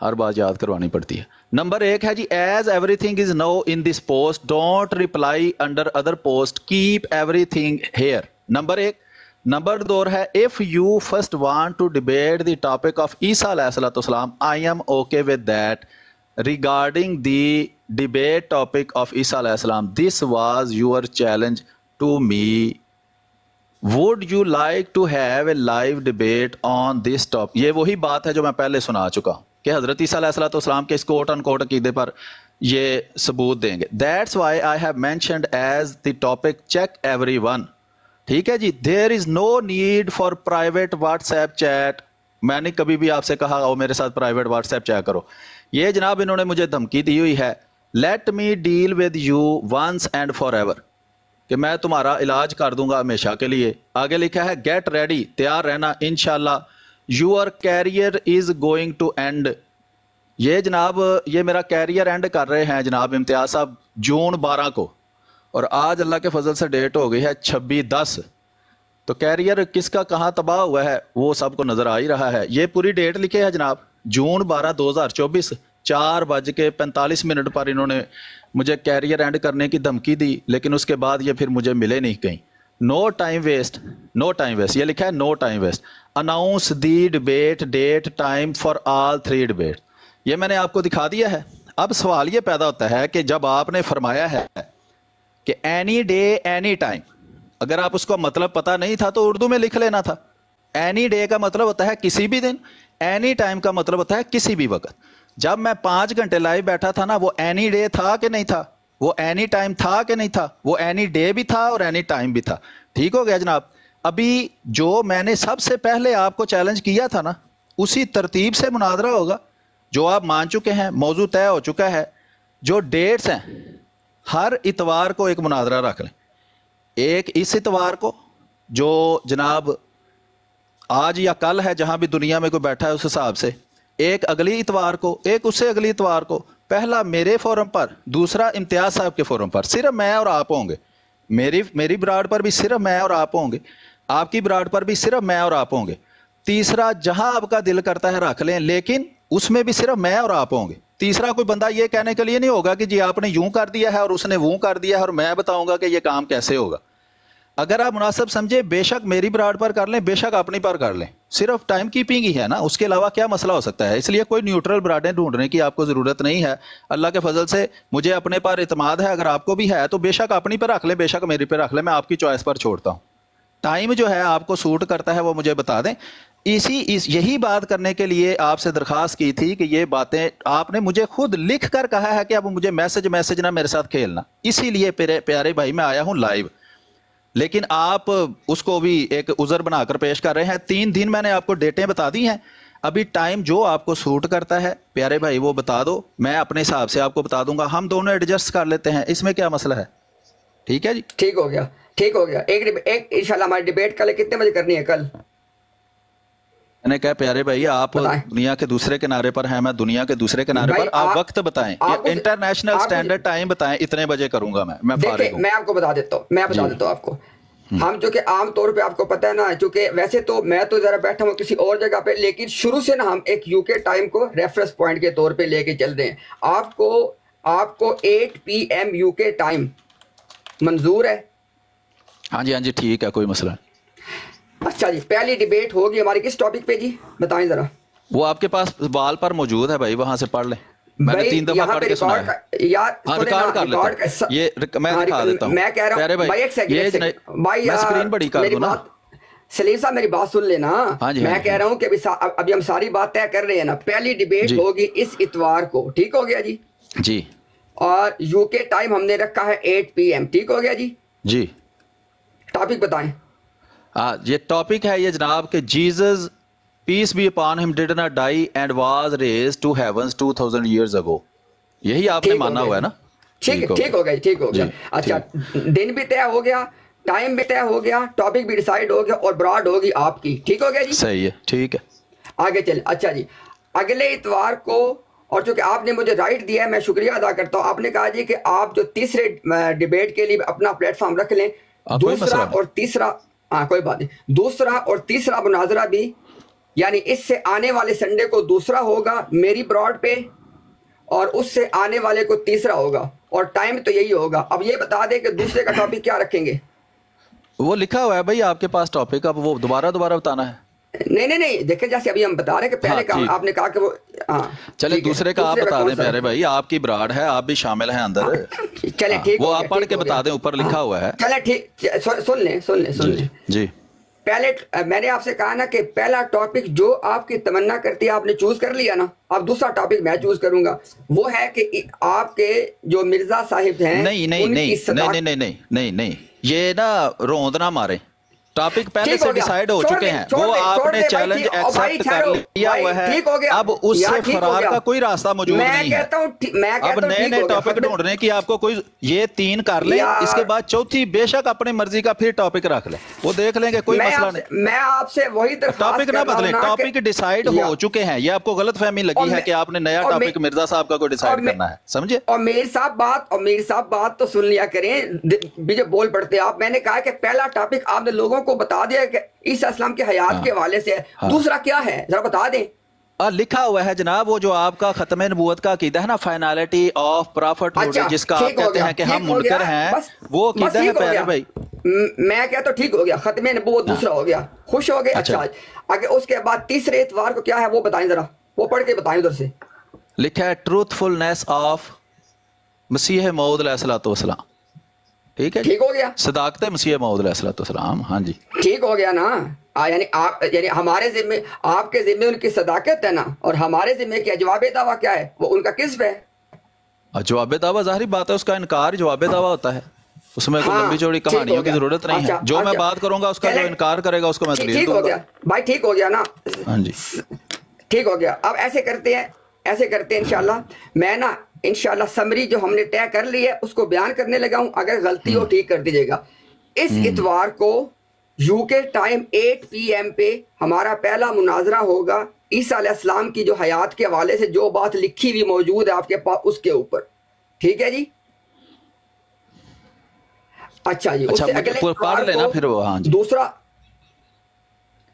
Speaker 4: हर बात याद करवानी पड़ती है। नंबर एक है जी as everything is now in this post don't reply under other post keep everything here number एक नंबर दो है if you first want to debate the topic of Isa सलाम I am okay with that regarding the debate topic of Isa सलाम this was your challenge to me would you like to have a live debate on this top ये वही बात है जो मैं पहले सुना चुका हूँ, कि हज़रत ईसीम के इस कोट अन कोट अकीदे पर ये सबूत देंगे। That's why I have mentioned as the topic check everyone ठीक है जी? There is no need for private WhatsApp chat मैंने कभी भी आपसे कहा वो मेरे साथ प्राइवेट व्हाट्सएप चैट करो। ये जनाब इन्होंने मुझे धमकी दी हुई है। Let me deal with you once and forever कि मैं तुम्हारा इलाज कर दूँगा हमेशा के लिए। आगे लिखा है गेट रेडी तैयार रहना इनशाला your career is going to end ये जनाब, ये मेरा कैरियर एंड कर रहे हैं जनाब इम्तियाज़ साहब, जून बारह को। और आज अल्लाह के फजल से डेट हो गई है छब्बीस दस। तो कैरियर किसका, कहाँ तबाह हुआ है, वो सबको नज़र आ ही रहा है। ये पूरी डेट लिखे है जनाब, जून बारह दो हज़ार चौबीस, चार बज के पैंतालीस मिनट पर इन्होंने मुझे कैरियर एंड करने की धमकी दी, लेकिन उसके बाद ये फिर मुझे मिले नहीं कहीं। No time waste no time waste ये लिखा है no time waste announce the debate date time for all three debate ये मैंने आपको दिखा दिया है। अब सवाल ये पैदा होता है कि जब आपने फरमाया है कि एनी डे एनी टाइम अगर आप उसको मतलब पता नहीं था तो उर्दू में लिख लेना था। एनी डे का मतलब होता है किसी भी दिन एनी टाइम का मतलब होता है किसी भी वक्त। जब मैं पाँच घंटे लाइव बैठा था ना, वो एनी डे था कि नहीं था? वो एनी टाइम था कि नहीं था? वो एनी डे भी था और एनी टाइम भी था। ठीक हो गया जनाब? अभी जो मैंने सबसे पहले आपको चैलेंज किया था ना, उसी तरतीब से मुनादरा होगा। जो आप मान चुके हैं, मौजू तय हो चुका है। जो डेट्स हैं हर इतवार को एक मुनादरा रख लें। एक इस इतवार को जो जनाब आज या कल है, जहाँ भी दुनिया में कोई बैठा है उस हिसाब से, एक अगली इतवार को, एक उससे अगली इतवार को, पहला मेरे फोरम पर, दूसरा इम्तियाज़ साहब के फोरम पर, सिर्फ़ मैं और आप होंगे। मेरी मेरी ब्राड पर भी सिर्फ़ मैं और आप होंगे। आपकी ब्राड पर भी सिर्फ़ मैं और आप होंगे। तीसरा, जहाँ आपका दिल करता है रख लें, लेकिन उसमें भी सिर्फ़ मैं और आप होंगे। तीसरा कोई बंदा ये कहने के लिए नहीं होगा कि जी आपने यूँ कर दिया है और उसने वो कर दिया है और मैं बताऊँगा कि ये काम कैसे होगा। अगर आप मुनासिब समझे, बेशक मेरी ब्राड पर कर लें, बेशक अपनी पर कर लें। सिर्फ़ टाइम कीपिंग ही है ना, उसके अलावा क्या मसला हो सकता है? इसलिए कोई न्यूट्रल ब्राडें ढूँढने की आपको ज़रूरत नहीं है। अल्लाह के फजल से मुझे अपने पर इतमाद है, अगर आपको भी है तो बेशक अपनी पर रख लें, बेशक मेरी पर रख लें, मैं आपकी चॉइस पर छोड़ता हूँ। टाइम जो है आपको सूट करता है, वो मुझे बता दें। इसी, इस, यही बात करने के लिए आपसे दरखास्त की थी कि ये बातें आपने मुझे खुद लिख कर कहा है कि अब मुझे मैसेज मैसेज ना मेरे साथ खेलना। इसीलिए प्यारे भाई, मैं आया हूँ लाइव लेकिन आप उसको भी एक उजर बनाकर पेश कर रहे हैं। तीन दिन मैंने आपको डेटें बता दी हैं। अभी टाइम जो आपको सूट करता है, प्यारे भाई, वो बता दो। मैं अपने हिसाब से आपको बता दूँगा। हम दोनों एडजस्ट कर लेते हैं। इसमें क्या मसला है? ठीक है जी?
Speaker 7: ठीक हो गया ठीक हो गया। एक एक इंशाल्लाह हमारी डिबेट कल कितने बजे करनी है कल?
Speaker 4: मैंने कहा प्यारे भाई आप दुनिया के दूसरे किनारे पर हैं मैं दुनिया के दूसरे किनारे पर। आप, आप वक्त बताएँ इंटरनेशनल स्टैंडर्ड टाइम बताएँ इतने बजे करूँगा मैं मैं
Speaker 7: मैं आपको बता देता हूँ मैं बता देता हूँ आपको। हम्म। हम जो कि आम तौर पे आपको पता है ना चूँकि वैसे तो मैं तो जरा बैठा हूँ किसी और जगह पे लेकिन शुरू से ना हम एक यूके टाइम को रेफरेंस पॉइंट के तौर पे लेके चलते हैं। आपको आपको 8 पीएम यूके टाइम मंजूर है?
Speaker 4: हाँ जी हाँ जी ठीक है कोई मसला
Speaker 7: अच्छा जी पहली डिबेट होगी हमारी किस टॉपिक पे जी? बताएँ जरा।
Speaker 4: वो आपके पास बाल पर मौजूद है भाई वहाँ से पढ़ लें। मैंने तीन दफ़ा पढ़ के सुना है
Speaker 7: यार
Speaker 4: हाँ रिकॉर्ड कर लेते ये मैं हाँ, दिखा देता हूँ।
Speaker 7: मैं कह रहा हूँ भाई एक सेकंड भाई
Speaker 4: मैं स्क्रीन बड़ी कर दूँ ना।
Speaker 7: सलीम साहब मेरी बात सुन लेना। हाँ मैं हाँ कह रहा हूँ कि अभी अभी हम सारी बात तय कर रहे हैं ना। पहली डिबेट होगी इस इतवार को। ठीक हो गया जी?
Speaker 4: जी।
Speaker 7: और यूके टाइम हमने रखा है एट पी एम ठीक हो गया जी?
Speaker 4: जी।
Speaker 7: टॉपिक बताएँ।
Speaker 4: हाँ ये टॉपिक है ये जनाब के Jesus peace be upon him did not die and was raised to heavens 2000 years ago यही आपने माना हुआ है ना?
Speaker 7: ठीक ठीक हो गया। ठीक हो गया। अच्छा दिन भी तय हो गया टाइम भी तय हो गया टॉपिक भी डिसाइड हो गया और ब्रॉड होगी आपकी। ठीक हो गया जी?
Speaker 4: सही है ठीक है।
Speaker 7: आगे चले अच्छा जी अगले इतवार को और चूँकि आपने मुझे राइट दिया है मैं शुक्रिया अदा करता हूँ। आपने कहा जी कि आप जो तीसरे डिबेट के लिए अपना प्लेटफॉर्म रख लें। दूसरा और तीसरा हाँ कोई बात नहीं। दूसरा और तीसरा मुनाजरा भी यानी इससे आने वाले संडे को दूसरा होगा मेरी ब्रॉड पे और उससे आने वाले को तीसरा होगा। और टाइम तो यही होगा। अब ये बता दें कि दूसरे का टॉपिक क्या रखेंगे?
Speaker 4: वो लिखा हुआ है भाई आपके पास टॉपिक अब वो दोबारा दोबारा बताना है।
Speaker 7: नहीं नहीं नहीं देखे जैसे अभी हम बता रहे हैं कि पहले हाँ, का आपने कहा कि वो हाँ।
Speaker 4: चले दूसरे का आप बता दें प्यारे भाई आपकी ब्राड है आप भी शामिल हैं अंदर।
Speaker 7: हाँ, चले ठीक
Speaker 4: वो आप पढ़ के बता दें ऊपर लिखा हुआ है।
Speaker 7: चले ठीक सुन लें सुन लें सुन लें।
Speaker 4: जी।
Speaker 7: पहले मैंने आपसे कहा ना कि पहला टॉपिक जो आपकी तमन्ना करती है आपने चूज़ कर लिया ना अब दूसरा टॉपिक मैं चूज़ करूँगा। वो है कि आपके जो मिर्ज़ा साहिब हैं
Speaker 4: नहीं नहीं नहीं नहीं नहीं नहीं नहीं नहीं ये ना रोंद ना मारे। टॉपिक पहले से डिसाइड हो चुके हैं। वो आपने चैलेंज एक्सेप्ट कर लिया हुआ है। अब उससे फरार का कोई रास्ता मौजूद नहीं है। अब नए नए टॉपिक ढूँढने की आपको कोई ये तीन कर ले इसके बाद चौथी बेशक अपनी मर्ज़ी का फिर टॉपिक रख ले। वो देख लेंगे कोई मसला नहीं।
Speaker 7: मैं आपसे वही
Speaker 4: टॉपिक ना बदले। टॉपिक डिसाइड हो चुके हैं। ये आपको गलत फहमी लगी है की आपने नया टॉपिक मिर्ज़ा साहब का कोई डिसाइड करना है। समझे?
Speaker 7: और मेरे साहब बात और मेरे साहब बात तो सुन लिया करें। बोल पड़ते आप। मैंने कहा कि पहला टॉपिक आपने लोगों को बता दिया कि ईसा इस्लाम के हयात हाँ, के हवाले से हाँ, दूसरा क्या है? जरा बता दें।
Speaker 4: आ, लिखा हुआ है जनाब वो जो आपका खत्म नबूत का कीदा है ना फाइनलिटी ऑफ़ प्रॉफिट अच्छा, जिसका आप कहते हैं कि हम मुनकर हैं वो कीदा है प्यारे भाई।
Speaker 7: मैं कहता तो ठीक हो गया। खत्म नबूत हाँ। दूसरा हो गया। खुश हो गए? अच्छा, अच्छा। आगे उसके बाद तीसरे इतवार को क्या है वो बताएँ जरा। वो पढ़ के बताएँ उधर से।
Speaker 4: लिखा है ट्रूथफुलनेस ऑफ़ मसीह मऊद सलाम ठीक है?
Speaker 7: ठीक हो गया।
Speaker 4: सदाकत मसीह मऊदलाम हाँ जी।
Speaker 7: ठीक हो गया ना? यानी आप यानी हमारे जिम्मे आपके जिम्मे उनकी सदाकत है ना? और हमारे जिम्मे क्या जवाब दावा क्या है? वो उनका किस है।
Speaker 4: जवाब दावा ज़ाहिर बात है उसका इनकार जवाब दावा होता है। उसमें हाँ, लंबी चौड़ी कहानियों की ज़रूरत नहीं अच्छा, है जो अच्छा, मैं बात करूँगा उसका जो इनकार करेगा उसको मैं
Speaker 7: ठीक हो गया। भाई ठीक हो गया ना?
Speaker 4: हाँ जी।
Speaker 7: ठीक हो गया। अब ऐसे करते हैं ऐसे करते हैं इंशाल्लाह। मैं ना इनशाला समरी जो हमने तय कर ली है उसको बयान करने लगा हूँ। अगर गलती हो हम्म। ठीक कर दीजिएगा। इस हम्म। इतवार को यूके टाइम 8 पीएम पे हमारा पहला मुनाजरा होगा ईसा की जो हयात के हवाले से जो बात लिखी हुई मौजूद है आपके पास उसके ऊपर। ठीक है जी? अच्छा जी
Speaker 4: अच्छा, अगले पढ़ लेना फिर वो हाँ जी।
Speaker 7: दूसरा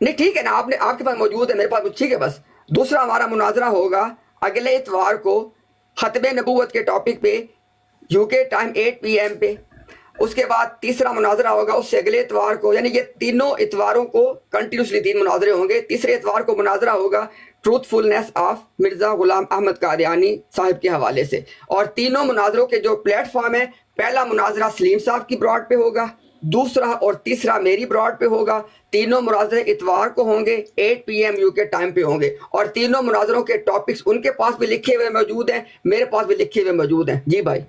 Speaker 7: नहीं ठीक है ना आपने आपके पास मौजूद है मेरे पास ठीक है बस। दूसरा हमारा मुनाजरा होगा अगले इतवार को ख़तब नबूत के टॉपिक पे UK time at P M पे। उसके बाद तीसरा मुनाजरा होगा, उससे अगले इतवार को, यानी ये तीनों इतवारों को कंटिन्यूसली तीन मुनाजरे होंगे। तीसरे इतवार को मुनाजरा होगा ट्रूथफुलनेस ऑफ़ मिर्ज़ा गुलाम अहमद कादयानी साहिब के हवाले से। और तीनों मुनाजरों के जो प्लेटफॉर्म है, पहला मुनाजरा सलीम साहब की ब्रॉड पे होगा। दूसरा और तीसरा मेरी ब्रॉड पे होगा। तीनों मुनाजरे इतवार को होंगे 8 पीएम यूके टाइम पे होंगे। और तीनों मुनाजरों के टॉपिक्स उनके पास भी लिखे हुए मौजूद हैं, मेरे पास भी लिखे हुए मौजूद हैं। जी भाई।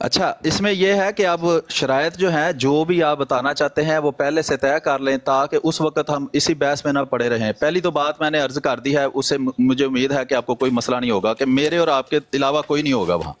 Speaker 4: अच्छा इसमें यह है कि अब शराय जो है, जो भी आप बताना चाहते हैं, वो पहले से तय कर लें, ताकि उस वक्त हम इसी बहस में ना पड़े रहें। पहली तो बात मैंने अर्ज़ कर दी है, उससे मुझे उम्मीद है कि आपको कोई मसला नहीं होगा, कि मेरे और आपके अलावा कोई नहीं होगा वहाँ।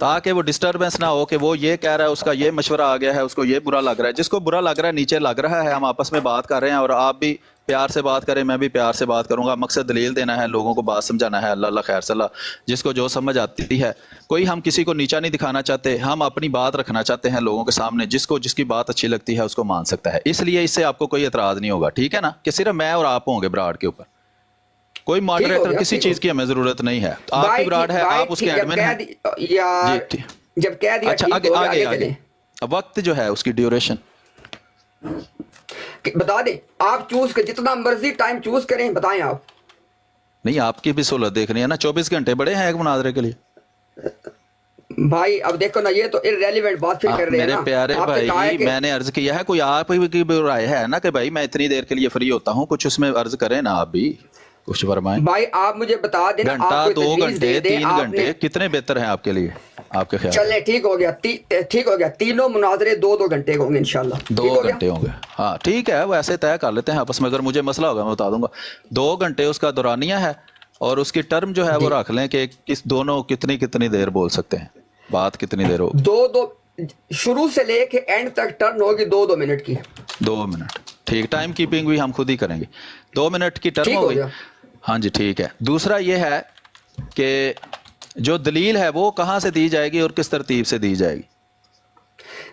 Speaker 4: ताकि वो डिस्टरबेंस ना हो कि वो ये कह रहा है, उसका ये मशवरा आ गया है, उसको ये बुरा लग रहा है। जिसको बुरा लग रहा है, नीचे लग रहा है, हम आपस में बात कर रहे हैं और आप भी प्यार से बात करें, मैं भी प्यार से बात करूँगा। मकसद दलील देना है, लोगों को बात समझाना है, अल्लाह अल्लाह खैर सल्ला जिसको जो समझ आती है, कोई हम किसी को नीचा नहीं दिखाना चाहते, हम अपनी बात रखना चाहते हैं लोगों के सामने। जिसको, जिसकी बात अच्छी लगती है, उसको मान सकता है। इसलिए इससे आपको कोई एतराज़ नहीं होगा, ठीक है ना? कि सिर्फ़ मैं और आप होंगे ब्राड के ऊपर। कोई मॉडरेटर किसी चीज़ की हमें ज़रूरत नहीं है। आपकी ब्राड है आप उसके एडमिन हैं
Speaker 7: जब कह दिया
Speaker 4: अच्छा आगे आगे आगे वक्त जो है उसकी ड्यूरेशन
Speaker 7: बता दें आप चूज़ कर जितना मर्ज़ी टाइम चूज़ करें बताएँ आप।
Speaker 4: नहीं आपकी भी सहूलत देख रही है ना चौबीस घंटे बड़े हैं एक मुनाजरे के लिए।
Speaker 7: भाई अब देखो ना ये तो इरेलीवेंट बात फिर कर रहे
Speaker 4: हैं मेरे प्यारे भाई मैंने अर्ज़ किया है कोई आप की राय है ना कि भाई मैं इतनी देर के लिए फ्री होता हूँ कुछ उसमें अर्ज़ करें ना आप भी। कुछ फरमाएँ
Speaker 7: भाई आप मुझे बता दें
Speaker 4: घंटा दो घंटे तीन घंटे कितने बेहतर हैं आपके लिए आपके ख्याल?
Speaker 7: चले ठीक हो गया ठीक हो गया तीनों मुनाजरे दो दो घंटे होंगे इनशाला
Speaker 4: दो घंटे होंगे। हाँ ठीक है वो ऐसे तय कर लेते हैं आपस में अगर मुझे मसला होगा मैं बता दूँगा। दो घंटे उसका दौरानिया है और उसकी टर्म जो है वो रख लें कि किस दोनों कितनी कितनी देर बोल सकते हैं। बात कितनी देर होगी?
Speaker 7: दो दो शुरू से लेके एंड तक टर्न होगी दो दो मिनट की।
Speaker 4: दो मिनट। ठीक टाइम कीपिंग भी हम खुद ही करेंगे। दो मिनट की टर्म होगी हाँ जी ठीक है। दूसरा ये है कि जो दलील है वो कहाँ से दी जाएगी और किस तरतीब से दी जाएगी?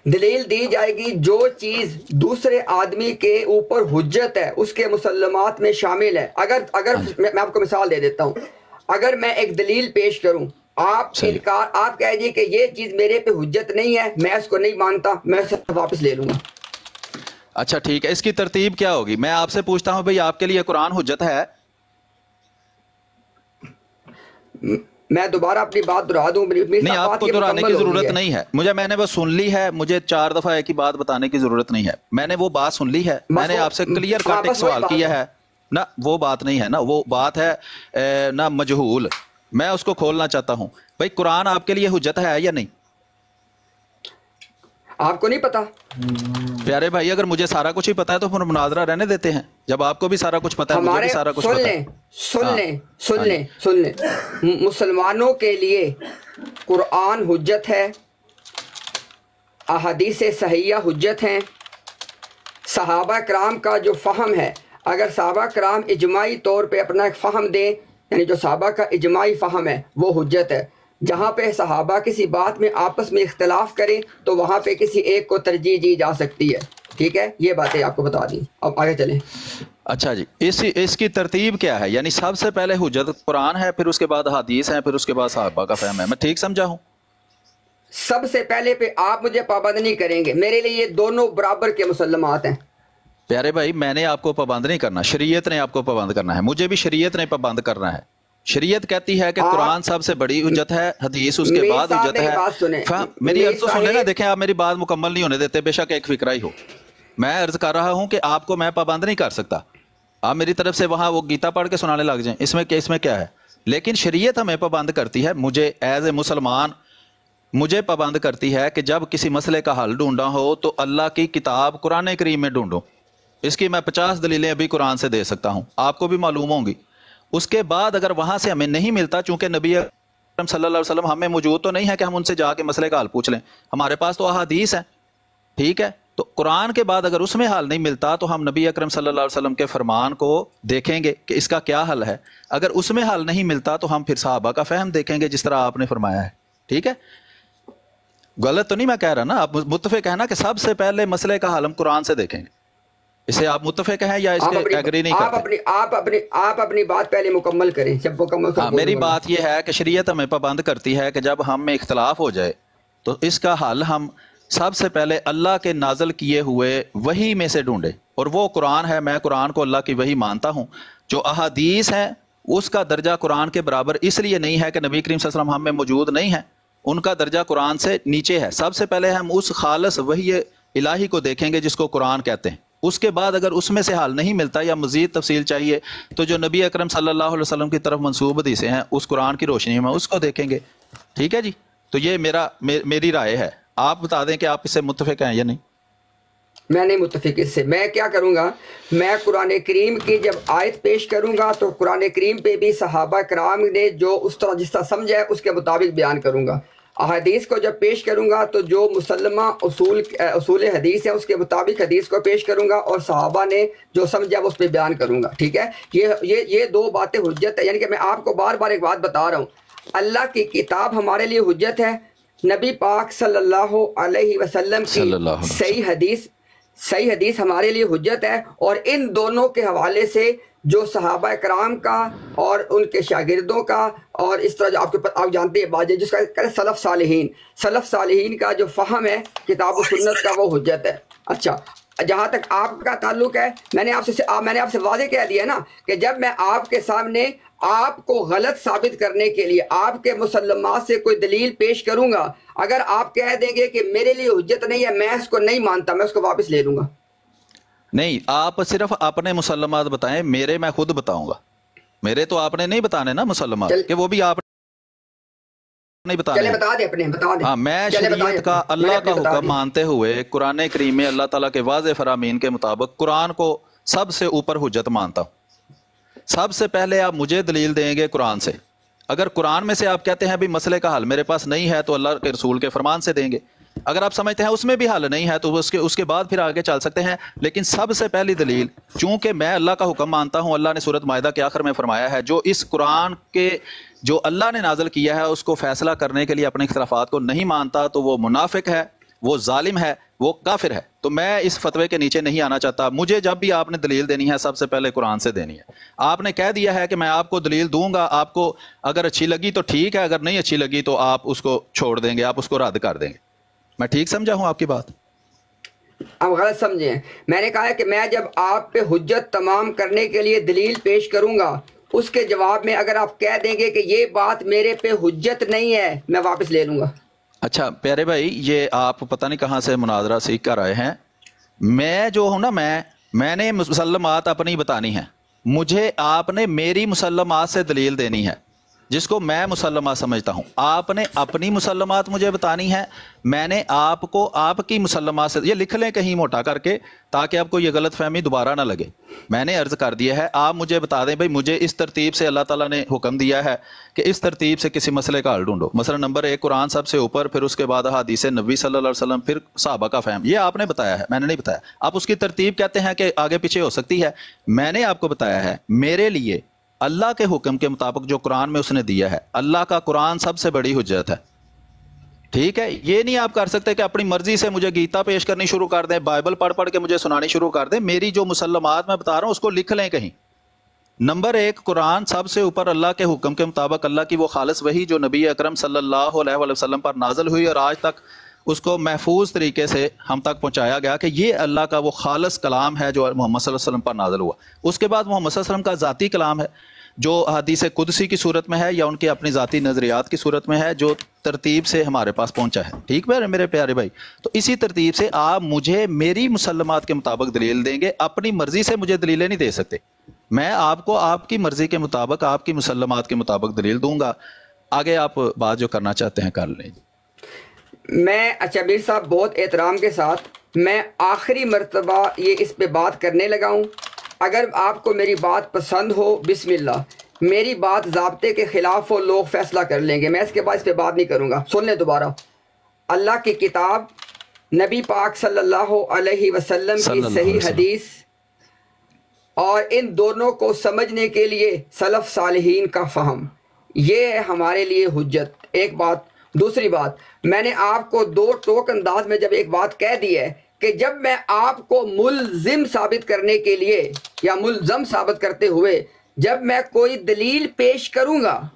Speaker 7: दलील दी जाएगी जो चीज़ दूसरे आदमी के ऊपर हुज्जत है उसके मुसलमात में शामिल है। अगर अगर हाँ मैं, मैं आपको मिसाल दे देता हूँ। अगर मैं एक दलील पेश करूँ आप इनकार आप कह दिए कि ये चीज़ मेरे पे हुज्जत नहीं है मैं इसको नहीं मानता मैं वापस ले लूँगा।
Speaker 4: अच्छा ठीक है। इसकी तरतीब क्या होगी? मैं आपसे पूछता हूँ भाई आपके लिए कुरान हुज्जत है
Speaker 7: मैं दोबारा अपनी बात दोहरा दूँ
Speaker 4: नहीं आपको दोहराने की ज़रूरत नहीं है। मुझे मैंने वो सुन ली है मुझे चार दफ़ा एक ही बात बताने की ज़रूरत नहीं है। मैंने वो बात सुन ली है मैंने आपसे क्लियर कट एक सवाल किया है। ना वो बात नहीं है ना वो बात है ना मजहूल। मैं उसको खोलना चाहता हूँ। भाई कुरान आपके लिए हुजत है या नहीं?
Speaker 7: आपको नहीं पता?
Speaker 4: प्यारे भाई अगर मुझे सारा कुछ ही पता है तो फिर मुनाजरा रहने देते हैं। जब आपको भी सारा कुछ पता है मुझे भी सारा कुछ सुन
Speaker 7: पता है सुन। ले सुन हाँ ले सुन ले। मुसलमानों के लिए कुरान हुज्जत है अहदीस सहिया हुज्जत हैं। सहाबा कराम का जो फ़हम है अगर सहाबा कराम इजमाही तौर पे अपना एक फ़हम दें यानी जो सहाबा का इजमाही फ़हम है वो हुज्जत है। जहाँ पे सहाबा किसी बात में आपस में इख्तलाफ करें तो वहाँ पे किसी एक को तरजीह दी जा सकती है। ठीक है? ये बातें आपको बता दी। अब आगे चलें।
Speaker 4: अच्छा जी इस इसकी तरतीब क्या है? यानी सबसे पहले हुजत कुरान है फिर उसके बाद हदीस है फिर उसके बाद साहबा का फहम है। मैं ठीक समझा हूँ?
Speaker 7: सबसे पहले पे आप मुझे पाबंद नहीं करेंगे। मेरे लिए ये दोनों बराबर के मुसलमात हैं।
Speaker 4: प्यारे भाई मैंने आपको पाबंद नहीं करना शरीयत ने आपको पाबंद करना है। मुझे भी शरीयत ने पाबंद करना है। शरीयत कहती है कि कुरान सबसे बड़ी उज्जत है हदीस उसके बाद उज्जत है। मेरी अर्ज़ तो सुन ना देखें आप मेरी बात मुकम्मल नहीं होने देते बेशक एक फिक्रा ही हो। मैं अर्ज़ कर रहा हूँ कि आपको मैं पाबंद नहीं कर सकता। आप मेरी तरफ़ से वहाँ वो गीता पढ़ के सुनाने लग जाए। इसमें क्या इसमें क्या है? लेकिन शरीयत हमें पाबंद करती है। मुझे एज ए मुसलमान मुझे पाबंद करती है कि जब किसी मसले का हल ढूंढा हो तो अल्लाह की किताब कुरान करीम में ढूंढो। इसकी मैं पचास दलीलें अभी कुरान से दे सकता हूँ। आपको भी मालूम होंगी। उसके बाद अगर वहाँ से हमें नहीं मिलता, चूँकि नबी सल्लल्लाहु अलैहि वसल्लम हमें मौजूद तो नहीं है कि हम उनसे जाके मसले का हाल पूछ लें। हमारे पास तो अहादीस है, ठीक है? तो कुरान के बाद अगर उसमें हाल नहीं मिलता तो हम नबी अकरम सल्लल्लाहु वसल्लम के फरमान को देखेंगे कि इसका क्या हल है। अगर उसमें हल नहीं मिलता तो हम फिर साहबा का फहम देखेंगे, जिस तरह आपने फरमाया है, ठीक है? गलत तो नहीं मैं कह रहा ना, आप मुतफिक है ना कि सबसे पहले मसले का हल हम कुरान से देखेंगे। इसे आप मुतफिक हैं या इसके एग्री नहीं
Speaker 7: आप अपनी आप अपनी आप अपनी बात पहले मुकम्मल करें जब मुकम्मल
Speaker 4: हाँ, मेरी बात यह है कि शरीयत हमें पाबंद करती है कि जब हम में इख्तलाफ हो जाए तो इसका हल हम सबसे पहले अल्लाह के नाजल किए हुए वही में से ढूंढे। और वो कुरान है मैं कुरान को अल्लाह की वही मानता हूँ। जो अहादीस है उसका दर्जा कुरान के बराबर इसलिए नहीं है कि नबी करीम वसल्लम हम में मौजूद नहीं है। उनका दर्जा कुरान से नीचे है। सबसे पहले हम उस खालस वही इलाही को देखेंगे जिसको कुरान कहते हैं। उसके बाद अगर उसमें से हाल नहीं मिलता या मजीद तफसील चाहिए तो जो नबी अकरम वसल्लम की तरफ़ मनसूब हदीसें हैं उस कुरान की रोशनी में उसको देखेंगे। ठीक है जी? तो ये मेरा मे, मेरी राय है। आप बता दें कि आप इससे मुतफिक हैं या नहीं?
Speaker 7: मैं नहीं मुतफिक इससे। मैं क्या करूँगा? मैं कुरान करीम की जब आयत पेश करूँगा तो कुरान करीम पे भी सहाबा कराम ने जो उस तरह जिस तरह समझा है उसके मुताबिक बयान करूँगा। अहदीस को जब पेश करूँगा तो जो मुसलमा उसूल उसूल हदीस है उसके मुताबिक हदीस को पेश करूँगा और सहाबा ने जो समझा वो उस पर बयान करूँगा ठीक है? ये ये ये दो बातें हुज्जत है यानी कि मैं आपको बार बार एक बात बता रहा हूँ। अल्लाह की किताब हमारे लिए हुज्जत है। नबी पाक सल्लल्लाहु अलैहि वसल्लम की सही हदीस सही हदीस हमारे लिए हुज्जत है और इन दोनों के हवाले से जो सहाबा कराम का और उनके शागिर्दों का और इस तरह जो आपके आप जानते हैं बाजे जिसका करें सलफ़ सालहीन। सलफ़ सालहीन का जो फ़हम है किताब सुन्नत का वो हुज्जत है। अच्छा जहाँ तक आपका ताल्लुक है मैंने आपसे आप, मैंने आपसे वादे कह दिया ना कि जब मैं आपके सामने आपको गलत साबित करने के लिए आपके मुसलमान से कोई दलील पेश करूँगा अगर आप कह देंगे कि मेरे लिए हजत नहीं है मैं इसको नहीं मानता मैं उसको वापस ले लूँगा।
Speaker 4: नहीं आप सिर्फ़ अपने मुसलमान बताएँ मेरे मैं खुद बताऊँगा। मेरे तो आपने नहीं बताने ना मुसलमान कि वो भी आप नहीं बता
Speaker 7: चले बता दे अपने बता दे।
Speaker 4: हाँ मैं शरीयत का अल्लाह का हुक्म मानते हुए कुरान करीम में अल्लाह ताला के वाज फरामीन के मुताबिक कुरान को सबसे ऊपर हुज्जत मानता हूँ। सबसे पहले आप मुझे दलील देंगे कुरान से। अगर कुरान में से आप कहते हैं भी मसले का हल मेरे पास नहीं है तो अल्लाह के रसूल के फरमान से देंगे। अगर आप समझते हैं, उसमें भी हल नहीं है तो उसके उसके बाद फिर आगे चल सकते हैं। लेकिन सबसे पहली दलील, चूँकि मैं अल्लाह का हुक्म मानता हूँ, अल्लाह ने सूरत मायदा के आखिर में फरमाया है, जो इस कुरान के, जो अल्लाह ने नाजल किया है, उसको फैसला करने के लिए अपने इख्तलाफात को नहीं मानता तो वो मुनाफिक है, वो जालिम है, वो काफिर है। तो मैं इस फतवे के नीचे नहीं आना चाहता। मुझे जब भी आपने दलील देनी है, सबसे पहले कुरान से देनी है। आपने कह दिया है कि मैं आपको दलील दूँगा, आपको अगर अच्छी लगी तो ठीक है, अगर नहीं अच्छी लगी तो आप उसको छोड़ देंगे, आप उसको रद्द कर देंगे। मैं ठीक समझा हूँ आपकी बात?
Speaker 7: आप गलत समझे। मैंने कहा है कि मैं जब आप पे हुज्जत तमाम करने के लिए दलील पेश करूँगा उसके जवाब में अगर आप कह देंगे कि ये बात मेरे पे हुज्जत नहीं है मैं वापस ले लूँगा।
Speaker 4: अच्छा प्यारे भाई ये आप पता नहीं कहाँ से मुनाजरा सीख कर आए हैं। मैं जो हूँ ना मैं मैंने मुसलमात अपनी बतानी है। मुझे आपने मेरी मुसलमात से दलील देनी है। जिसको मैं मुसलमा समझता हूँ। आपने अपनी मुसलमात मुझे बतानी है, मैंने आपको आपकी मुसलमात से ये लिख लें कहीं मोटा करके, ताकि आपको ये गलत फहमी दोबारा ना लगे। मैंने अर्ज़ कर दिया है, आप मुझे बता दें भाई, मुझे इस तरतीब से अल्लाह ताला ने हुक्म दिया है कि इस तरतीब से किसी मसले का हल ढूंढो। मसला नंबर एक, कुरान सबसे ऊपर, फिर उसके बाद हादीस नबी अलैहि वसल्लम, फिर साहबा का फहम। ये आपने बताया है, मैंने नहीं बताया। आप उसकी तरतीब कहते हैं कि आगे पीछे हो सकती है। मैंने आपको बताया है, मेरे लिए अल्लाह के हुक्म के मुताबिक जो कुरान में उसने दिया है। अल्लाह का कुरान सबसे बड़ी हुज्जत है। ठीक है? ये नहीं आप कर सकते कि अपनी मर्ज़ी से मुझे गीता पेश करनी शुरू कर दें, बाइबल पढ़ पढ़ के मुझे सुनानी शुरू कर दें। मेरी जो मुसलमात मैं बता रहा हूँ, उसको लिख लें कहीं। नंबर एक, कुरान सबसे ऊपर अल्लाह के हुक्म के मुताबिक अल्लाह की वो खालस वही जो नबी अकरम सल्लल्लाहु अलैहि वसल्लम पर नाजल हुई और आज तक उसको महफूज तरीके से हम तक पहुँचाया गया कि ये अल्लाह का वो खालस कलाम है जो मोहम्मद वसल्लम पर नाजल हुआ। उसके बाद मोहम्मद वसल्लम का ज़ाती कलाम है, जो हदीस कुदसी की सूरत में है या उनके अपनी ज़ाती नज़रियात की सूरत में है, जो तरतीब से हमारे पास पहुँचा है। ठीक है मेरे प्यारे भाई? तो इसी तरतीब से आप मुझे मेरी मुसलमात के मुताबिक दलील देंगे, अपनी मर्ज़ी से मुझे दलीलें नहीं दे सकते। मैं आपको आपकी मर्ज़ी के मुताबिक, आपकी मुसलमात के मुताबिक दलील दूँगा। आगे आप बात जो करना चाहते हैं कर लें।
Speaker 7: मैं अच्छा मीर साहब बहुत एहतराम के साथ मैं आखिरी मरतबा ये इस पे बात करने लगा हूँ। अगर आपको मेरी बात पसंद हो बिस्मिल्लाह मेरी बात जबते के खिलाफ हो लोग फैसला कर लेंगे। मैं इसके बाद इस पर बात नहीं करूँगा। सुन लें दोबारा। अल्लाह की किताब नबी पाक सल्लल्लाहु अलैहि वसल्लम की सही हदीस और इन दोनों को समझने के लिए सलफ़ सालहीन का फ़हम। ये है हमारे लिए हजत एक बात दूसरी बात, मैंने आपको दो टोक अंदाज में जब एक बात कह दी है कि जब मैं आपको मुलजिम साबित करने के लिए या मुलजम साबित करते हुए जब मैं कोई दलील पेश करूँगा,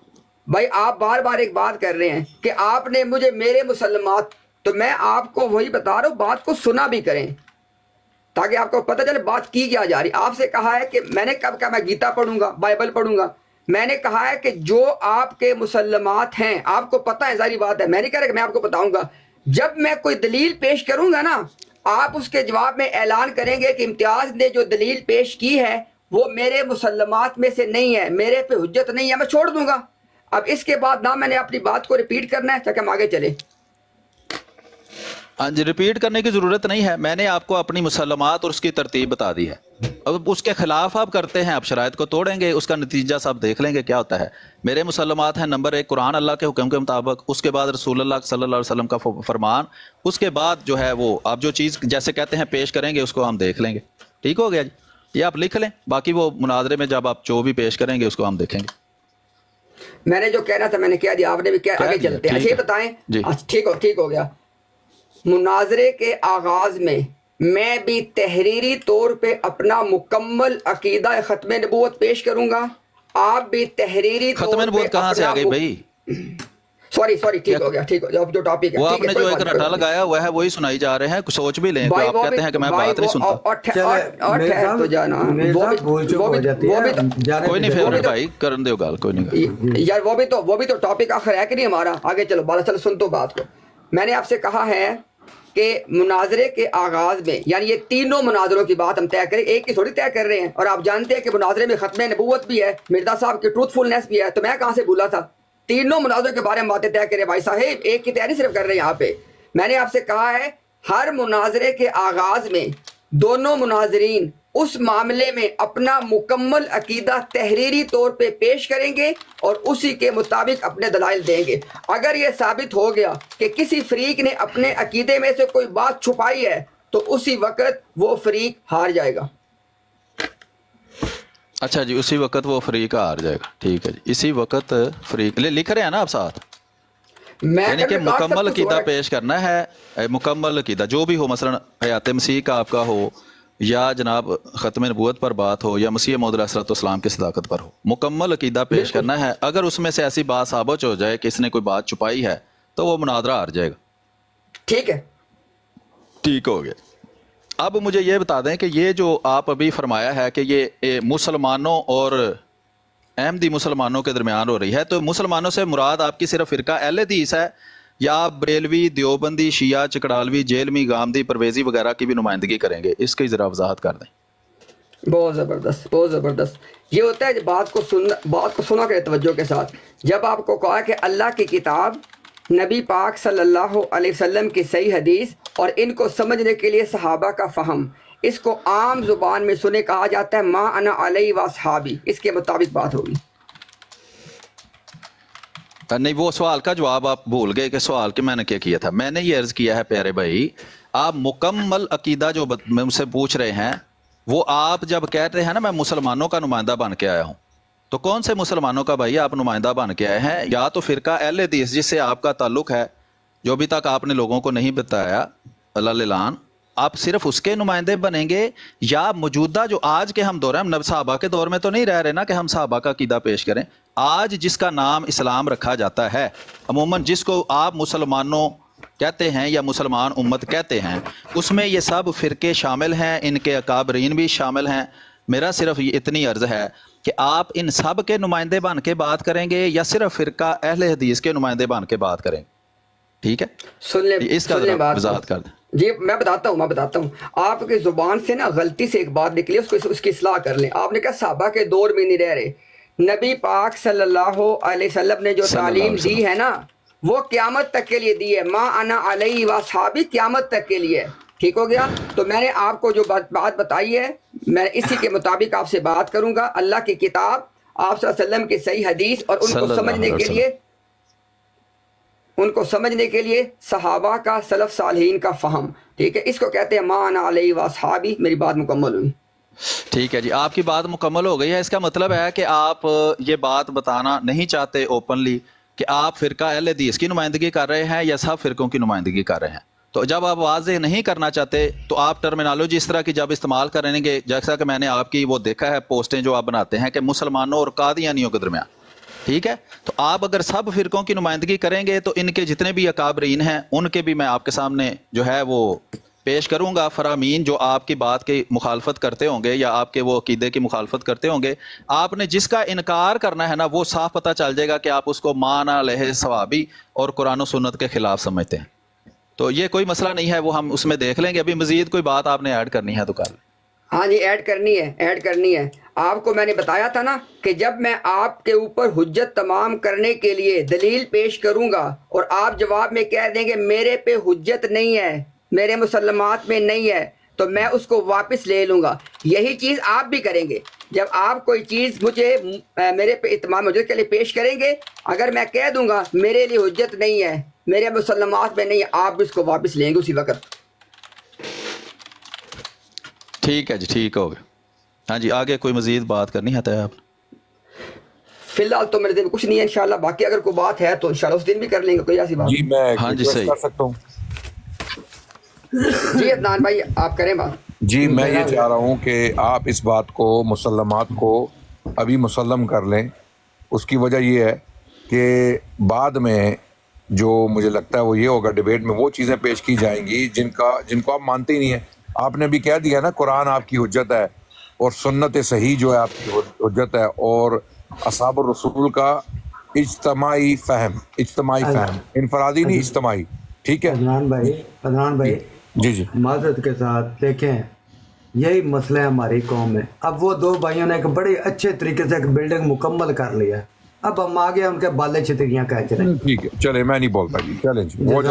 Speaker 7: भाई आप बार बार एक बात कर रहे हैं कि आपने मुझे मेरे मुसलमात तो मैं आपको वही बता रहा हूँ, बात को सुना भी करें। ताकि आपको पता चले बात की क्या जा रही। आपसे कहा है कि मैंने कब कहा मैं गीता पढ़ूँगा, बाइबल पढ़ूँगा मैंने कहा है कि जो आपके मुसलमात हैं, आपको पता है सारी बात है, मैं नहीं कह रहा कि मैं आपको बताऊँगा। जब मैं कोई दलील पेश करूँगा ना, आप उसके जवाब में ऐलान करेंगे कि इम्तियाज़ ने जो दलील पेश की है, वो मेरे मुसलमात में से नहीं है, मेरे पे हुज्जत नहीं है, मैं छोड़ दूँगा। अब इसके बाद ना मैंने अपनी बात को रिपीट करना है, ताकि हम आगे चले।
Speaker 4: हाँ जी, रिपीट करने की ज़रूरत नहीं है। मैंने आपको अपनी मुसलमात और उसकी तरतीब बता दी है। अब उसके खिलाफ आप करते हैं आप शरात को तोड़ेंगे उसका नतीजा सब देख लेंगे क्या होता है। मेरे मुसलमात हैं नंबर एक कुरान अल्लाह के हुक्म के मुताबिक उसके बाद रसूल अल्लाह सल्लल्लाहु अलैहि वसल्लम का फरमान उसके बाद जो है वो आप जो चीज़ जैसे कहते हैं पेश करेंगे उसको हम देख लेंगे। ठीक हो गया जी? ये आप लिख लें बाकी वो मुनाजरे में जब आप जो भी पेश करेंगे उसको हम देखेंगे।
Speaker 7: मैंने जो कहना था मैंने कह दिया आपने भी क्या आगे चलते हैं। अच्छा बताएँ अच्छा, ठीक हो ठीक हो गया। मुनाजरे के आगाज़ में मैं भी तहरीरी तौर पे अपना मुकम्मल अकीदा ख़त्म नबूत पेश करूँगा। आप भी तहरीरी
Speaker 4: ख़त्म नबूत कहाँ से आ गई भाई?
Speaker 7: सॉरी सॉरी ठीक हो गया ठीक हो गया। जो टॉपिक है
Speaker 4: वो आपने जो एक रटा लगाया हुआ है वही सुनाई जा रहे हैं सोच भी लें आप कहते हैं कि मैं बात नहीं सुनता।
Speaker 7: और तो जाना। वो भी वो भी
Speaker 4: तो- कोई नहीं फेवरेट भाई करन दो गाल कोई
Speaker 7: नहीं। यार वो भी तो वो भी तो टॉपिक आखिर है कि नहीं हमारा? आगे चलो बाला चलो सुन तो बात को। मैंने आपसे कहा है कि मुनाजरे के आगाज़ में, यानी ये तीनों मुनाजरों की बात हम तय करें, एक की थोड़ी तय कर रहे हैं। और आप जानते हैं कि मुनाजरे में खत्म नबूत भी है, मिर्ज़ा साहब की ट्रूथफुलनेस भी है। तो मैं कहाँ से भूला था? तीनों मुनाजरों के बारे में बातें तय करें। भाई साहेब, एक की तैयारी सिर्फ़ कर रहे हैं यहाँ पे। मैंने आपसे कहा है, हर मुनाजरे के आगाज़ में दोनों मुनाजरीन उस मामले में अपना मुकम्मल अकीदा तहरीरी तौर पे पेश करेंगे और उसी के मुताबिक अपने दलाइल देंगे। अगर यह साबित हो गया कि किसी फरीक ने अपने अकीदे में से कोई बात छुपाई है तो उसी वक्त वो फरीक हार जाएगा।
Speaker 4: अच्छा जी उसी वक्त वो फरीक हार जाएगा। ठीक है जी। इसी वक्त फरीक ले लिख रहे हैं ना आप साथ? यानी कि मुकम्मल अकीदा पेश करना है मुकम्मल अकीदा जो भी हो मसलन हयात मसीह का आपका हो या जनाब ख़त्म नबूत पर बात हो या मसीह मौदलाम की सदाकत पर हो। मुकम्मल अकीदा पेश करना है। अगर उसमें से ऐसी बात साबित हो जाए कि इसने कोई बात छुपाई है तो वो मुनादरा हार जाएगा।
Speaker 7: ठीक है।
Speaker 4: ठीक हो गया। अब मुझे ये बता दें कि ये जो आप अभी फरमाया है कि ये मुसलमानों और अहमदी मुसलमानों के दरमियान हो रही है तो मुसलमानों से मुराद आपकी सिर्फ़ फ़िरका अहल हदीस है या आप बरेलवी देवबंदी शिया, चकड़ालवी, जेलमी, गामदी, परवेजी वगैरह की भी नुमाइंदगी करेंगे, इसकी ज़रा वजाहत कर दें।
Speaker 7: बहुत ज़बरदस्त बहुत ज़बरदस्त। ये होता है बात को सुन, बात को सुना करें तवज्जो के साथ। जब आपको कहा कि अल्लाह की किताब, नबी पाक सल्लल्लाहु अलैहि वसल्लम की सही हदीस और इनको समझने के लिए सहाबा का फ़हम, इसको आम ज़ुबान में सुने कहा जाता है, माँ अना अलई व इसके मुताबिक बात होगी।
Speaker 4: नहीं, वो सवाल का जवाब आप भूल गए कि सवाल के मैंने क्या किया था। मैंने ये अर्ज़ किया है, प्यारे भाई, आप मुकम्मल अकीदा जो मुझसे पूछ रहे हैं, वो आप जब कह रहे हैं ना, मैं मुसलमानों का नुमाइंदा बन के आया हूँ तो कौन से मुसलमानों का भाई आप नुमाइंदा बन के आए हैं? या तो फिरका एल हदीस जिससे आपका ताल्लुक है, जो अभी तक आपने लोगों को नहीं बताया, अल्लाह आप सिर्फ़ उसके नुमाइंदे बनेंगे, या मौजूदा जो आज के हम दौर हैं, हम नब साहबा के दौर में तो नहीं रह रहे ना कि हम साहबा का कीदा पेश करें आज जिसका नाम इस्लाम रखा जाता है अमूमन जिसको आप मुसलमानों कहते हैं या मुसलमान उम्मत कहते हैं उसमें ये सब फ़िरके शामिल हैं इनके अकाबरीन भी शामिल हैं। मेरा सिर्फ़ इतनी अर्ज़ है कि आप इन सब के नुमाइंदे बन के बात करेंगे या सिर्फ़ फ़िरका अहल हदीस के नुमाइंदे बन के बात करेंगे ठीक है?
Speaker 7: सुन ले
Speaker 4: इसका वजाहत कर दें।
Speaker 7: जी मैं बताता हूँ मैं बताता हूँ। आपकी ज़ुबान से ना गलती से एक बात निकली उसको उसकी असलाह कर लें। आपने कहा साहबा के दौर में नहीं रह रहे। नबी पाक सल्लल्लाहु अलैहि वसल्लम ने जो तालीम दी है ना वो क्यामत तक के लिए दी है। माँ अना अलई व साबित क्यामत तक के लिए। ठीक हो गया? तो मैंने आपको जो बात बात बताई है मैं इसी के मुताबिक आपसे बात करूँगा। अल्लाह की किताब आप वसल्लम की सही हदीस और उनको समझने के लिए उनको समझने के लिए सहाबा का सलफ सालहीन का फ़हम। ठीक है? इसको कहते हैं मान अलई वसाबी मेरी बात मुकम्मल हुई।
Speaker 4: ठीक है जी, आपकी बात मुकम्मल हो गई है। इसका मतलब है कि आप ये बात बताना नहीं चाहते ओपनली कि आप फ़िरका अहल हदीस की नुमाइंदगी कर रहे हैं या सब फ़िरकों की नुमाइंदगी कर रहे हैं। तो जब आप वाजे नहीं करना चाहते तो आप टर्मिनोलॉजी इस तरह की जब इस्तेमाल करेंगे, जैसा कि मैंने आपकी वो देखा है, पोस्टें जो आप बनाते हैं कि मुसलमानों और कादियानियों के दरमियान। ठीक है? तो आप अगर सब फिरकों की नुमाइंदगी करेंगे तो इनके जितने भी अकाबरीन हैं, उनके भी मैं आपके सामने जो है वो पेश करूँगा, फरामीन, जो आपकी बात की मुखालफत करते होंगे या आपके वो अकीदे की मुखालफत करते होंगे, आपने जिसका इनकार करना है ना, वो साफ़ पता चल जाएगा कि आप उसको माना, लह, सवाबी और कुरान सुन्नत के खिलाफ समझते हैं। तो ये कोई मसला नहीं है, वो हम उसमें देख लेंगे। अभी मजीद कोई बात आपने ऐड करनी है तो कर
Speaker 7: हाँ जी, ऐड करनी है, ऐड करनी है। आपको मैंने बताया था ना कि जब मैं आपके ऊपर हुज्जत तमाम करने के लिए दलील पेश करूँगा और आप जवाब में कह देंगे, मेरे पे हुज्जत नहीं है मेरे मुसलमात में नहीं है तो मैं उसको वापस ले लूँगा। यही चीज़ आप भी करेंगे। जब आप कोई चीज़ मुझे मेरे पे इतमाम हजत के लिए पेश करेंगे अगर मैं कह दूँगा मेरे लिए हजत नहीं है मेरे मुसलमात में नहीं है आप भी उसको वापस लेंगे उसी वक्त।
Speaker 4: ठीक है जी ठीक हो गया। हाँ जी आगे कोई मजीद बात करनी है आप?
Speaker 7: फ़िलहाल तो मेरे दिन कुछ नहीं है इंशाल्लाह। बाकी अगर कोई बात है तो इंशाल्लाह उस दिन भी कर लेंगे कोई ऐसी बात
Speaker 1: जी मैं हाँ जी सही। कर सकता हूँ।
Speaker 7: जी अदनान भाई आप करें बात।
Speaker 1: जी मैं ये चाह रहा हूँ कि आप इस बात को मुसलमात को अभी मुसलम कर लें। उसकी वजह यह है कि बाद में जो मुझे लगता है वो ये होगा डिबेट में वो चीज़ें पेश की जाएँगी जिनका जिनको आप मानते ही नहीं है। आपने भी कह दिया ना कुरान आपकी हजत है और सुन्नत सही जो है आपकी हजत है और असाब रसूल का इज्तमाही फहम इज्तमाही फहम इनफरादी नहीं इज्तमाही ठीक है?
Speaker 2: अदनान भाई अदनान भाई
Speaker 1: जी जी।
Speaker 2: माजरत के साथ देखें यही मसले है हमारी कौम में। अब वो दो भाइयों ने एक बड़े अच्छे तरीके से एक बिल्डिंग मुकम्मल कर लिया अब हम आगे उनके बाले छितरियाँ कह चले।
Speaker 1: ठीक है। चले मैं नहीं बोलता जी। चले जी
Speaker 2: वो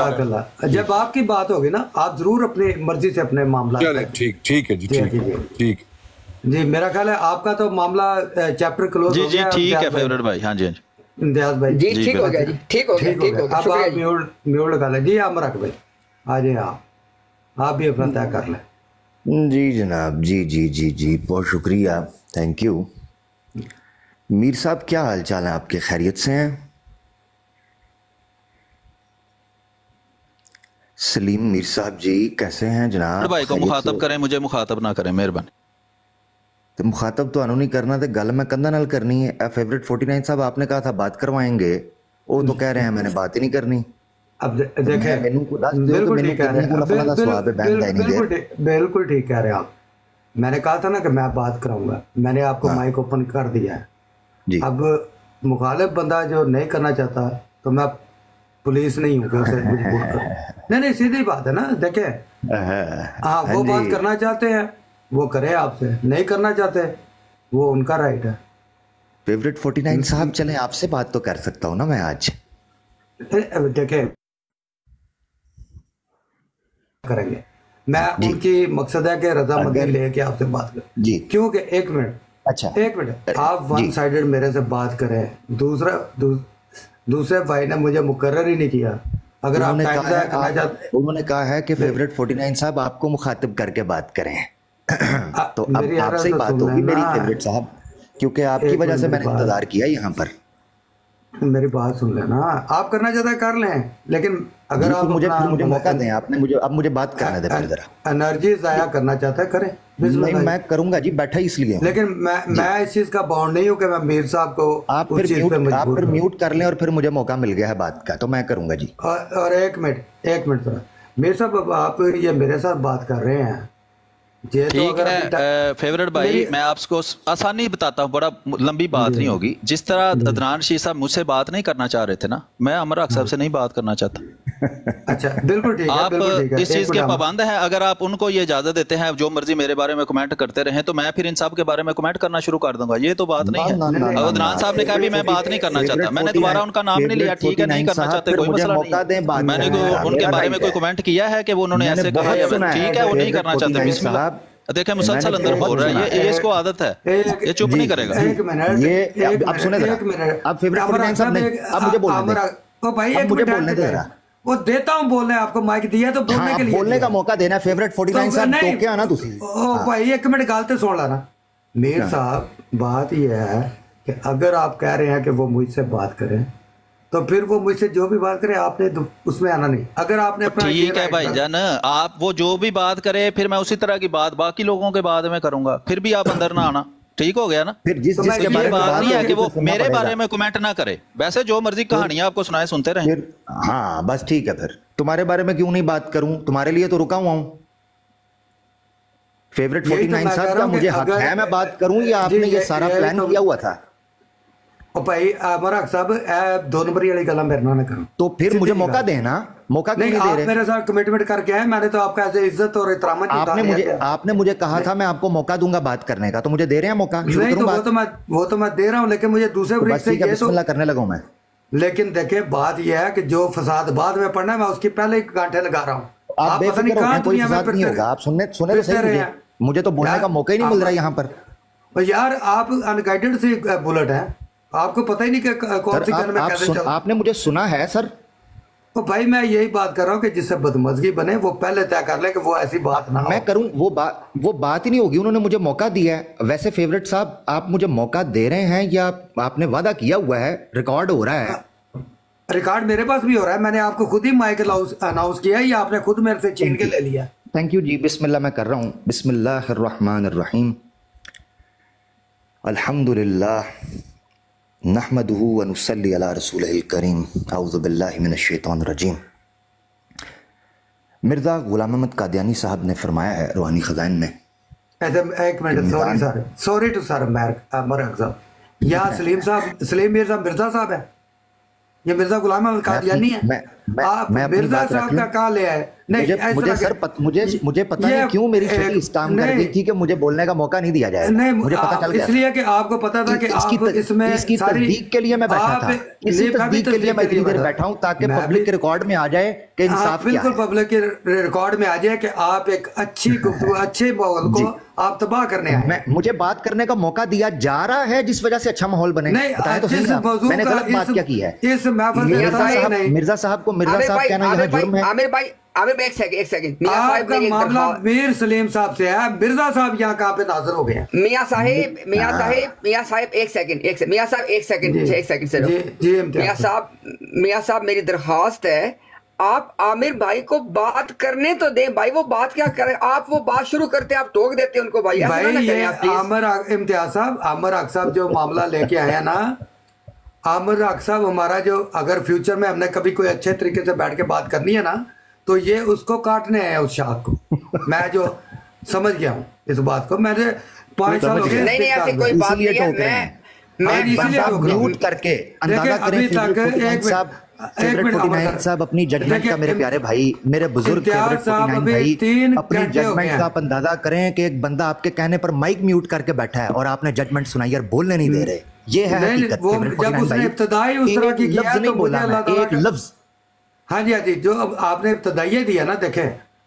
Speaker 2: जब आपकी बात होगी ना आप ज़रूर अपनी मर्ज़ी से अपने मामला
Speaker 1: चले ठीक ठीक है जी ठीक ठीक।
Speaker 2: जी मेरा ख्याल है आपका तो मामला चैप्टर क्लोज
Speaker 4: जी जी ठीक है फेवरेट भाई। हाँ जी हाँ जी।
Speaker 2: इम्तियाज़ भाई।
Speaker 7: जी ठीक हो गया जी। ठीक हो गया ठीक हो गया।
Speaker 2: अब आप म्यूट म्यूट लगा लें। जी अमरक भाई। आ जाइए आप। आप भी अपना तय कर लें।
Speaker 5: जी जनाब जी जी जी जी बहुत शुक्रिया थैंक यू मीर साहब क्या हाल चाल है? आपके खैरियत से हैं? सलीम मीर साहब जी कैसे हैं जनाब?
Speaker 4: भाई को मुखातब करें मुझे मुखातब ना करें मेहरबानी।
Speaker 5: तो मुखातब तो नहीं करना तो गल मैं कंधा नाल करनी है। फेवरेट 49 साहब आपने कहा था बात करवाएँगे। वो तो कह रहे हैं मैंने बात ही नहीं करनी।
Speaker 2: अब देखें बिल्कुल ठीक बिल्कुल ठीक कह रहे आप। मैंने कहा था ना कि मैं बात कराऊँगा। मैंने आपको हाँ। माइक ओपन कर दिया है। अब मुखालिफ बंदा जो नहीं करना चाहता तो मैं पुलिस नहीं हूँ नहीं नहीं सीधी बात है ना देखे। हाँ वो बात करना चाहते हैं वो करे आपसे। नहीं करना चाहते वो उनका राइट है।
Speaker 5: फेवरेट 49 साहब चले आपसे बात तो कर सकता हूँ ना मैं आज।
Speaker 2: देखे करेंगे। मैं उनकी मकसद है कि रजामंदी लेके आपसे बात कर।
Speaker 5: जी।
Speaker 2: क्योंकि एक मिनट
Speaker 5: अच्छा।
Speaker 2: एक मिनट। आप वन साइडेड मेरे से बात करें। दूसरा दू, दूसरे भाई ने मुझे मुकर्र ही नहीं किया। अगर आप
Speaker 5: कहा है, आप, उन्होंने कहा है कि फेवरेट 49 साहब आपको मुखातिब करके बात करें। तो अब आपसे ही बात होगी मेरी फेवरेट साहब क्योंकि आपकी वजह से मैंने इंतज़ार किया यहाँ पर।
Speaker 2: मेरी बात सुन लेना। आप करना चाहते कर लें। लेकिन अगर आप
Speaker 5: मुझे फिर मुझे मौका दें आपने मुझे अब मुझे बात करने दें पहले जरा
Speaker 2: एनर्जी जाया करना चाहता है करें।
Speaker 5: नहीं मैं करूँगा जी बैठा इसलिए
Speaker 2: लेकिन मैं मैं इस चीज़ का बाउंड नहीं हूँ कि मैं मीर साहब को
Speaker 5: आप फिर म्यूट आप फिर म्यूट कर लें और फिर मुझे मौका मिल गया है बात का तो मैं करूँगा जी।
Speaker 2: और एक मिनट एक मिनट मीर साहब आप ये मेरे साथ बात कर रहे हैं।
Speaker 4: ठीक तो है फेवरेट भाई मैं आपको आसानी बताता हूँ बड़ा लंबी बात नहीं होगी। जिस तरह अदनान शी साहब मुझसे बात नहीं करना चाह रहे थे ना मैं अमर अख्तर से नहीं बात करना चाहता।
Speaker 2: अच्छा बिल्कुल ठीक
Speaker 4: आप
Speaker 2: बिल्कुल
Speaker 4: इस चीज़ के पाबंद हैं अगर आप उनको ये इजाज़त देते हैं जो मर्ज़ी मेरे बारे में कमेंट करते रहे तो मैं फिर इन सब के बारे में कमेंट करना शुरू कर दूँगा ये तो बात नहीं है। अदनान साहब ने कहा भी मैं बात नहीं करना चाहता मैंने दोबारा उनका नाम नहीं लिया ठीक है नहीं करना चाहते कोई मसला नहीं मैंने उनके बारे में कोई कमेंट किया है कि वो उन्होंने ऐसे कहा ठीक है वो नहीं करना चाहते देखे मुसलसल अंदर बोल रहा है। ये इसको आदत है। ये चुप नहीं करेगा।
Speaker 2: एक मिनट ये अब सुने एक मिनट।
Speaker 5: अब फेवरेट फोर्टी साहब नहीं अब मुझे बोलने दे।
Speaker 2: भाई एक
Speaker 5: मुझे बोलने दे रहा
Speaker 2: वो देता हूँ बोलने आपको माइक दिया तो बोलने हाँ, के लिए।
Speaker 5: बोलने का मौका देना फेवरेट 49 साहब तो क्या ना तुसी।
Speaker 2: ओ भाई एक मिनट गलते सुन लेना। मीर साहब बात ये है कि अगर आप कह रहे हैं कि वो मुझसे बात करें तो फिर वो मुझसे जो भी बात करे आपने तो उसमें आना नहीं। अगर आपने
Speaker 4: अपना ठीक है भाई जान आप वो जो भी बात करे फिर मैं उसी तरह की बात बाकी लोगों के बाद में करूँगा। फिर भी आप अंदर ना आना। ठीक हो गया ना?
Speaker 5: फिर जिस
Speaker 4: तो जिसके बारे बात नहीं है कि वो मेरे बारे में कमेंट ना करे। वैसे जो मर्ज़ी कहानियाँ आपको सुनाए सुनते रहे।
Speaker 5: हाँ बस ठीक है फिर। तुम्हारे बारे में क्यों नहीं बात करूँ? तुम्हारे लिए तो रुका हुआ हूँ। फेवरेट फोर्टी नाइन साहब का मुझे हक है मैं बात करूँ या आपने ये सारा प्लान तो किया हुआ था?
Speaker 2: भाई साहब दो नंबरी वाली मेरे ना करो।
Speaker 5: तो फिर मुझे मौका देना? मौका नहीं, नहीं आप रहे?
Speaker 2: मेरे साथ कमिटमेंट करके आए मैंने तो आपका ऐसे इज़्ज़त और इतरामत
Speaker 5: आपने मुझे तो। आपने मुझे कहा था मैं आपको मौका दूँगा बात करने का तो मुझे दे रहे हैं मौका?
Speaker 2: नहीं तो वो तो मैं वो तो मैं दे रहा हूँ लेकिन मुझे दूसरे
Speaker 5: तो तो- करने लगा मैं।
Speaker 2: लेकिन देखे बात यह है कि जो फसाद बाद में पढ़ना है मैं उसकी पहले ही गांठे लगा रहा हूँ।
Speaker 5: आप
Speaker 2: पता नहीं दुनिया
Speaker 5: आप सुनने सुने तो सही मुझे। तो बोलने का मौका ही नहीं मिल रहा यहाँ पर।
Speaker 2: यार आप अनगाइडेड से बुलेट है। आपको पता ही नहीं कि कौन सी गन में कैसे
Speaker 5: सुन, आपने मुझे सुना है सर।
Speaker 2: तो भाई मैं यही बात कर रहा हूँ कि जिससे बदमजगी बने वो पहले तय कर ले कि वो ऐसी बात ना
Speaker 5: मैं करूँ वो बात वो बात ही नहीं होगी उन्होंने मुझे मौका दिया है। वैसे फेवरेट साहब आप मुझे मौका दे रहे हैं या आपने वादा किया हुआ है? रिकॉर्ड हो रहा है।
Speaker 2: रिकॉर्ड मेरे पास भी हो रहा है मैंने आपको खुद ही माइक अनाउंस किया है या आपने खुद मेरे से छीन के ले लिया।
Speaker 5: थैंक यू जी। बिस्मिल्लाह मैं कर रहा हूँ। बिस्मिल्लाहिर्रहमानिर्रहीम। अल्हम्दुलिल्लाह। नहमदुहु रसूल करीम औज़ु बिल्लाहि मिनश शैतानिर रजीम मिर्ज़ा गुलाम अहमद कादियानी साहब ने फरमाया है रूहानी ख़जान में
Speaker 2: एक minute sorry sir sorry to sir मरक साहब या सलीम साहब सलीम मिर्ज़ा मिर्ज़ा साहब है ये मिर्ज़ा गुलाम अहमद कादियानी है
Speaker 5: मैं मैं
Speaker 2: आप
Speaker 5: मैं
Speaker 2: मिर्ज़ा साहब का कहा ले आए? नहीं
Speaker 5: मुझे मुझे सर पत, मुझे मुझे पता नहीं क्यों मेरी काम कर दी थी कि मुझे बोलने का मौका नहीं दिया जाएगा
Speaker 2: नहीं
Speaker 5: मुझे पता चल गया।
Speaker 2: इसलिए कि आपको पता था कि
Speaker 5: इसकी
Speaker 2: आप इसमें
Speaker 5: इसकी तस्दीक के लिए मैं बैठा था। इसी तस्दीक के लिए मैं इतनी देर
Speaker 2: बैठा
Speaker 5: हूँ ताकि पब्लिक के रिकॉर्ड में आ जाए कि इंसाफ क्या
Speaker 2: बिल्कुल पब्लिक के रिकॉर्ड में आ जाए कि आप एक अच्छी अच्छे माहौल को आप तबाह करने आए
Speaker 5: मैं मुझे बात करने का मौका दिया जा रहा है जिस वजह से अच्छा माहौल बने।
Speaker 2: नहीं
Speaker 5: तो मैंने गलत बात क्या की है?
Speaker 2: इस
Speaker 5: मिर्ज़ा साहब
Speaker 2: नहीं।
Speaker 5: मिर्ज़ा साहब मिर्ज़ा साहब कहना यहाँ जुर्म है।
Speaker 7: आमिर भाई आमिर भाई एक सेकंड एक सेकंड मियाँ साहब
Speaker 2: मामला
Speaker 7: दरख्वास्त
Speaker 2: मीर सलीम साहब से है। मिर्ज़ा साहब यहाँ कहाँ पे नाजर हो गए हैं?
Speaker 7: मियाँ साहिब मियाँ साहिब मियाँ साहिब एक सेकंड एक मियाँ साहब एक सेकंड एक सेकंड से
Speaker 2: जी, जी,
Speaker 7: मियाँ साहब मियाँ साहब मेरी दरखास्त है आप आमिर भाई को बात करने तो दें। भाई वो बात क्या करें? आप वो बात शुरू करते आप टोक देते उनको। भाई
Speaker 2: भाई ये आमर इम्तियाज़ साहब आमर अक साहब जो मामला लेके आया ना आमर अक साहब हमारा जो अगर फ्यूचर में हमने कभी कोई अच्छे तरीके से बैठ के बात करनी है ना तो ये उसको काटने आए हैं उस शाख को। मैं जो समझ गया हूँ इस बात को। मैंने पाँच साल हो गए
Speaker 7: नहीं नहीं ऐसी कोई बात नहीं है। मैं मैं
Speaker 2: हाँ, इसीलिए।
Speaker 5: म्यूट करके अंदाज़ा करें
Speaker 2: अभी तक एक
Speaker 5: साहब फेवरेट
Speaker 2: एक
Speaker 5: 49 साहब अपनी जजमेंट का मेरे प्यारे भाई मेरे बुज़ुर्ग फेवरेट 49 भाई अपनी जजमेंट का आप अंदाज़ा करें कि एक बंदा आपके कहने पर माइक म्यूट करके बैठा है और आपने जजमेंट सुनाई यार बोलने नहीं दे रहे। ये है हकीकत
Speaker 2: वो जब उसने इब्तदाई उस तरह की किया तो
Speaker 5: बोला एक लफ्ज।
Speaker 2: हाँ जी हाँ जी जो अब आपने इब्तदाइये दिया ना देखे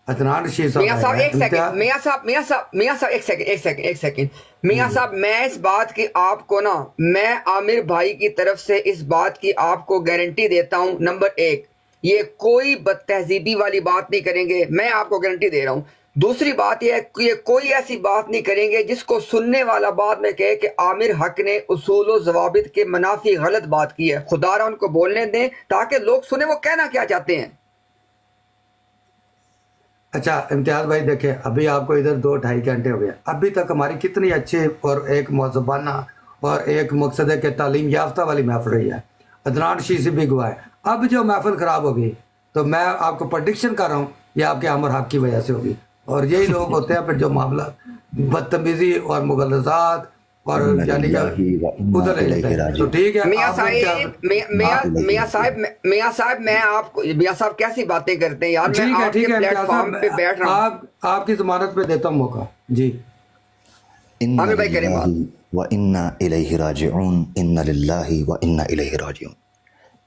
Speaker 2: अदनान रशीद साहब
Speaker 7: मियाँ साहब एक सेकंड मियाँ साहब मियाँ साहब मियाँ साहब एक सेकंड एक सेकंड एक सेकंड मियाँ साहब मैं इस बात की आपको ना मैं आमिर भाई की तरफ़ से इस बात की आपको गारंटी देता हूँ नंबर एक ये कोई बदतहजीबी वाली बात नहीं करेंगे मैं आपको गारंटी दे रहा हूँ। दूसरी बात यह कि ये कोई ऐसी बात नहीं करेंगे जिसको सुनने वाला बाद में कहे कि आमिर हक ने उसूल जवाबित के मुनाफी गलत बात की है। खुदारा उनको बोलने दें ताकि लोग सुने वो कहना क्या चाहते हैं।
Speaker 2: अच्छा इम्तियाज़ भाई देखे, अभी आपको इधर दो ढाई घंटे हो गए। अभी तक हमारी कितनी अच्छी और एक मौजबाना और एक मकसद के तालीम याफ्ता वाली महफिल रही है। अदनान शी से भी गुआ है। अब जो महफिल ख़राब होगी तो मैं आपको प्रडिक्शन कर रहा हूँ, ये आपके अमर हक की वजह से होगी। और यही लोग होते हैं फिर जो मामला बदतमीजी और मुगलजात और यानी कि उधर ले जाते हैं। तो ठीक है
Speaker 7: मियां
Speaker 2: आपने क्या-
Speaker 7: साहिब मियां मियां मियां साहब मियां साहब मैं आपको मियां साहब कैसी बातें करते हैं यार मैं
Speaker 2: ठीक है
Speaker 7: आपके
Speaker 2: ठीक है इम्तियाज
Speaker 7: प्लेटफॉर्म
Speaker 2: साहब,
Speaker 7: पे बैठ रहा हूँ
Speaker 2: आप आपकी जमानत पे देता हूँ मौका जी
Speaker 5: इन्ना
Speaker 7: आमिर भाई करें बात।
Speaker 5: लिल्लाहि व इन्ना इलैहि राजिऊन इन्ना लिल्लाहि व इन्ना इलैहि राजिऊन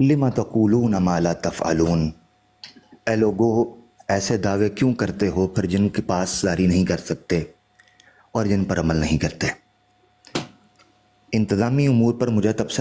Speaker 5: लिमा तकूलून माला तफ़ालून ए लोगो, ऐसे दावे क्यों करते हो फिर जिनके पास जारी नहीं कर सकते और जिन पर अमल नहीं करते? इंतज़ामी अमूर पर मुझे तबसर